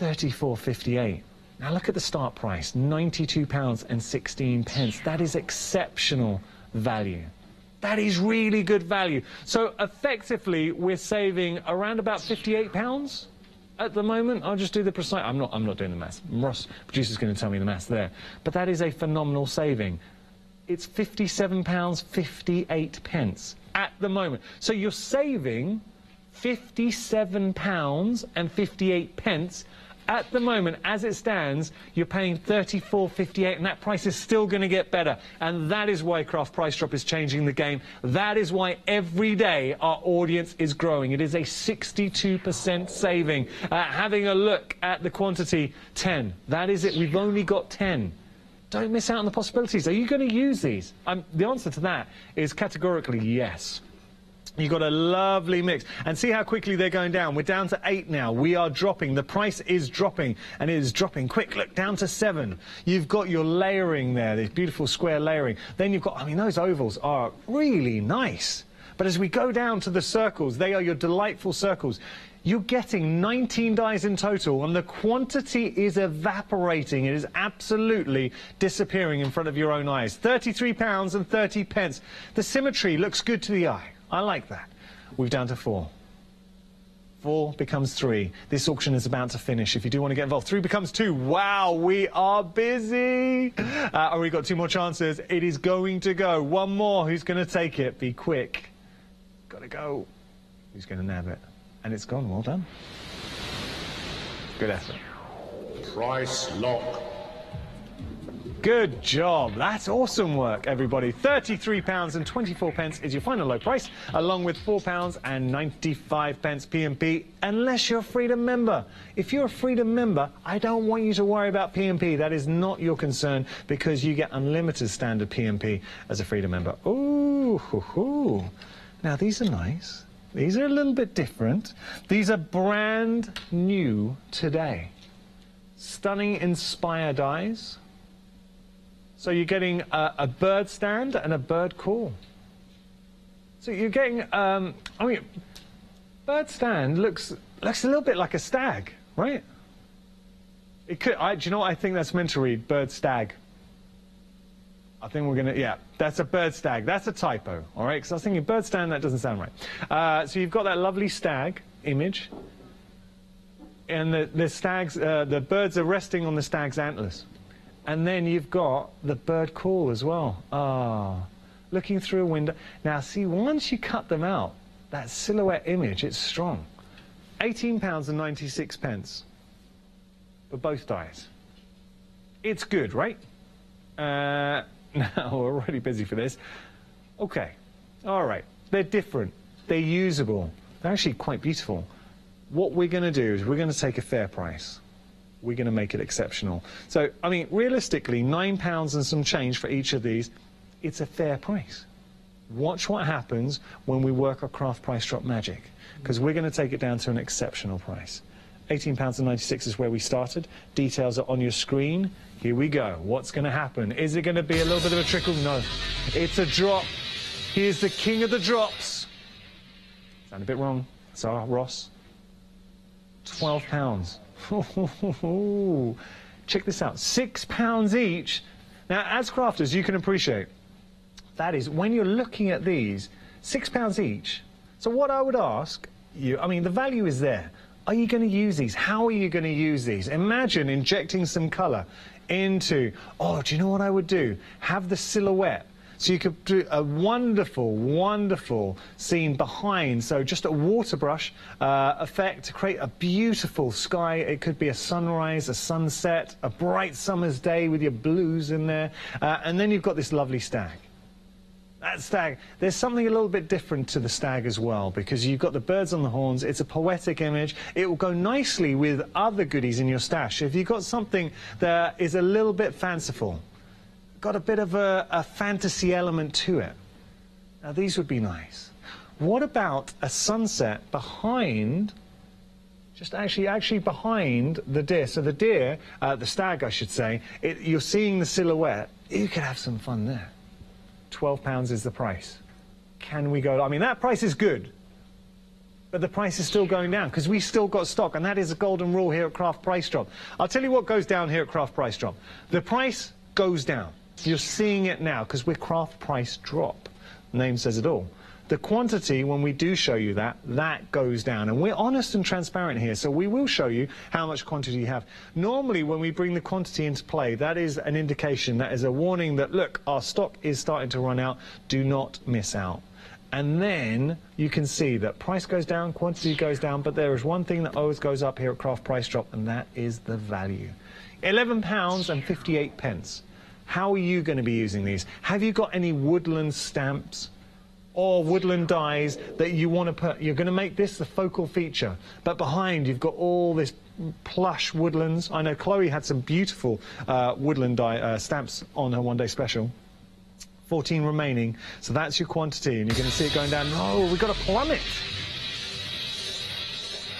34.58. Now look at the start price, 92 pounds and 16 pence. That is exceptional value. That is really good value. So effectively, we're saving around about 58 pounds at the moment. I'll just do the precise. I'm not. I'm not doing the maths. Ross, producer's going to tell me the maths there. But that is a phenomenal saving. It's 57 pounds 58 pence at the moment. So you're saving 57 pounds and 58 pence At the moment, as it stands, you're paying 34.58, and that price is still going to get better. And that is why Craft Price Drop is changing the game. That is why every day our audience is growing. It is a 62% saving. Uh, having a look at the quantity, 10. That is it. We've only got 10. Don't miss out on the possibilities. Are you going to use these? Um, the answer to that is categorically yes. You've got a lovely mix. And see how quickly they're going down. We're down to eight now. We are dropping. The price is dropping, and it is dropping quick. Look, down to seven. You've got your layering there, this beautiful square layering. Then you've got, I mean, those ovals are really nice. But as we go down to the circles, they are your delightful circles. You're getting 19 dies in total, and the quantity is evaporating. It is absolutely disappearing in front of your own eyes. 33 pounds and 30 pence. The symmetry looks good to the eye. I like that. We've down to four. Four becomes three. This auction is about to finish. If you do want to get involved, three becomes two. Wow, we are busy. Uh, oh, we've got two more chances. It is going to go. One more. Who's going to take it? Be quick. Got to go. Who's going to nab it? And it's gone. Well done. Good effort. Price lock. Good job. That's awesome work, everybody. £33 and 24 pence is your final low price, along with £4 and 95 pence P&P, unless you're a Freedom member. If you're a Freedom member, I don't want you to worry about P&P. That is not your concern because you get unlimited standard P&P as a Freedom member. Ooh, hoo, hoo. Now, these are nice. These are a little bit different. These are brand new today. Stunning Inspire dies. So you're getting a, a, bird stand and a bird call. So you're getting, um, I mean, bird stand looks looks a little bit like a stag, right? It could. I, do you know what I think that's meant to read? Bird stag. I think we're gonna, yeah, that's a bird stag. That's a typo, all right? Because I was thinking bird stand, that doesn't sound right. Uh, so you've got that lovely stag image, and the, the stags, uh, the birds are resting on the stag's antlers. And then you've got the bird call as well. Ah, looking through a window. Now, see, once you cut them out, that silhouette image, it's strong. £18 and 96 pence for both dies. It's good, right? Uh, [laughs] now, [laughs] we're already busy for this. Okay, all right. They're different. They're usable. They're actually quite beautiful. What we're going to do is we're going to take a fair price we're going to make it exceptional. So, I mean, realistically, £9 and some change for each of these, it's a fair price. Watch what happens when we work our craft price drop magic, because we're going to take it down to an exceptional price. £18.96 is where we started. Details are on your screen. Here we go. What's going to happen? Is it going to be a little bit of a trickle? No. It's a drop. Here's the king of the drops. Sound a bit wrong. So, Ross. £12. Check this out. Six pounds each. Now, as crafters, you can appreciate that is when you're looking at these, six pounds each. So what I would ask you, I mean, the value is there. Are you going to use these? How are you going to use these? Imagine injecting some colour into, oh, do you know what I would do? Have the silhouette so you could do a wonderful, wonderful scene behind. So just a water brush uh, effect to create a beautiful sky. It could be a sunrise, a sunset, a bright summer's day with your blues in there. Uh, and then you've got this lovely stag. That stag, there's something a little bit different to the stag as well because you've got the birds on the horns. It's a poetic image. It will go nicely with other goodies in your stash. If you've got something that is a little bit fanciful, got a bit of a, a fantasy element to it. Now, these would be nice. What about a sunset behind, just actually, actually behind the deer? So the deer, uh, the stag, I should say, it, you're seeing the silhouette. You could have some fun there. £12 is the price. Can we go? I mean, that price is good, but the price is still going down because we still got stock, and that is a golden rule here at Craft Price Drop. I'll tell you what goes down here at Craft Price Drop. The price goes down. You're seeing it now because we're craft price drop. Name says it all. The quantity, when we do show you that, that goes down. And we're honest and transparent here, so we will show you how much quantity you have. Normally, when we bring the quantity into play, that is an indication, that is a warning that, look, our stock is starting to run out. Do not miss out. And then you can see that price goes down, quantity goes down, but there is one thing that always goes up here at Craft Price Drop, and that is the value. £11 and 58 pence. How are you going to be using these? Have you got any woodland stamps or woodland dies that you want to put? You're going to make this the focal feature, but behind you've got all this plush woodlands. I know Chloe had some beautiful uh, woodland die uh, stamps on her one day special. 14 remaining, so that's your quantity, and you're going to see it going down. Oh, we've got a plummet.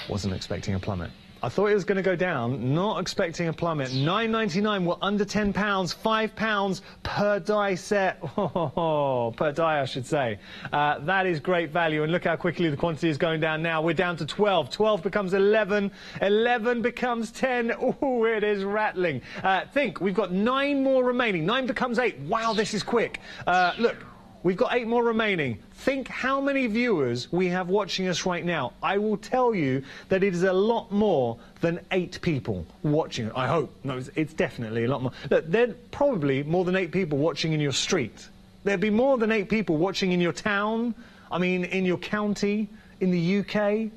Wasn't expecting a plummet. I thought it was going to go down, not expecting a plummet. 9.99 were under 10 pounds, 5 pounds per die set. [laughs] Oh, per die, I should say. Uh, that is great value, and look how quickly the quantity is going down now. We're down to 12. 12 becomes 11. 11 becomes 10. Oh, it is rattling. Uh, think, we've got nine more remaining. Nine becomes eight. Wow, this is quick. Uh, look, We've got eight more remaining. Think how many viewers we have watching us right now. I will tell you that it is a lot more than eight people watching. I hope. No, it's, it's definitely a lot more. Look, there's probably more than eight people watching in your street. There'd be more than eight people watching in your town. I mean, in your county, in the UK.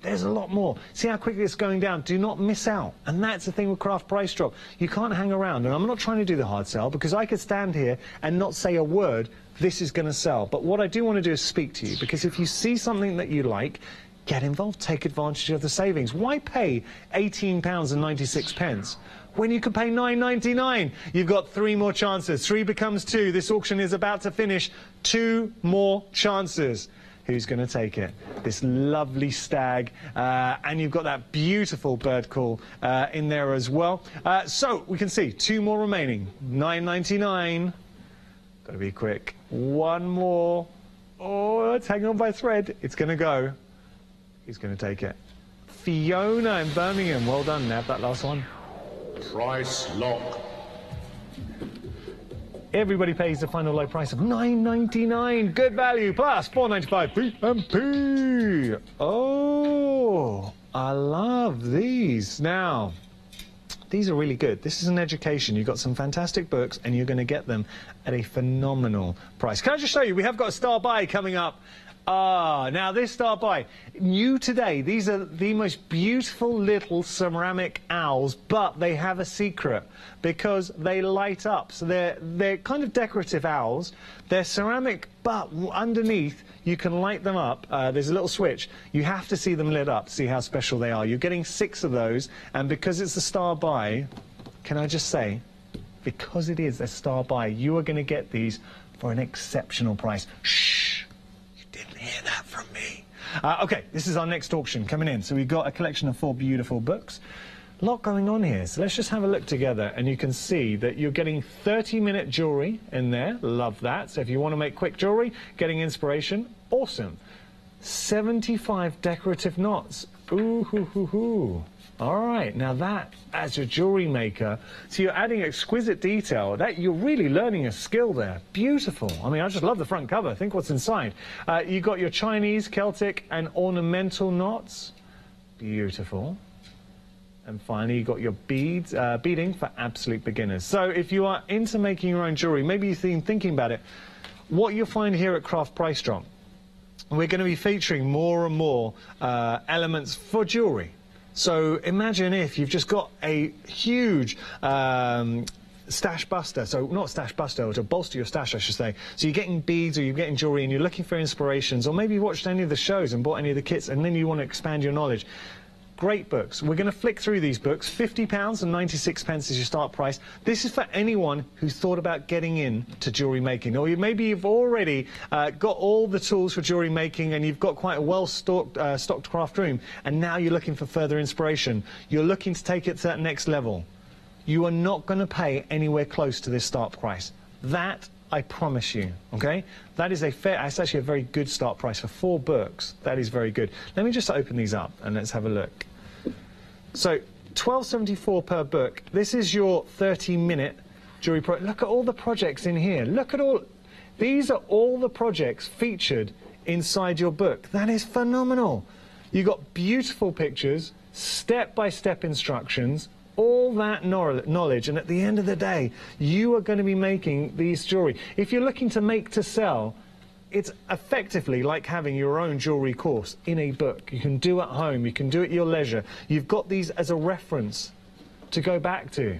There's a lot more. See how quickly it's going down. Do not miss out. And that's the thing with craft price drop. You can't hang around. And I'm not trying to do the hard sell because I could stand here and not say a word this is going to sell. But what I do want to do is speak to you because if you see something that you like, get involved, take advantage of the savings. Why pay £18.96 pence? when you can pay 9.99. You've got three more chances. Three becomes two. This auction is about to finish. Two more chances. Who's going to take it? This lovely stag, uh, and you've got that beautiful bird call uh, in there as well. Uh, so we can see two more remaining. 9.99. Got to be quick. One more. Oh, it's hanging on by a thread. It's going to go. He's going to take it. Fiona in Birmingham. Well done, Neb, that last one. Price lock. Everybody pays the final low price of 9.99. Good value plus 4.95 PMP. Oh, I love these. Now, these are really good. This is an education. You've got some fantastic books, and you're going to get them at a phenomenal price. Can I just show you? We have got a star buy coming up. Ah, now this star buy. New today, these are the most beautiful little ceramic owls, but they have a secret because they light up. So they're, they're kind of decorative owls. They're ceramic, but underneath you can light them up. Uh, there's a little switch. You have to see them lit up to see how special they are. You're getting six of those, and because it's a star buy, can I just say, because it is a star buy, you are going to get these for an exceptional price. Shh! You didn't hear that from me. Uh, okay, this is our next auction coming in. So we've got a collection of four beautiful books. A lot going on here. So let's just have a look together and you can see that you're getting 30 minute jewelry in there. Love that. So if you want to make quick jewelry, getting inspiration, awesome. 75 decorative knots. Ooh, hoo, hoo, hoo. All right, now that, as a jewelry maker, so you're adding exquisite detail. That You're really learning a skill there. Beautiful. I mean, I just love the front cover. Think what's inside. Uh, you've got your Chinese, Celtic, and ornamental knots. Beautiful. And finally, you've got your beads, uh, beading for absolute beginners. So if you are into making your own jewelry, maybe you've been thinking about it, what you'll find here at Craft Price Drop, we're going to be featuring more and more uh, elements for jewelry. So imagine if you've just got a huge um, stash buster, so not stash buster, or to bolster your stash, I should say. So you're getting beads or you're getting jewelry and you're looking for inspirations, or maybe you watched any of the shows and bought any of the kits and then you want to expand your knowledge. Great books. We're going to flick through these books. £50 and 96 pence is your start price. This is for anyone who's thought about getting into jewellery making. Or you, maybe you've already uh, got all the tools for jewellery making and you've got quite a well-stocked uh, stocked craft room and now you're looking for further inspiration. You're looking to take it to that next level. You are not going to pay anywhere close to this start price. That I promise you, okay? That is a fair, that's actually a very good start price for four books. That is very good. Let me just open these up and let's have a look. So, 12.74 per book. This is your 30-minute jewelry project. Look at all the projects in here. Look at all, these are all the projects featured inside your book. That is phenomenal. You've got beautiful pictures, step-by-step -step instructions, all that knowledge, and at the end of the day, you are going to be making these jewelry. If you're looking to make to sell, it's effectively like having your own jewellery course in a book. You can do at home, you can do at your leisure. You've got these as a reference to go back to.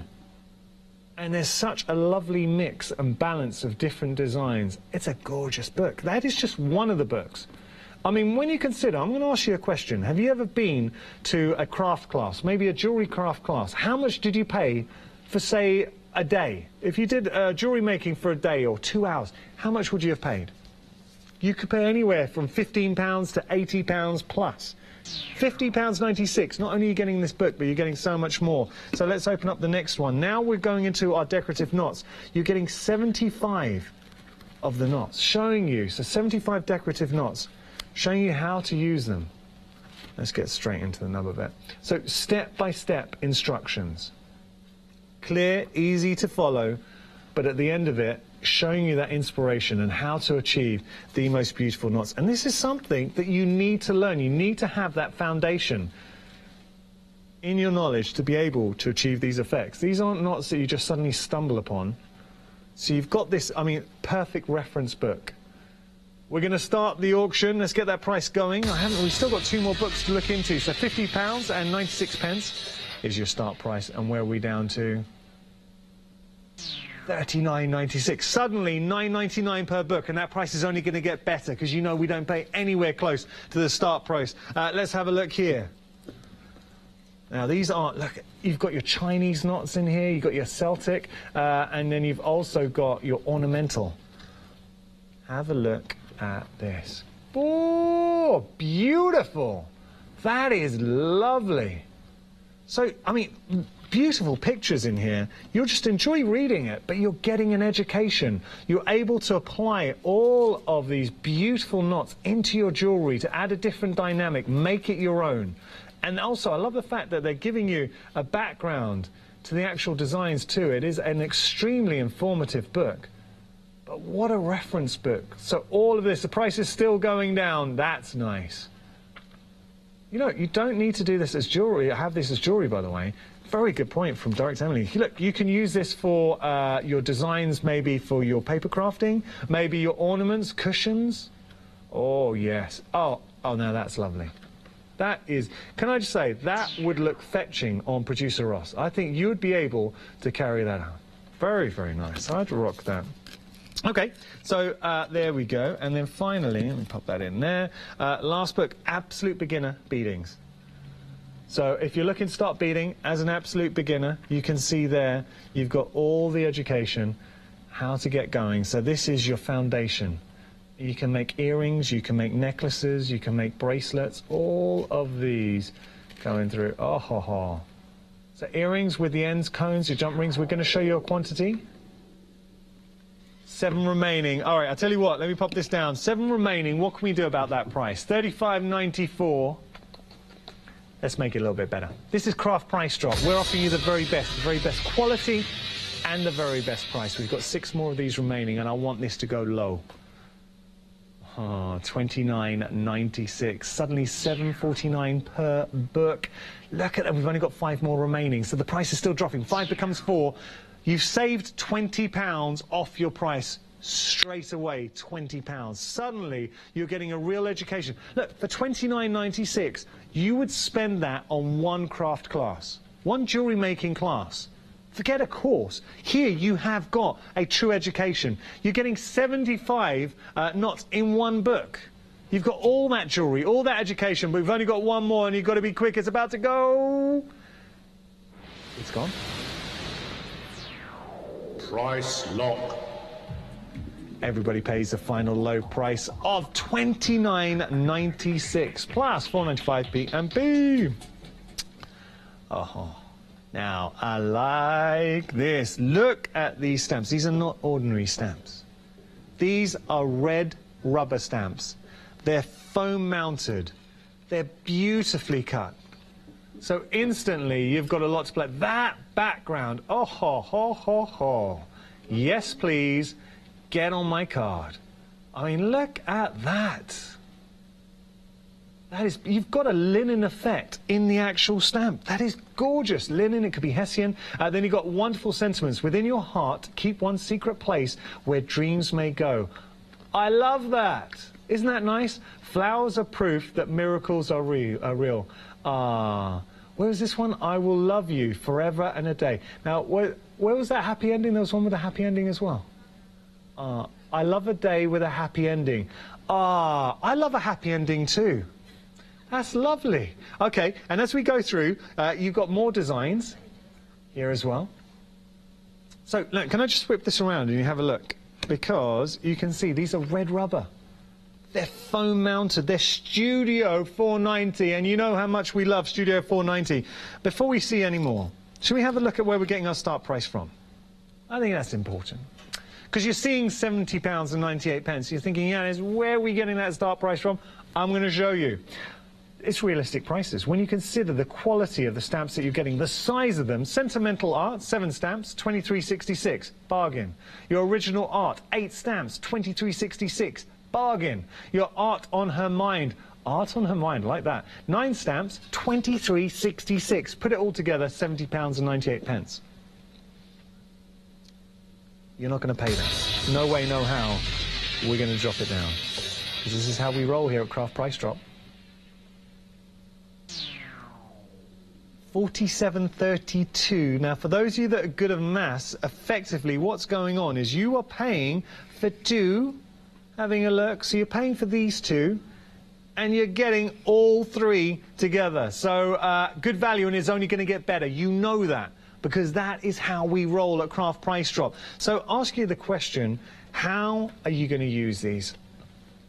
And there's such a lovely mix and balance of different designs. It's a gorgeous book. That is just one of the books. I mean, when you consider, I'm going to ask you a question. Have you ever been to a craft class, maybe a jewellery craft class? How much did you pay for, say, a day? If you did uh, jewellery making for a day or two hours, how much would you have paid? You could pay anywhere from £15 to £80 plus. £50.96. Not only are you getting this book, but you're getting so much more. So let's open up the next one. Now we're going into our decorative knots. You're getting 75 of the knots, showing you, so 75 decorative knots, showing you how to use them. Let's get straight into the nub of it. So step-by-step instructions. Clear, easy to follow, but at the end of it, showing you that inspiration and how to achieve the most beautiful knots. And this is something that you need to learn. You need to have that foundation in your knowledge to be able to achieve these effects. These aren't knots that you just suddenly stumble upon. So you've got this, I mean, perfect reference book. We're going to start the auction. Let's get that price going. I haven't. We've still got two more books to look into. So fifty pounds and ninety-six pence is your start price, and where are we down to? 39.96. Suddenly, 9.99 per book, and that price is only going to get better because you know we don't pay anywhere close to the start price. Uh, let's have a look here. Now these are look. You've got your Chinese knots in here. You've got your Celtic, uh, and then you've also got your ornamental. Have a look at this. Oh, beautiful! That is lovely. So, I mean, beautiful pictures in here. You'll just enjoy reading it, but you're getting an education. You're able to apply all of these beautiful knots into your jewellery to add a different dynamic, make it your own. And also, I love the fact that they're giving you a background to the actual designs too. It is an extremely informative book. But what a reference book. So all of this, the price is still going down. That's nice. You know, you don't need to do this as jewellery. I have this as jewellery, by the way. Very good point from Direct Emily. Look, you can use this for uh, your designs, maybe for your paper crafting, maybe your ornaments, cushions. Oh, yes. Oh, oh, now that's lovely. That is, can I just say, that would look fetching on Producer Ross. I think you would be able to carry that out. Very, very nice. I'd rock that. Okay, so uh, there we go. And then finally, let me pop that in there. Uh, last book, Absolute Beginner Beadings. So if you're looking to start beading as an absolute beginner, you can see there you've got all the education, how to get going. So this is your foundation. You can make earrings, you can make necklaces, you can make bracelets, all of these going through. Ah, oh, ho, ho. So earrings with the ends, cones, your jump rings, we're going to show you a quantity. Seven remaining. All right, I'll tell you what, let me pop this down. Seven remaining, what can we do about that price? 35.94. Let's make it a little bit better. This is Craft Price Drop. We're offering you the very best, the very best quality and the very best price. We've got six more of these remaining and I want this to go low. Ah, oh, 29.96. Suddenly 7.49 per book. Look at that. We've only got five more remaining. So the price is still dropping. Five becomes four. You've saved £20 off your price straight away 20 pounds suddenly you're getting a real education look for 29.96 you would spend that on one craft class one jewelry making class. Forget a course. Here you have got a true education. You're getting 75 uh, knots in one book. You've got all that jewelry all that education but we've only got one more and you've got to be quick. It's about to go. It's gone. Price lock. Everybody pays the final low price of 29.96 plus 4.95p and B. Oh, now I like this. Look at these stamps. These are not ordinary stamps. These are red rubber stamps. They're foam mounted. They're beautifully cut. So instantly you've got a lot to play. That background, oh ho ho ho ho. Yes, please get on my card. I mean, look at that. That is, you've got a linen effect in the actual stamp. That is gorgeous. Linen, it could be Hessian. Uh, then you've got wonderful sentiments. Within your heart, keep one secret place where dreams may go. I love that. Isn't that nice? Flowers are proof that miracles are, re- are real. Ah. Where was this one? I will love you forever and a day. Now, where, where was that happy ending? There was one with a happy ending as well. Ah, I love a day with a happy ending. Ah, I love a happy ending too. That's lovely. Okay, and as we go through, uh, you've got more designs here as well. So, look, can I just whip this around and you have a look? Because you can see these are red rubber. They're foam mounted. They're Studio 490, and you know how much we love Studio 490. Before we see any more, should we have a look at where we're getting our start price from? I think that's important. Because you're seeing £70 and 98 pence. You're thinking, yeah, where are we getting that start price from? I'm going to show you. It's realistic prices. When you consider the quality of the stamps that you're getting, the size of them, sentimental art, seven stamps, 23.66, bargain. Your original art, eight stamps, 23.66, bargain. Your art on her mind, art on her mind, like that. Nine stamps, 23.66. Put it all together, 70 pounds and 98 pence. You're not going to pay that. No way, no how. We're going to drop it down. Because this is how we roll here at Craft Price Drop. 47.32. Now, for those of you that are good at maths, effectively what's going on is you are paying for two, having a look, so you're paying for these two, and you're getting all three together. So uh, good value, and it's only going to get better. You know that because that is how we roll at Craft Price Drop. So ask you the question, how are you going to use these?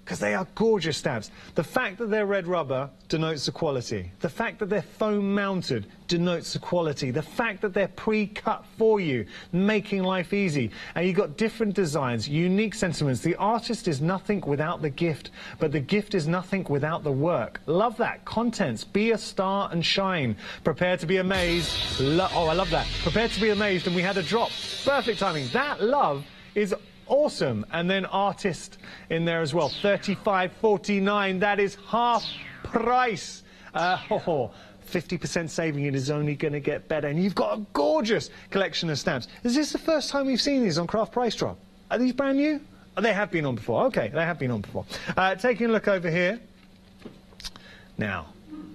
Because they are gorgeous stamps. The fact that they're red rubber denotes the quality. The fact that they're foam mounted denotes the quality. The fact that they're pre-cut for you, making life easy. And you've got different designs, unique sentiments. The artist is nothing without the gift, but the gift is nothing without the work. Love that. Contents. Be a star and shine. Prepare to be amazed. Lo oh, I love that. Prepare to be amazed. And we had a drop. Perfect timing. That love is awesome. And then artist in there as well. 35.49. That is half price. Uh, 50% saving, it is only going to get better. And you've got a gorgeous collection of stamps. Is this the first time we've seen these on Craft Price Drop? Are these brand new? Oh, they have been on before. Okay, they have been on before. Uh, taking a look over here. Now,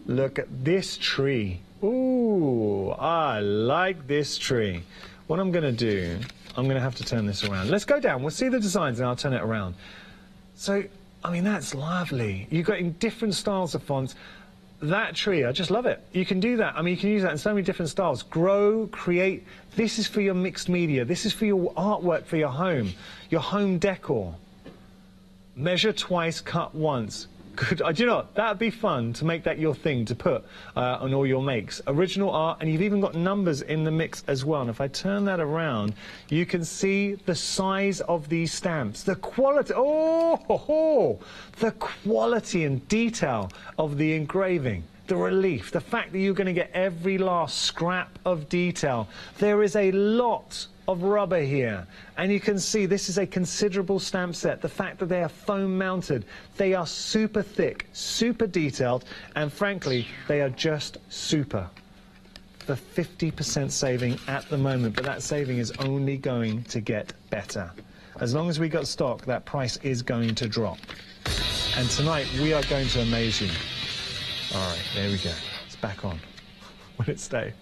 look at this tree. Ooh, I like this tree. What I'm going to do I'm going to have to turn this around. Let's go down. We'll see the designs and I'll turn it around. So, I mean, that's lovely. You've got in different styles of fonts. That tree, I just love it. You can do that. I mean, you can use that in so many different styles. Grow, create. This is for your mixed media. This is for your artwork for your home, your home decor. Measure twice, cut once. Good. Uh, do you know? That'd be fun to make that your thing to put uh, on all your makes. Original art, and you've even got numbers in the mix as well. And if I turn that around, you can see the size of these stamps, the quality. Oh, ho, ho, the quality and detail of the engraving the relief, the fact that you're going to get every last scrap of detail. There is a lot of rubber here. And you can see this is a considerable stamp set. The fact that they are foam mounted, they are super thick, super detailed, and frankly, they are just super. The 50% saving at the moment, but that saving is only going to get better. As long as we got stock, that price is going to drop. And tonight, we are going to amaze you. All right, there we go. It's back on. Will it stay?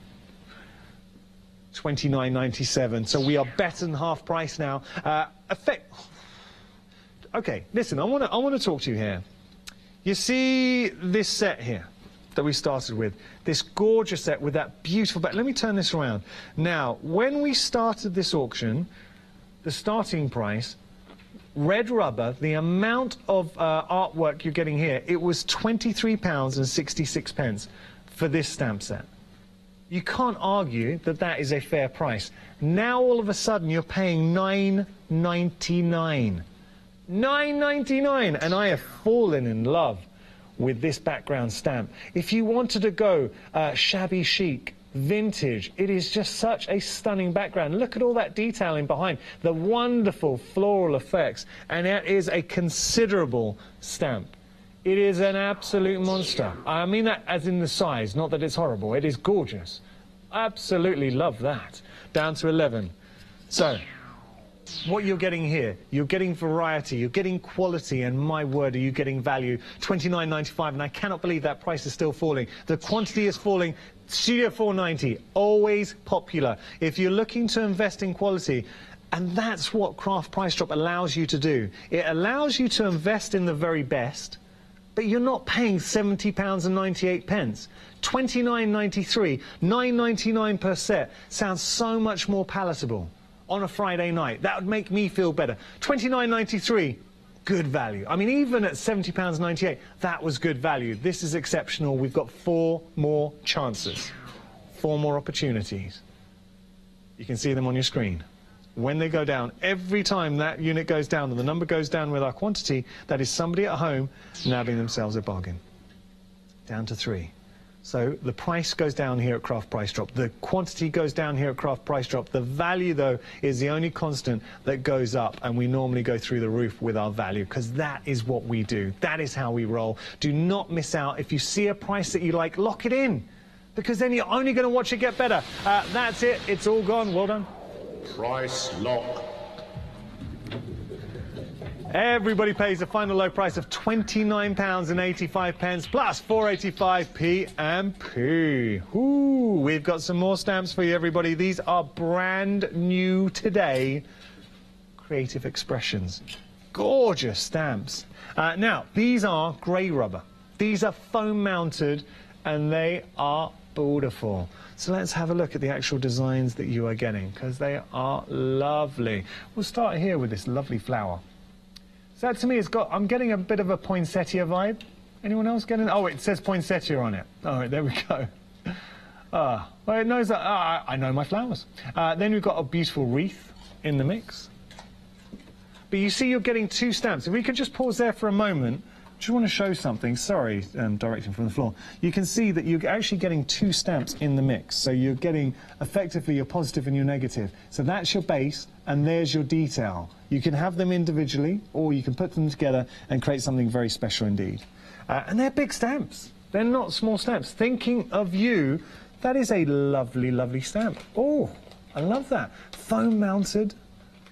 29.97. So we are better than half price now. Uh, effect. Okay, listen. I want to I want to talk to you here. You see this set here that we started with, this gorgeous set with that beautiful back. Let me turn this around. Now, when we started this auction, the starting price, red rubber, the amount of uh, artwork you're getting here, it was £23 and 66 pence for this stamp set. You can't argue that that is a fair price. Now all of a sudden you're paying 9.99. 9.99 and I have fallen in love with this background stamp. If you wanted to go uh, shabby chic, vintage, it is just such a stunning background. Look at all that detailing behind, the wonderful floral effects, and that is a considerable stamp. It is an absolute monster. I mean that as in the size, not that it's horrible. It is gorgeous. Absolutely love that. Down to 11. So, what you're getting here, you're getting variety, you're getting quality, and my word, are you getting value? $29.95, and I cannot believe that price is still falling. The quantity is falling. Studio 490, always popular. If you're looking to invest in quality, and that's what Craft Price Drop allows you to do. It allows you to invest in the very best, but you're not paying £70 and 98 pence. 29.93, 9.99 per set sounds so much more palatable on a Friday night. That would make me feel better. 29.93, good value. I mean, even at £70.98, that was good value. This is exceptional. We've got four more chances, four more opportunities. You can see them on your screen. When they go down, every time that unit goes down and the number goes down with our quantity, that is somebody at home nabbing themselves a bargain. Down to three. So the price goes down here at Craft Price Drop. The quantity goes down here at Craft Price Drop. The value, though, is the only constant that goes up, and we normally go through the roof with our value because that is what we do. That is how we roll. Do not miss out. If you see a price that you like, lock it in because then you're only going to watch it get better. Uh, that's it. It's all gone. Well done. Price lock. Everybody pays a final low price of £29.85 pence plus 485p and p. Ooh, we've got some more stamps for you, everybody. These are brand new today. Creative Expressions. Gorgeous stamps. Uh, now, these are grey rubber. These are foam mounted and they are beautiful. So let's have a look at the actual designs that you are getting because they are lovely. We'll start here with this lovely flower. So that to me, it's got. I'm getting a bit of a poinsettia vibe. Anyone else getting? Oh, it says poinsettia on it. All right, there we go. [laughs] Ah, well, it knows that. Ah, I know my flowers. Uh, then we've got a beautiful wreath in the mix. But you see, you're getting two stamps. If we could just pause there for a moment. Just want to show something. Sorry, um, directing from the floor. You can see that you're actually getting two stamps in the mix. So you're getting effectively your positive and your negative. So that's your base, and there's your detail. You can have them individually, or you can put them together and create something very special indeed. Uh, and they're big stamps. They're not small stamps. Thinking of you, that is a lovely, lovely stamp. Oh, I love that. Foam mounted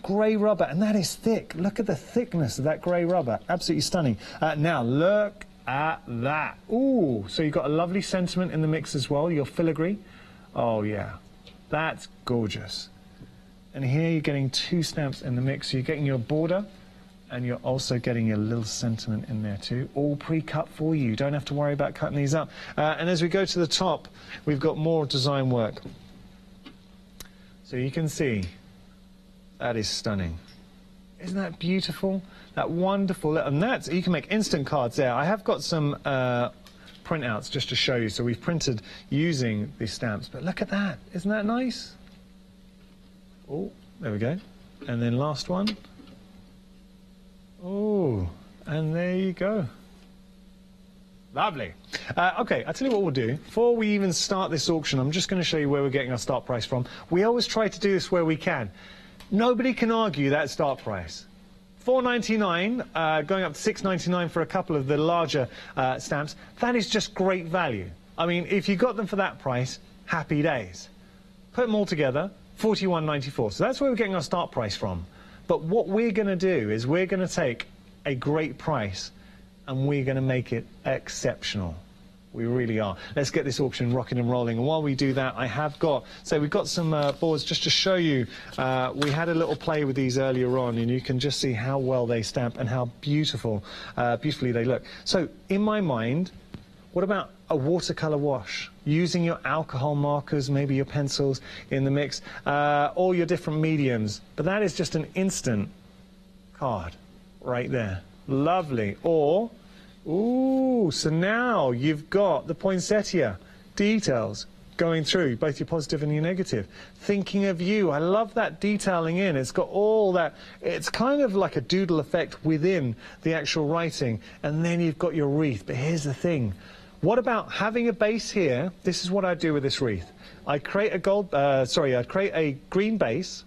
grey rubber, and that is thick. Look at the thickness of that grey rubber. Absolutely stunning. Uh, now, look at that. Ooh, so you've got a lovely sentiment in the mix as well, your filigree. Oh, yeah, that's gorgeous. And here you're getting two stamps in the mix. So you're getting your border, and you're also getting your little sentiment in there too, all pre-cut for you. You don't have to worry about cutting these up. Uh, and as we go to the top, we've got more design work. So you can see that is stunning. Isn't that beautiful? That wonderful, and that's, you can make instant cards there. I have got some uh, printouts just to show you. So we've printed using these stamps, but look at that. Isn't that nice? Oh, there we go. And then last one. Oh, and there you go. Lovely. Uh, okay, I'll tell you what we'll do. Before we even start this auction, I'm just going to show you where we're getting our start price from. We always try to do this where we can. Nobody can argue that start price. 4.99, uh, going up to 6.99 for a couple of the larger uh, stamps. That is just great value. I mean, if you got them for that price, happy days. Put them all together, 41.94. So that's where we're getting our start price from. But what we're going to do is we're going to take a great price and we're going to make it exceptional. We really are. Let's get this auction rocking and rolling. And while we do that, I have got, so we've got some uh, boards just to show you. Uh, we had a little play with these earlier on, and you can just see how well they stamp and how beautiful, uh, beautifully they look. So in my mind, what about a watercolor wash? Using your alcohol markers, maybe your pencils in the mix, uh, all your different mediums. But that is just an instant card right there. Lovely. Or Ooh, so now you've got the poinsettia details going through, both your positive and your negative. Thinking of you, I love that detailing in. It's got all that, it's kind of like a doodle effect within the actual writing. And then you've got your wreath. But here's the thing. What about having a base here? This is what I do with this wreath. I create a gold, uh, sorry, I create a green base.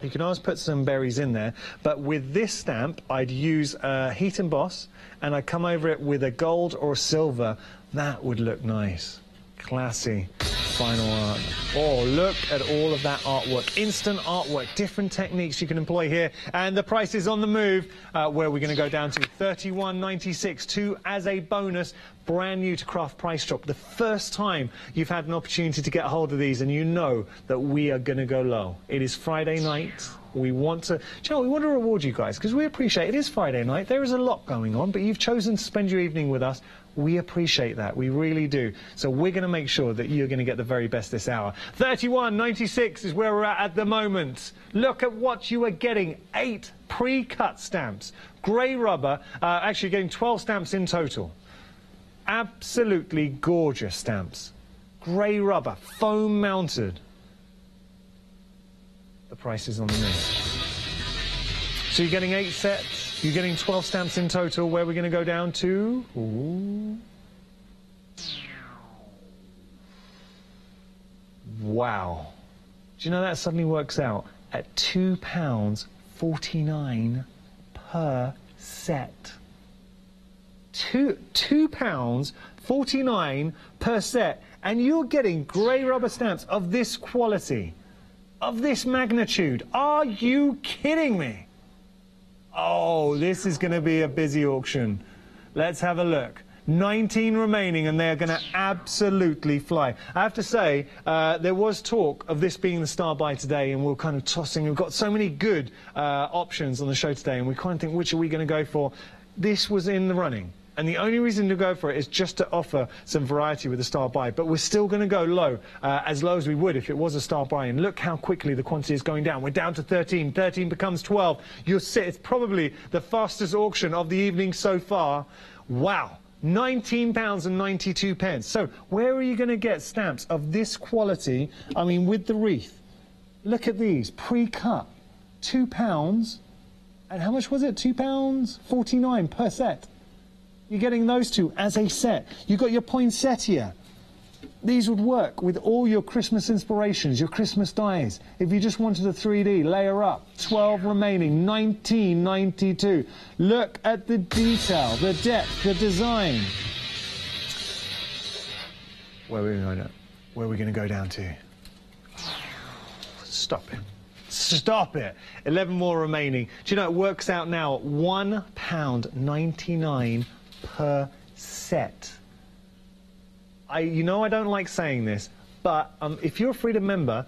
You can always put some berries in there, but with this stamp, I'd use uh, heat emboss, and I come over it with a gold or silver, that would look nice. Classy. final art. Oh, look at all of that artwork. Instant artwork, different techniques you can employ here. And the price is on the move, uh, where we're going to go down to 31.96. Two as a bonus, brand new to Craft Price Drop. The first time you've had an opportunity to get hold of these, and you know that we are going to go low. It is Friday night. We want to, know, we want to reward you guys because we appreciate it is Friday night. There is a lot going on, but you've chosen to spend your evening with us. We appreciate that. We really do. So we're going to make sure that you're going to get the very best this hour. 31.96 is where we're at at the moment. Look at what you are getting. Eight pre-cut stamps. Grey rubber. Uh, actually getting 12 stamps in total. Absolutely gorgeous stamps. Grey rubber. Foam mounted. The price is on the move. So you're getting eight sets. You're getting 12 stamps in total. Where we're going to go down to? Ooh. Wow. Do you know that suddenly works out at two pounds 49 per set? Two two pounds 49 per set, and you're getting grey rubber stamps of this quality, of this magnitude. Are you kidding me? Oh, this is going to be a busy auction. Let's have a look. 19 remaining, and they're going to absolutely fly. I have to say, uh, there was talk of this being the star buy today, and we're kind of tossing. We've got so many good uh, options on the show today, and we kind of think, which are we going to go for? This was in the running. And the only reason to go for it is just to offer some variety with the star buy. But we're still going to go low, uh, as low as we would if it was a star buy. And look how quickly the quantity is going down. We're down to 13. 13 becomes 12. You'll see it's probably the fastest auction of the evening so far. Wow. 19 pounds and 92 pence. So where are you going to get stamps of this quality? I mean, with the wreath. Look at these, pre-cut, two pounds. And how much was it? Two pounds 49 per set. You're getting those two as a set. You've got your poinsettia. These would work with all your Christmas inspirations, your Christmas dies. If you just wanted a 3D, layer up. 12 remaining, 1992. Look at the detail, the depth, the design. Where are we going to, where are we going to go down to? Stop it. Stop it. 11 more remaining. Do you know, it works out now at £1.99 per set. I, you know I don't like saying this, but um, if you're a Freedom member,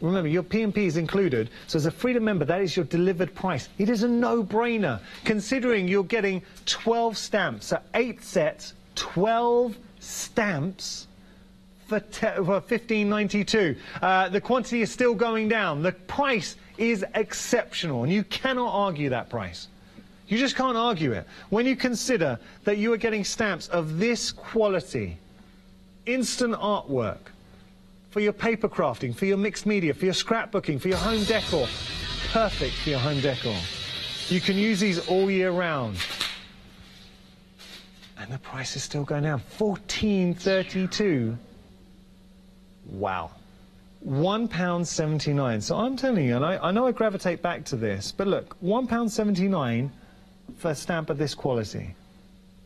remember your P&P is included, so as a Freedom member, that is your delivered price. It is a no-brainer, considering you're getting 12 stamps, so eight sets, 12 stamps for, for 15.92. Uh, the quantity is still going down. The price is exceptional, and you cannot argue that price. You just can't argue it. When you consider that you are getting stamps of this quality, instant artwork, for your paper crafting, for your mixed media, for your scrapbooking, for your home decor, perfect for your home decor. You can use these all year round. And the price is still going down. 14.32. Wow. £1.79. So I'm telling you, and I, I know I gravitate back to this, but look, £1.79 for a stamp of this quality.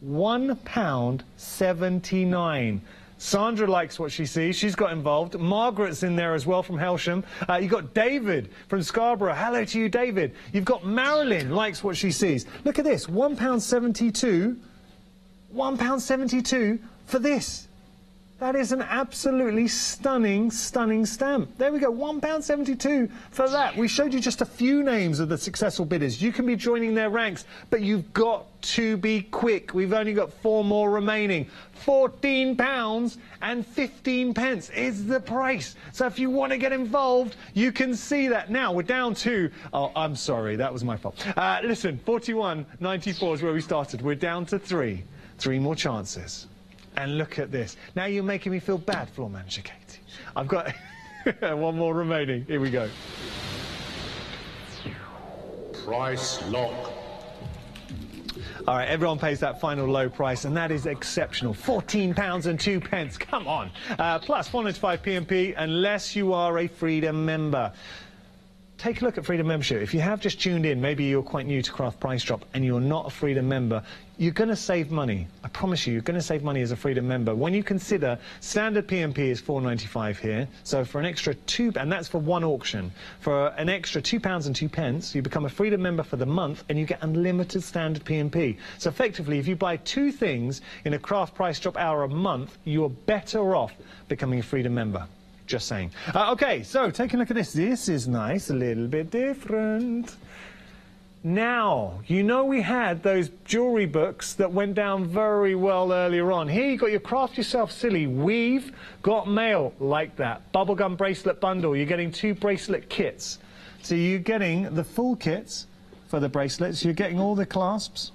One pound seventy-nine. Sandra likes what she sees. She's got involved. Margaret's in there as well from Hailsham. Uh, you've got David from Scarborough. Hello to you, David. You've got Marilyn likes what she sees. Look at this. £1.72. £1.72 for this. That is an absolutely stunning, stunning stamp. There we go, £1.72 for that. We showed you just a few names of the successful bidders. You can be joining their ranks, but you've got to be quick. We've only got four more remaining. £14 and 15 pence is the price. So if you want to get involved, you can see that. Now we're down to, oh, I'm sorry, that was my fault. Uh, listen, 41.94 is where we started. We're down to three. Three more chances. And look at this. Now you're making me feel bad, floor manager Katie. I've got [laughs] one more remaining. Here we go. Price lock. All right, everyone pays that final low price, and that is exceptional. £14 and two pence. Come on. Uh, plus 495 P&P, unless you are a Freedom member. Take a look at Freedom Membership. If you have just tuned in, maybe you're quite new to Craft Price Drop and you're not a Freedom member, you're going to save money. I promise you, you're going to save money as a Freedom member. When you consider standard P&P is 4.95 here, so for an extra two, and that's for one auction, for an extra two pounds and two pence, you become a Freedom member for the month and you get unlimited standard P&P. So effectively, if you buy two things in a Craft Price Drop hour a month, you're better off becoming a Freedom member. Just saying. Uh, okay, so take a look at this. This is nice, a little bit different. Now, you know we had those jewellery books that went down very well earlier on. Here you got your Craft Yourself Silly We've Got Mail like that. Bubblegum bracelet bundle. You're getting two bracelet kits. So you're getting the full kits for the bracelets. You're getting all the clasps.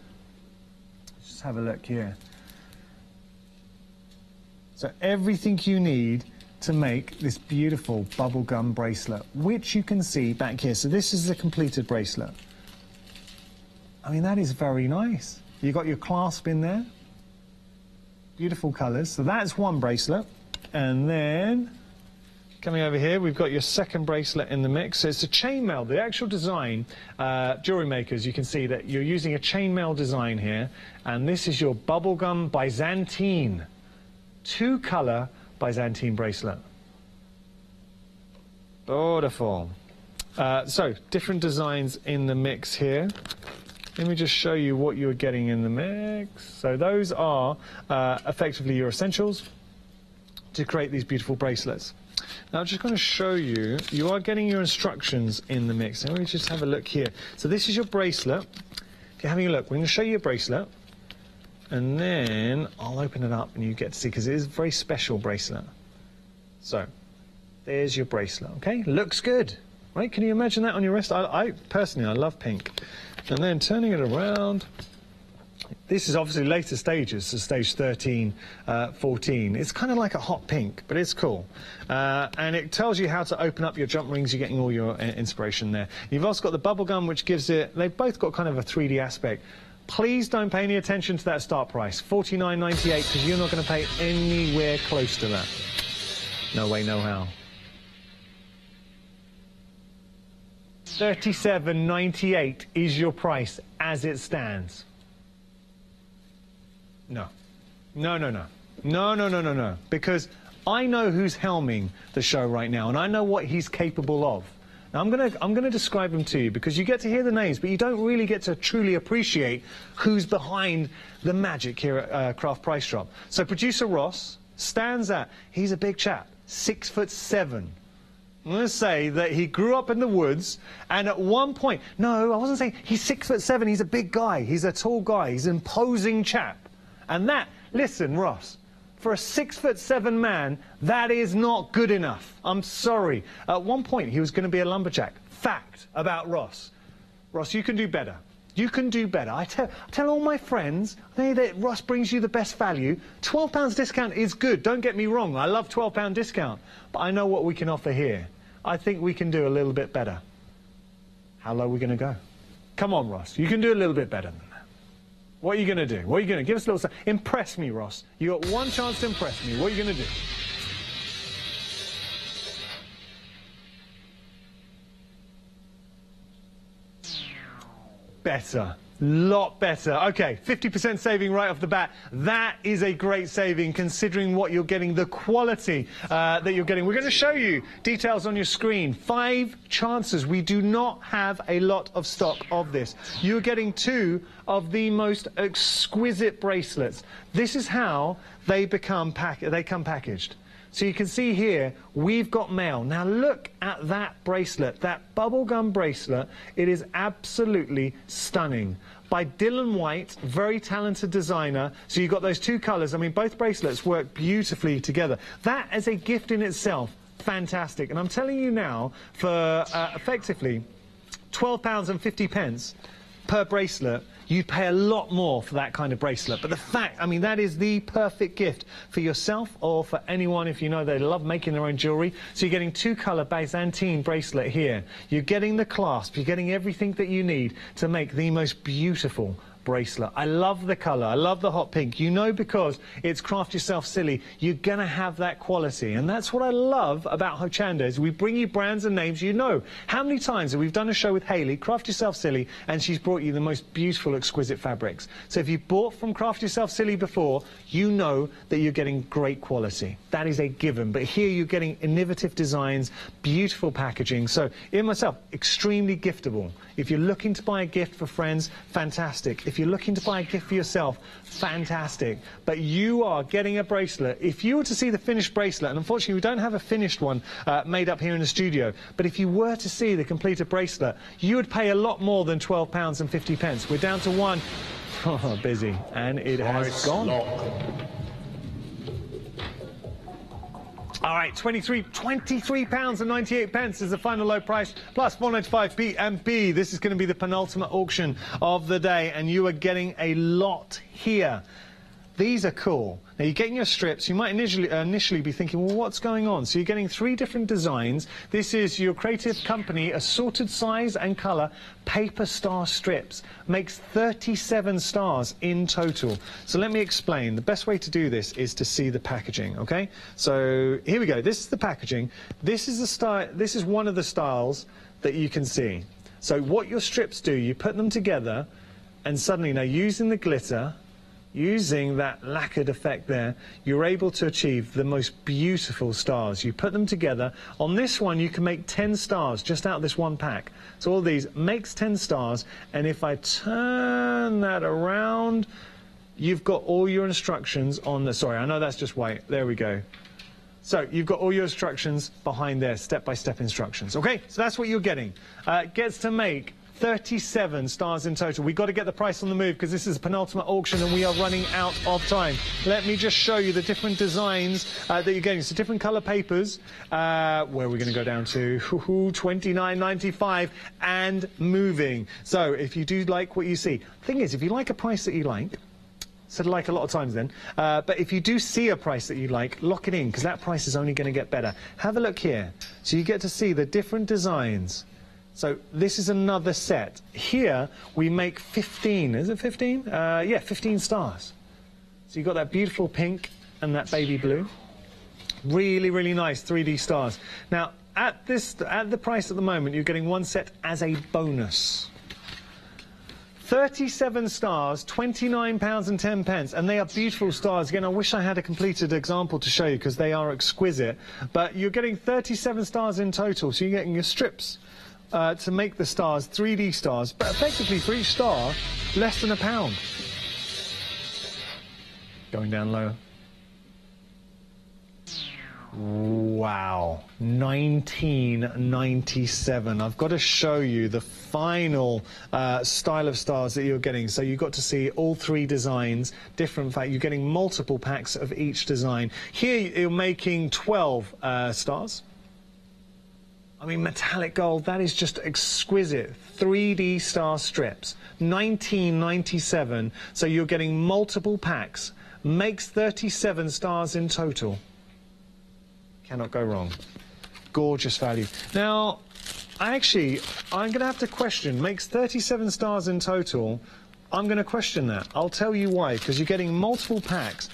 Just have a look here. So everything you need to make this beautiful bubblegum bracelet, which you can see back here. So this is the completed bracelet. I mean, that is very nice. You got your clasp in there. Beautiful colours. So that's one bracelet. And then coming over here, we've got your second bracelet in the mix. So it's a chainmail. The actual design, uh, jewelry makers, you can see that you're using a chainmail design here. And this is your bubblegum Byzantine. Two colour Byzantine bracelet. Beautiful. Uh, so, different designs in the mix here. Let me just show you what you're getting in the mix. So those are uh, effectively your essentials to create these beautiful bracelets. Now I'm just going to show you, you are getting your instructions in the mix. Let me just have a look here. So this is your bracelet. If you're having a look, we're going to show you a bracelet. And then I'll open it up and you get to see, because it is a very special bracelet. So, there's your bracelet, okay? Looks good, right? Can you imagine that on your wrist? I, I personally, I love pink. And then turning it around, this is obviously later stages, so stage 13, uh, 14. It's kind of like a hot pink, but it's cool. Uh, and it tells you how to open up your jump rings. You're getting all your uh, inspiration there. You've also got the bubble gum, which gives it, they've both got kind of a 3D aspect. Please don't pay any attention to that start price, 49.98, because you're not going to pay anywhere close to that. No way, no how. 37.98 is your price as it stands. No. No, no, no. No, no, no, no, no. Because I know who's helming the show right now, and I know what he's capable of. Now, I'm going to I'm going to describe them to you because you get to hear the names, but you don't really get to truly appreciate who's behind the magic here at uh, Craft Price Drop. So, producer Ross stands at. He's a big chap, six foot seven. I'm going to say that he grew up in the woods, and at one point, no, I wasn't saying he's six foot seven. He's a big guy. He's a tall guy. He's an imposing chap. And that, listen, Ross, for a six foot seven man, that is not good enough. I'm sorry. At one point, he was going to be a lumberjack. Fact about Ross. Ross, you can do better. You can do better. I tell, tell all my friends that Ross brings you the best value. £12 discount is good. Don't get me wrong. I love £12 discount. But I know what we can offer here. I think we can do a little bit better. How low are we going to go? Come on, Ross. You can do a little bit better than that. What are you going to do? What are you going to give us a little? Impress me, Ross. You got one chance to impress me. What are you going to do? Better. Lot better. Okay, 50% saving right off the bat. That is a great saving considering what you're getting, the quality uh, that you're getting. We're going to show you details on your screen. Five chances. We do not have a lot of stock of this. You're getting two of the most exquisite bracelets. This is how they become pack they come packaged. So you can see here, we've got mail. Now look at that bracelet, that bubblegum bracelet. It is absolutely stunning. By Dylan White, very talented designer. So you've got those two colours. I mean, both bracelets work beautifully together. That as a gift in itself, fantastic. And I'm telling you now, for uh, effectively £12 and 50 pence per bracelet, you'd pay a lot more for that kind of bracelet. But the fact, I mean, that is the perfect gift for yourself or for anyone if you know they love making their own jewellery. So you're getting two-colour Byzantine bracelet here. You're getting the clasp. You're getting everything that you need to make the most beautiful bracelet. I love the colour. I love the hot pink. You know because it's Craft Yourself Silly, you're going to have that quality. And that's what I love about Hochanda is we bring you brands and names you know. How many times have we done a show with Hayley, Craft Yourself Silly, and she's brought you the most beautiful, exquisite fabrics. So if you bought from Craft Yourself Silly before, you know that you're getting great quality. That is a given. But here you're getting innovative designs, beautiful packaging. So in myself, extremely giftable. If you're looking to buy a gift for friends, fantastic. If you're looking to buy a gift for yourself, fantastic. But you are getting a bracelet. If you were to see the finished bracelet, and unfortunately we don't have a finished one uh, made up here in the studio, but if you were to see the completed bracelet, you would pay a lot more than £12 and 50 pence. We're down to one. [laughs] Oh, busy. And it has gone. lock. All right, 23, 23 pounds and 98 pence is the final low price, plus 495 P&P. This is going to be the penultimate auction of the day, and you are getting a lot here. These are cool. Now you're getting your strips. You might initially, uh, initially be thinking, well, what's going on? So you're getting three different designs. This is your Creativ Company, assorted size and colour, paper star strips. Makes 37 stars in total. So let me explain. The best way to do this is to see the packaging, okay? So here we go. This is the packaging. This is the style. This is one of the styles that you can see. So what your strips do, you put them together, and suddenly now using the glitter using that lacquered effect there, you're able to achieve the most beautiful stars. You put them together. On this one, you can make 10 stars just out of this one pack. So all these makes 10 stars. And if I turn that around, you've got all your instructions on the, sorry, I know that's just white. There we go. So you've got all your instructions behind there, step-by-step instructions. Okay, so that's what you're getting. Uh, gets to make 37 stars in total. We've got to get the price on the move because this is a penultimate auction and we are running out of time. Let me just show you the different designs uh, that you're getting. So different colour papers. Uh, where are we going to go down to? 29.95 and moving. So if you do like what you see, thing is, if you like a price that you like, said like a lot of times then. Uh, but if you do see a price that you like, lock it in because that price is only going to get better. Have a look here. So you get to see the different designs. So this is another set. Here we make 15. Is it 15? Uh, yeah, 15 stars. So you've got that beautiful pink and that baby blue. Really, really nice 3D stars. Now, at this, at the price at the moment, you're getting one set as a bonus. 37 stars, 29 pounds and 10 pence, and they are beautiful stars. Again, I wish I had a completed example to show you because they are exquisite. But you're getting 37 stars in total, so you're getting your strips uh, to make the stars 3D stars, but effectively for each star, less than a pound. Going down lower. Wow, 1997. I've got to show you the final uh, style of stars that you're getting. So you got to see all three designs, different. Fact, you're getting multiple packs of each design. Here you're making 12 uh, stars. I mean, metallic gold, that is just exquisite. 3D star strips, 1997. So you're getting multiple packs. Makes 37 stars in total. Cannot go wrong. Gorgeous value. Now, actually, I'm going to have to question. Makes 37 stars in total. I'm going to question that. I'll tell you why. Because you're getting multiple packs.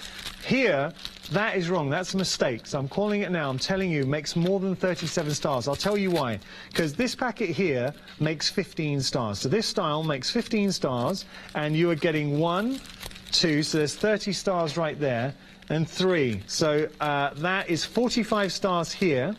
Here, that is wrong. That's a mistake. So I'm calling it now. I'm telling you, makes more than 37 stars. I'll tell you why. Because this packet here makes 15 stars. So this style makes 15 stars, and you are getting one, two, so there's 30 stars right there, and three. So uh, that is 45 stars here.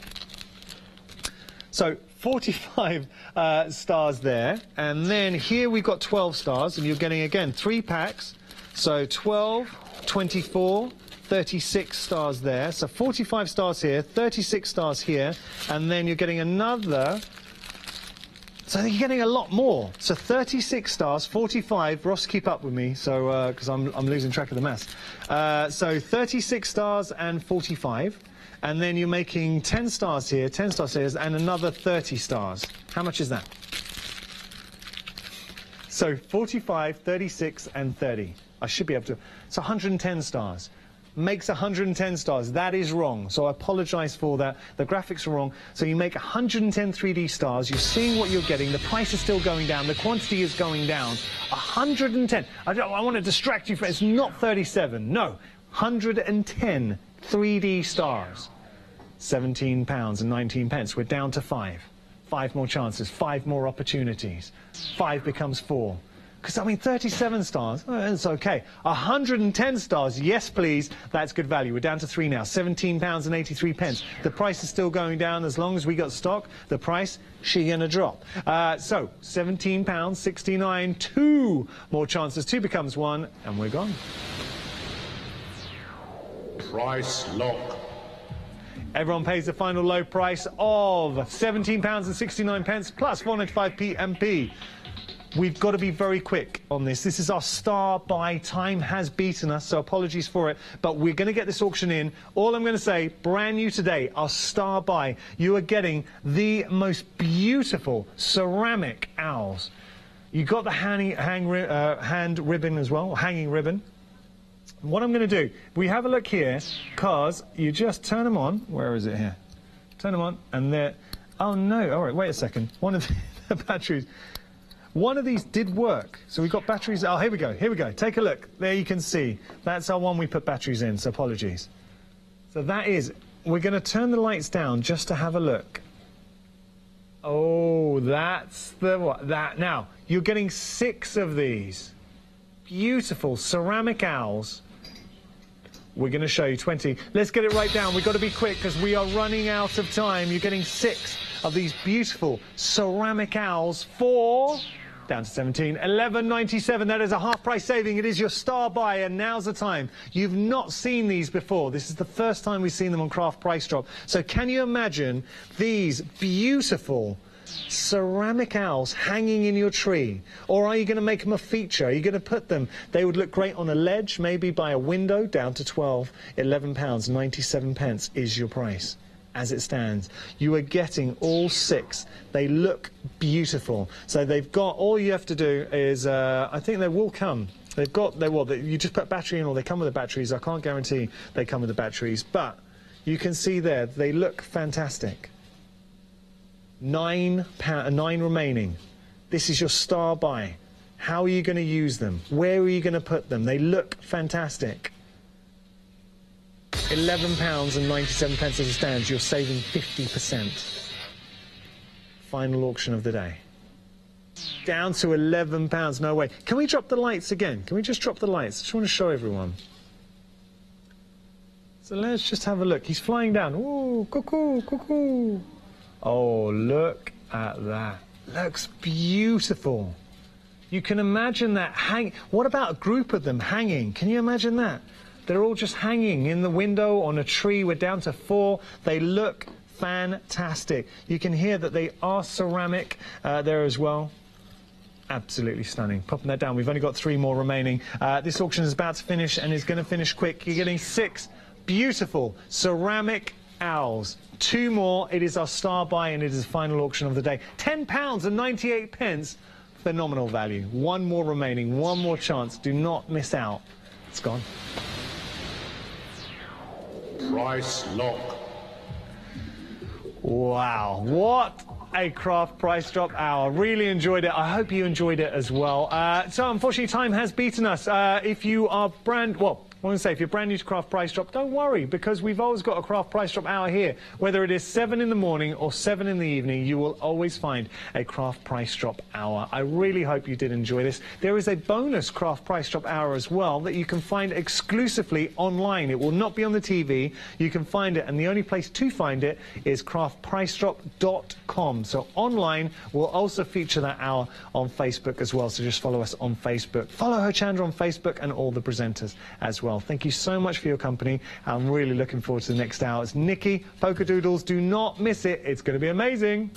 So 45 uh, stars there, and then here we've got 12 stars, and you're getting again three packs. So 12, 24, 36 stars there. So 45 stars here, 36 stars here, and then you're getting another. So I think you're getting a lot more. So 36 stars, 45. Ross, keep up with me, so because I'm I'm losing track of the maths. Uh, so 36 stars and 45, and then you're making 10 stars here, 10 stars here, and another 30 stars. How much is that? So 45, 36, and 30. I should be able to. So 110 stars. Makes 110 stars. That is wrong. So I apologize for that. The graphics are wrong. So you make 110 3D stars. You're seeing what you're getting. The price is still going down. The quantity is going down. 110. I, don't, I want to distract you from it's not 37. No. 110 3D stars. 17 pounds and 19 pence. We're down to five. Five more chances, five more opportunities. Five becomes four. Because, I mean, 37 stars, oh, it's okay. 110 stars, yes, please, that's good value. We're down to three now, 17 pounds and 83 pence. The price is still going down as long as we got stock. The price, she gonna drop. Uh, so, 17 pounds, 69, two more chances. Two becomes one, and we're gone. Price lock. Everyone pays the final low price of £17.69 pence plus 495p MP. We've got to be very quick on this. This is our star buy. Time has beaten us, so apologies for it. But we're going to get this auction in. All I'm going to say, brand new today, our star buy. You are getting the most beautiful ceramic owls. You got the hang, hang, uh, hand ribbon as well, hanging ribbon. What I'm going to do, we have a look here, because you just turn them on. Where is it here? Turn them on, and they're... Oh, no. All right, wait a second. One of [laughs] the batteries... One of these did work. So we've got batteries. Oh, here we go. Here we go. Take a look. There you can see. That's our one we put batteries in, so apologies. So that is... We're going to turn the lights down just to have a look. Oh, that's the... What? That... Now, you're getting six of these. Beautiful ceramic owls. We're going to show you 20. Let's get it right down. We've got to be quick because we are running out of time. You're getting six of these beautiful ceramic owls for down to 17. 11.97. That is a half price saving. It is your star buy, and now's the time. You've not seen these before. This is the first time we've seen them on Craft Price Drop. So can you imagine these beautiful ceramic owls hanging in your tree? Or are you going to make them a feature? Are you going to put them? They would look great on a ledge, maybe by a window, down to 12. 11 pounds 97 pence is your price as it stands. You are getting all six. They look beautiful. So they've got, all you have to do is, uh, I think they will come. They've got, they will, you just put battery in or they come with the batteries. I can't guarantee they come with the batteries, but you can see there, they look fantastic. Nine, nine remaining. This is your star buy. How are you going to use them? Where are you going to put them? They look fantastic. £11 and 97 pence as it stands. You're saving 50%. Final auction of the day. Down to £11. No way. Can we drop the lights again? Can we just drop the lights? I just want to show everyone. So let's just have a look. He's flying down. Ooh, cuckoo, cuckoo. Oh, look at that. Looks beautiful. You can imagine that hang. What about a group of them hanging? Can you imagine that? They're all just hanging in the window on a tree. We're down to four. They look fantastic. You can hear that they are ceramic uh, there as well. Absolutely stunning. Popping that down. We've only got three more remaining. Uh, this auction is about to finish and is going to finish quick. You're getting six beautiful ceramic owls. Two more. It is our star buy and it is the final auction of the day. £10 and 98 pence. Phenomenal value. One more remaining. One more chance. Do not miss out. It's gone. Price lock. Wow. What a craft price drop hour. Really enjoyed it. I hope you enjoyed it as well. Uh, so unfortunately, time has beaten us. Uh, if you are brand, well, I want to say, if you're brand new to Craft Price Drop, don't worry, because we've always got a Craft Price Drop hour here. Whether it is 7 in the morning or 7 in the evening, you will always find a Craft Price Drop hour. I really hope you did enjoy this. There is a bonus Craft Price Drop hour as well that you can find exclusively online. It will not be on the TV. You can find it, and the only place to find it is craftpricedrop.com. So online will also feature that hour on Facebook as well. So just follow us on Facebook. Follow Hochanda on Facebook and all the presenters as well well. Thank you so much for your company. I'm really looking forward to the next hour. It's Nikki, Polka Doodles. Do not miss it. It's going to be amazing.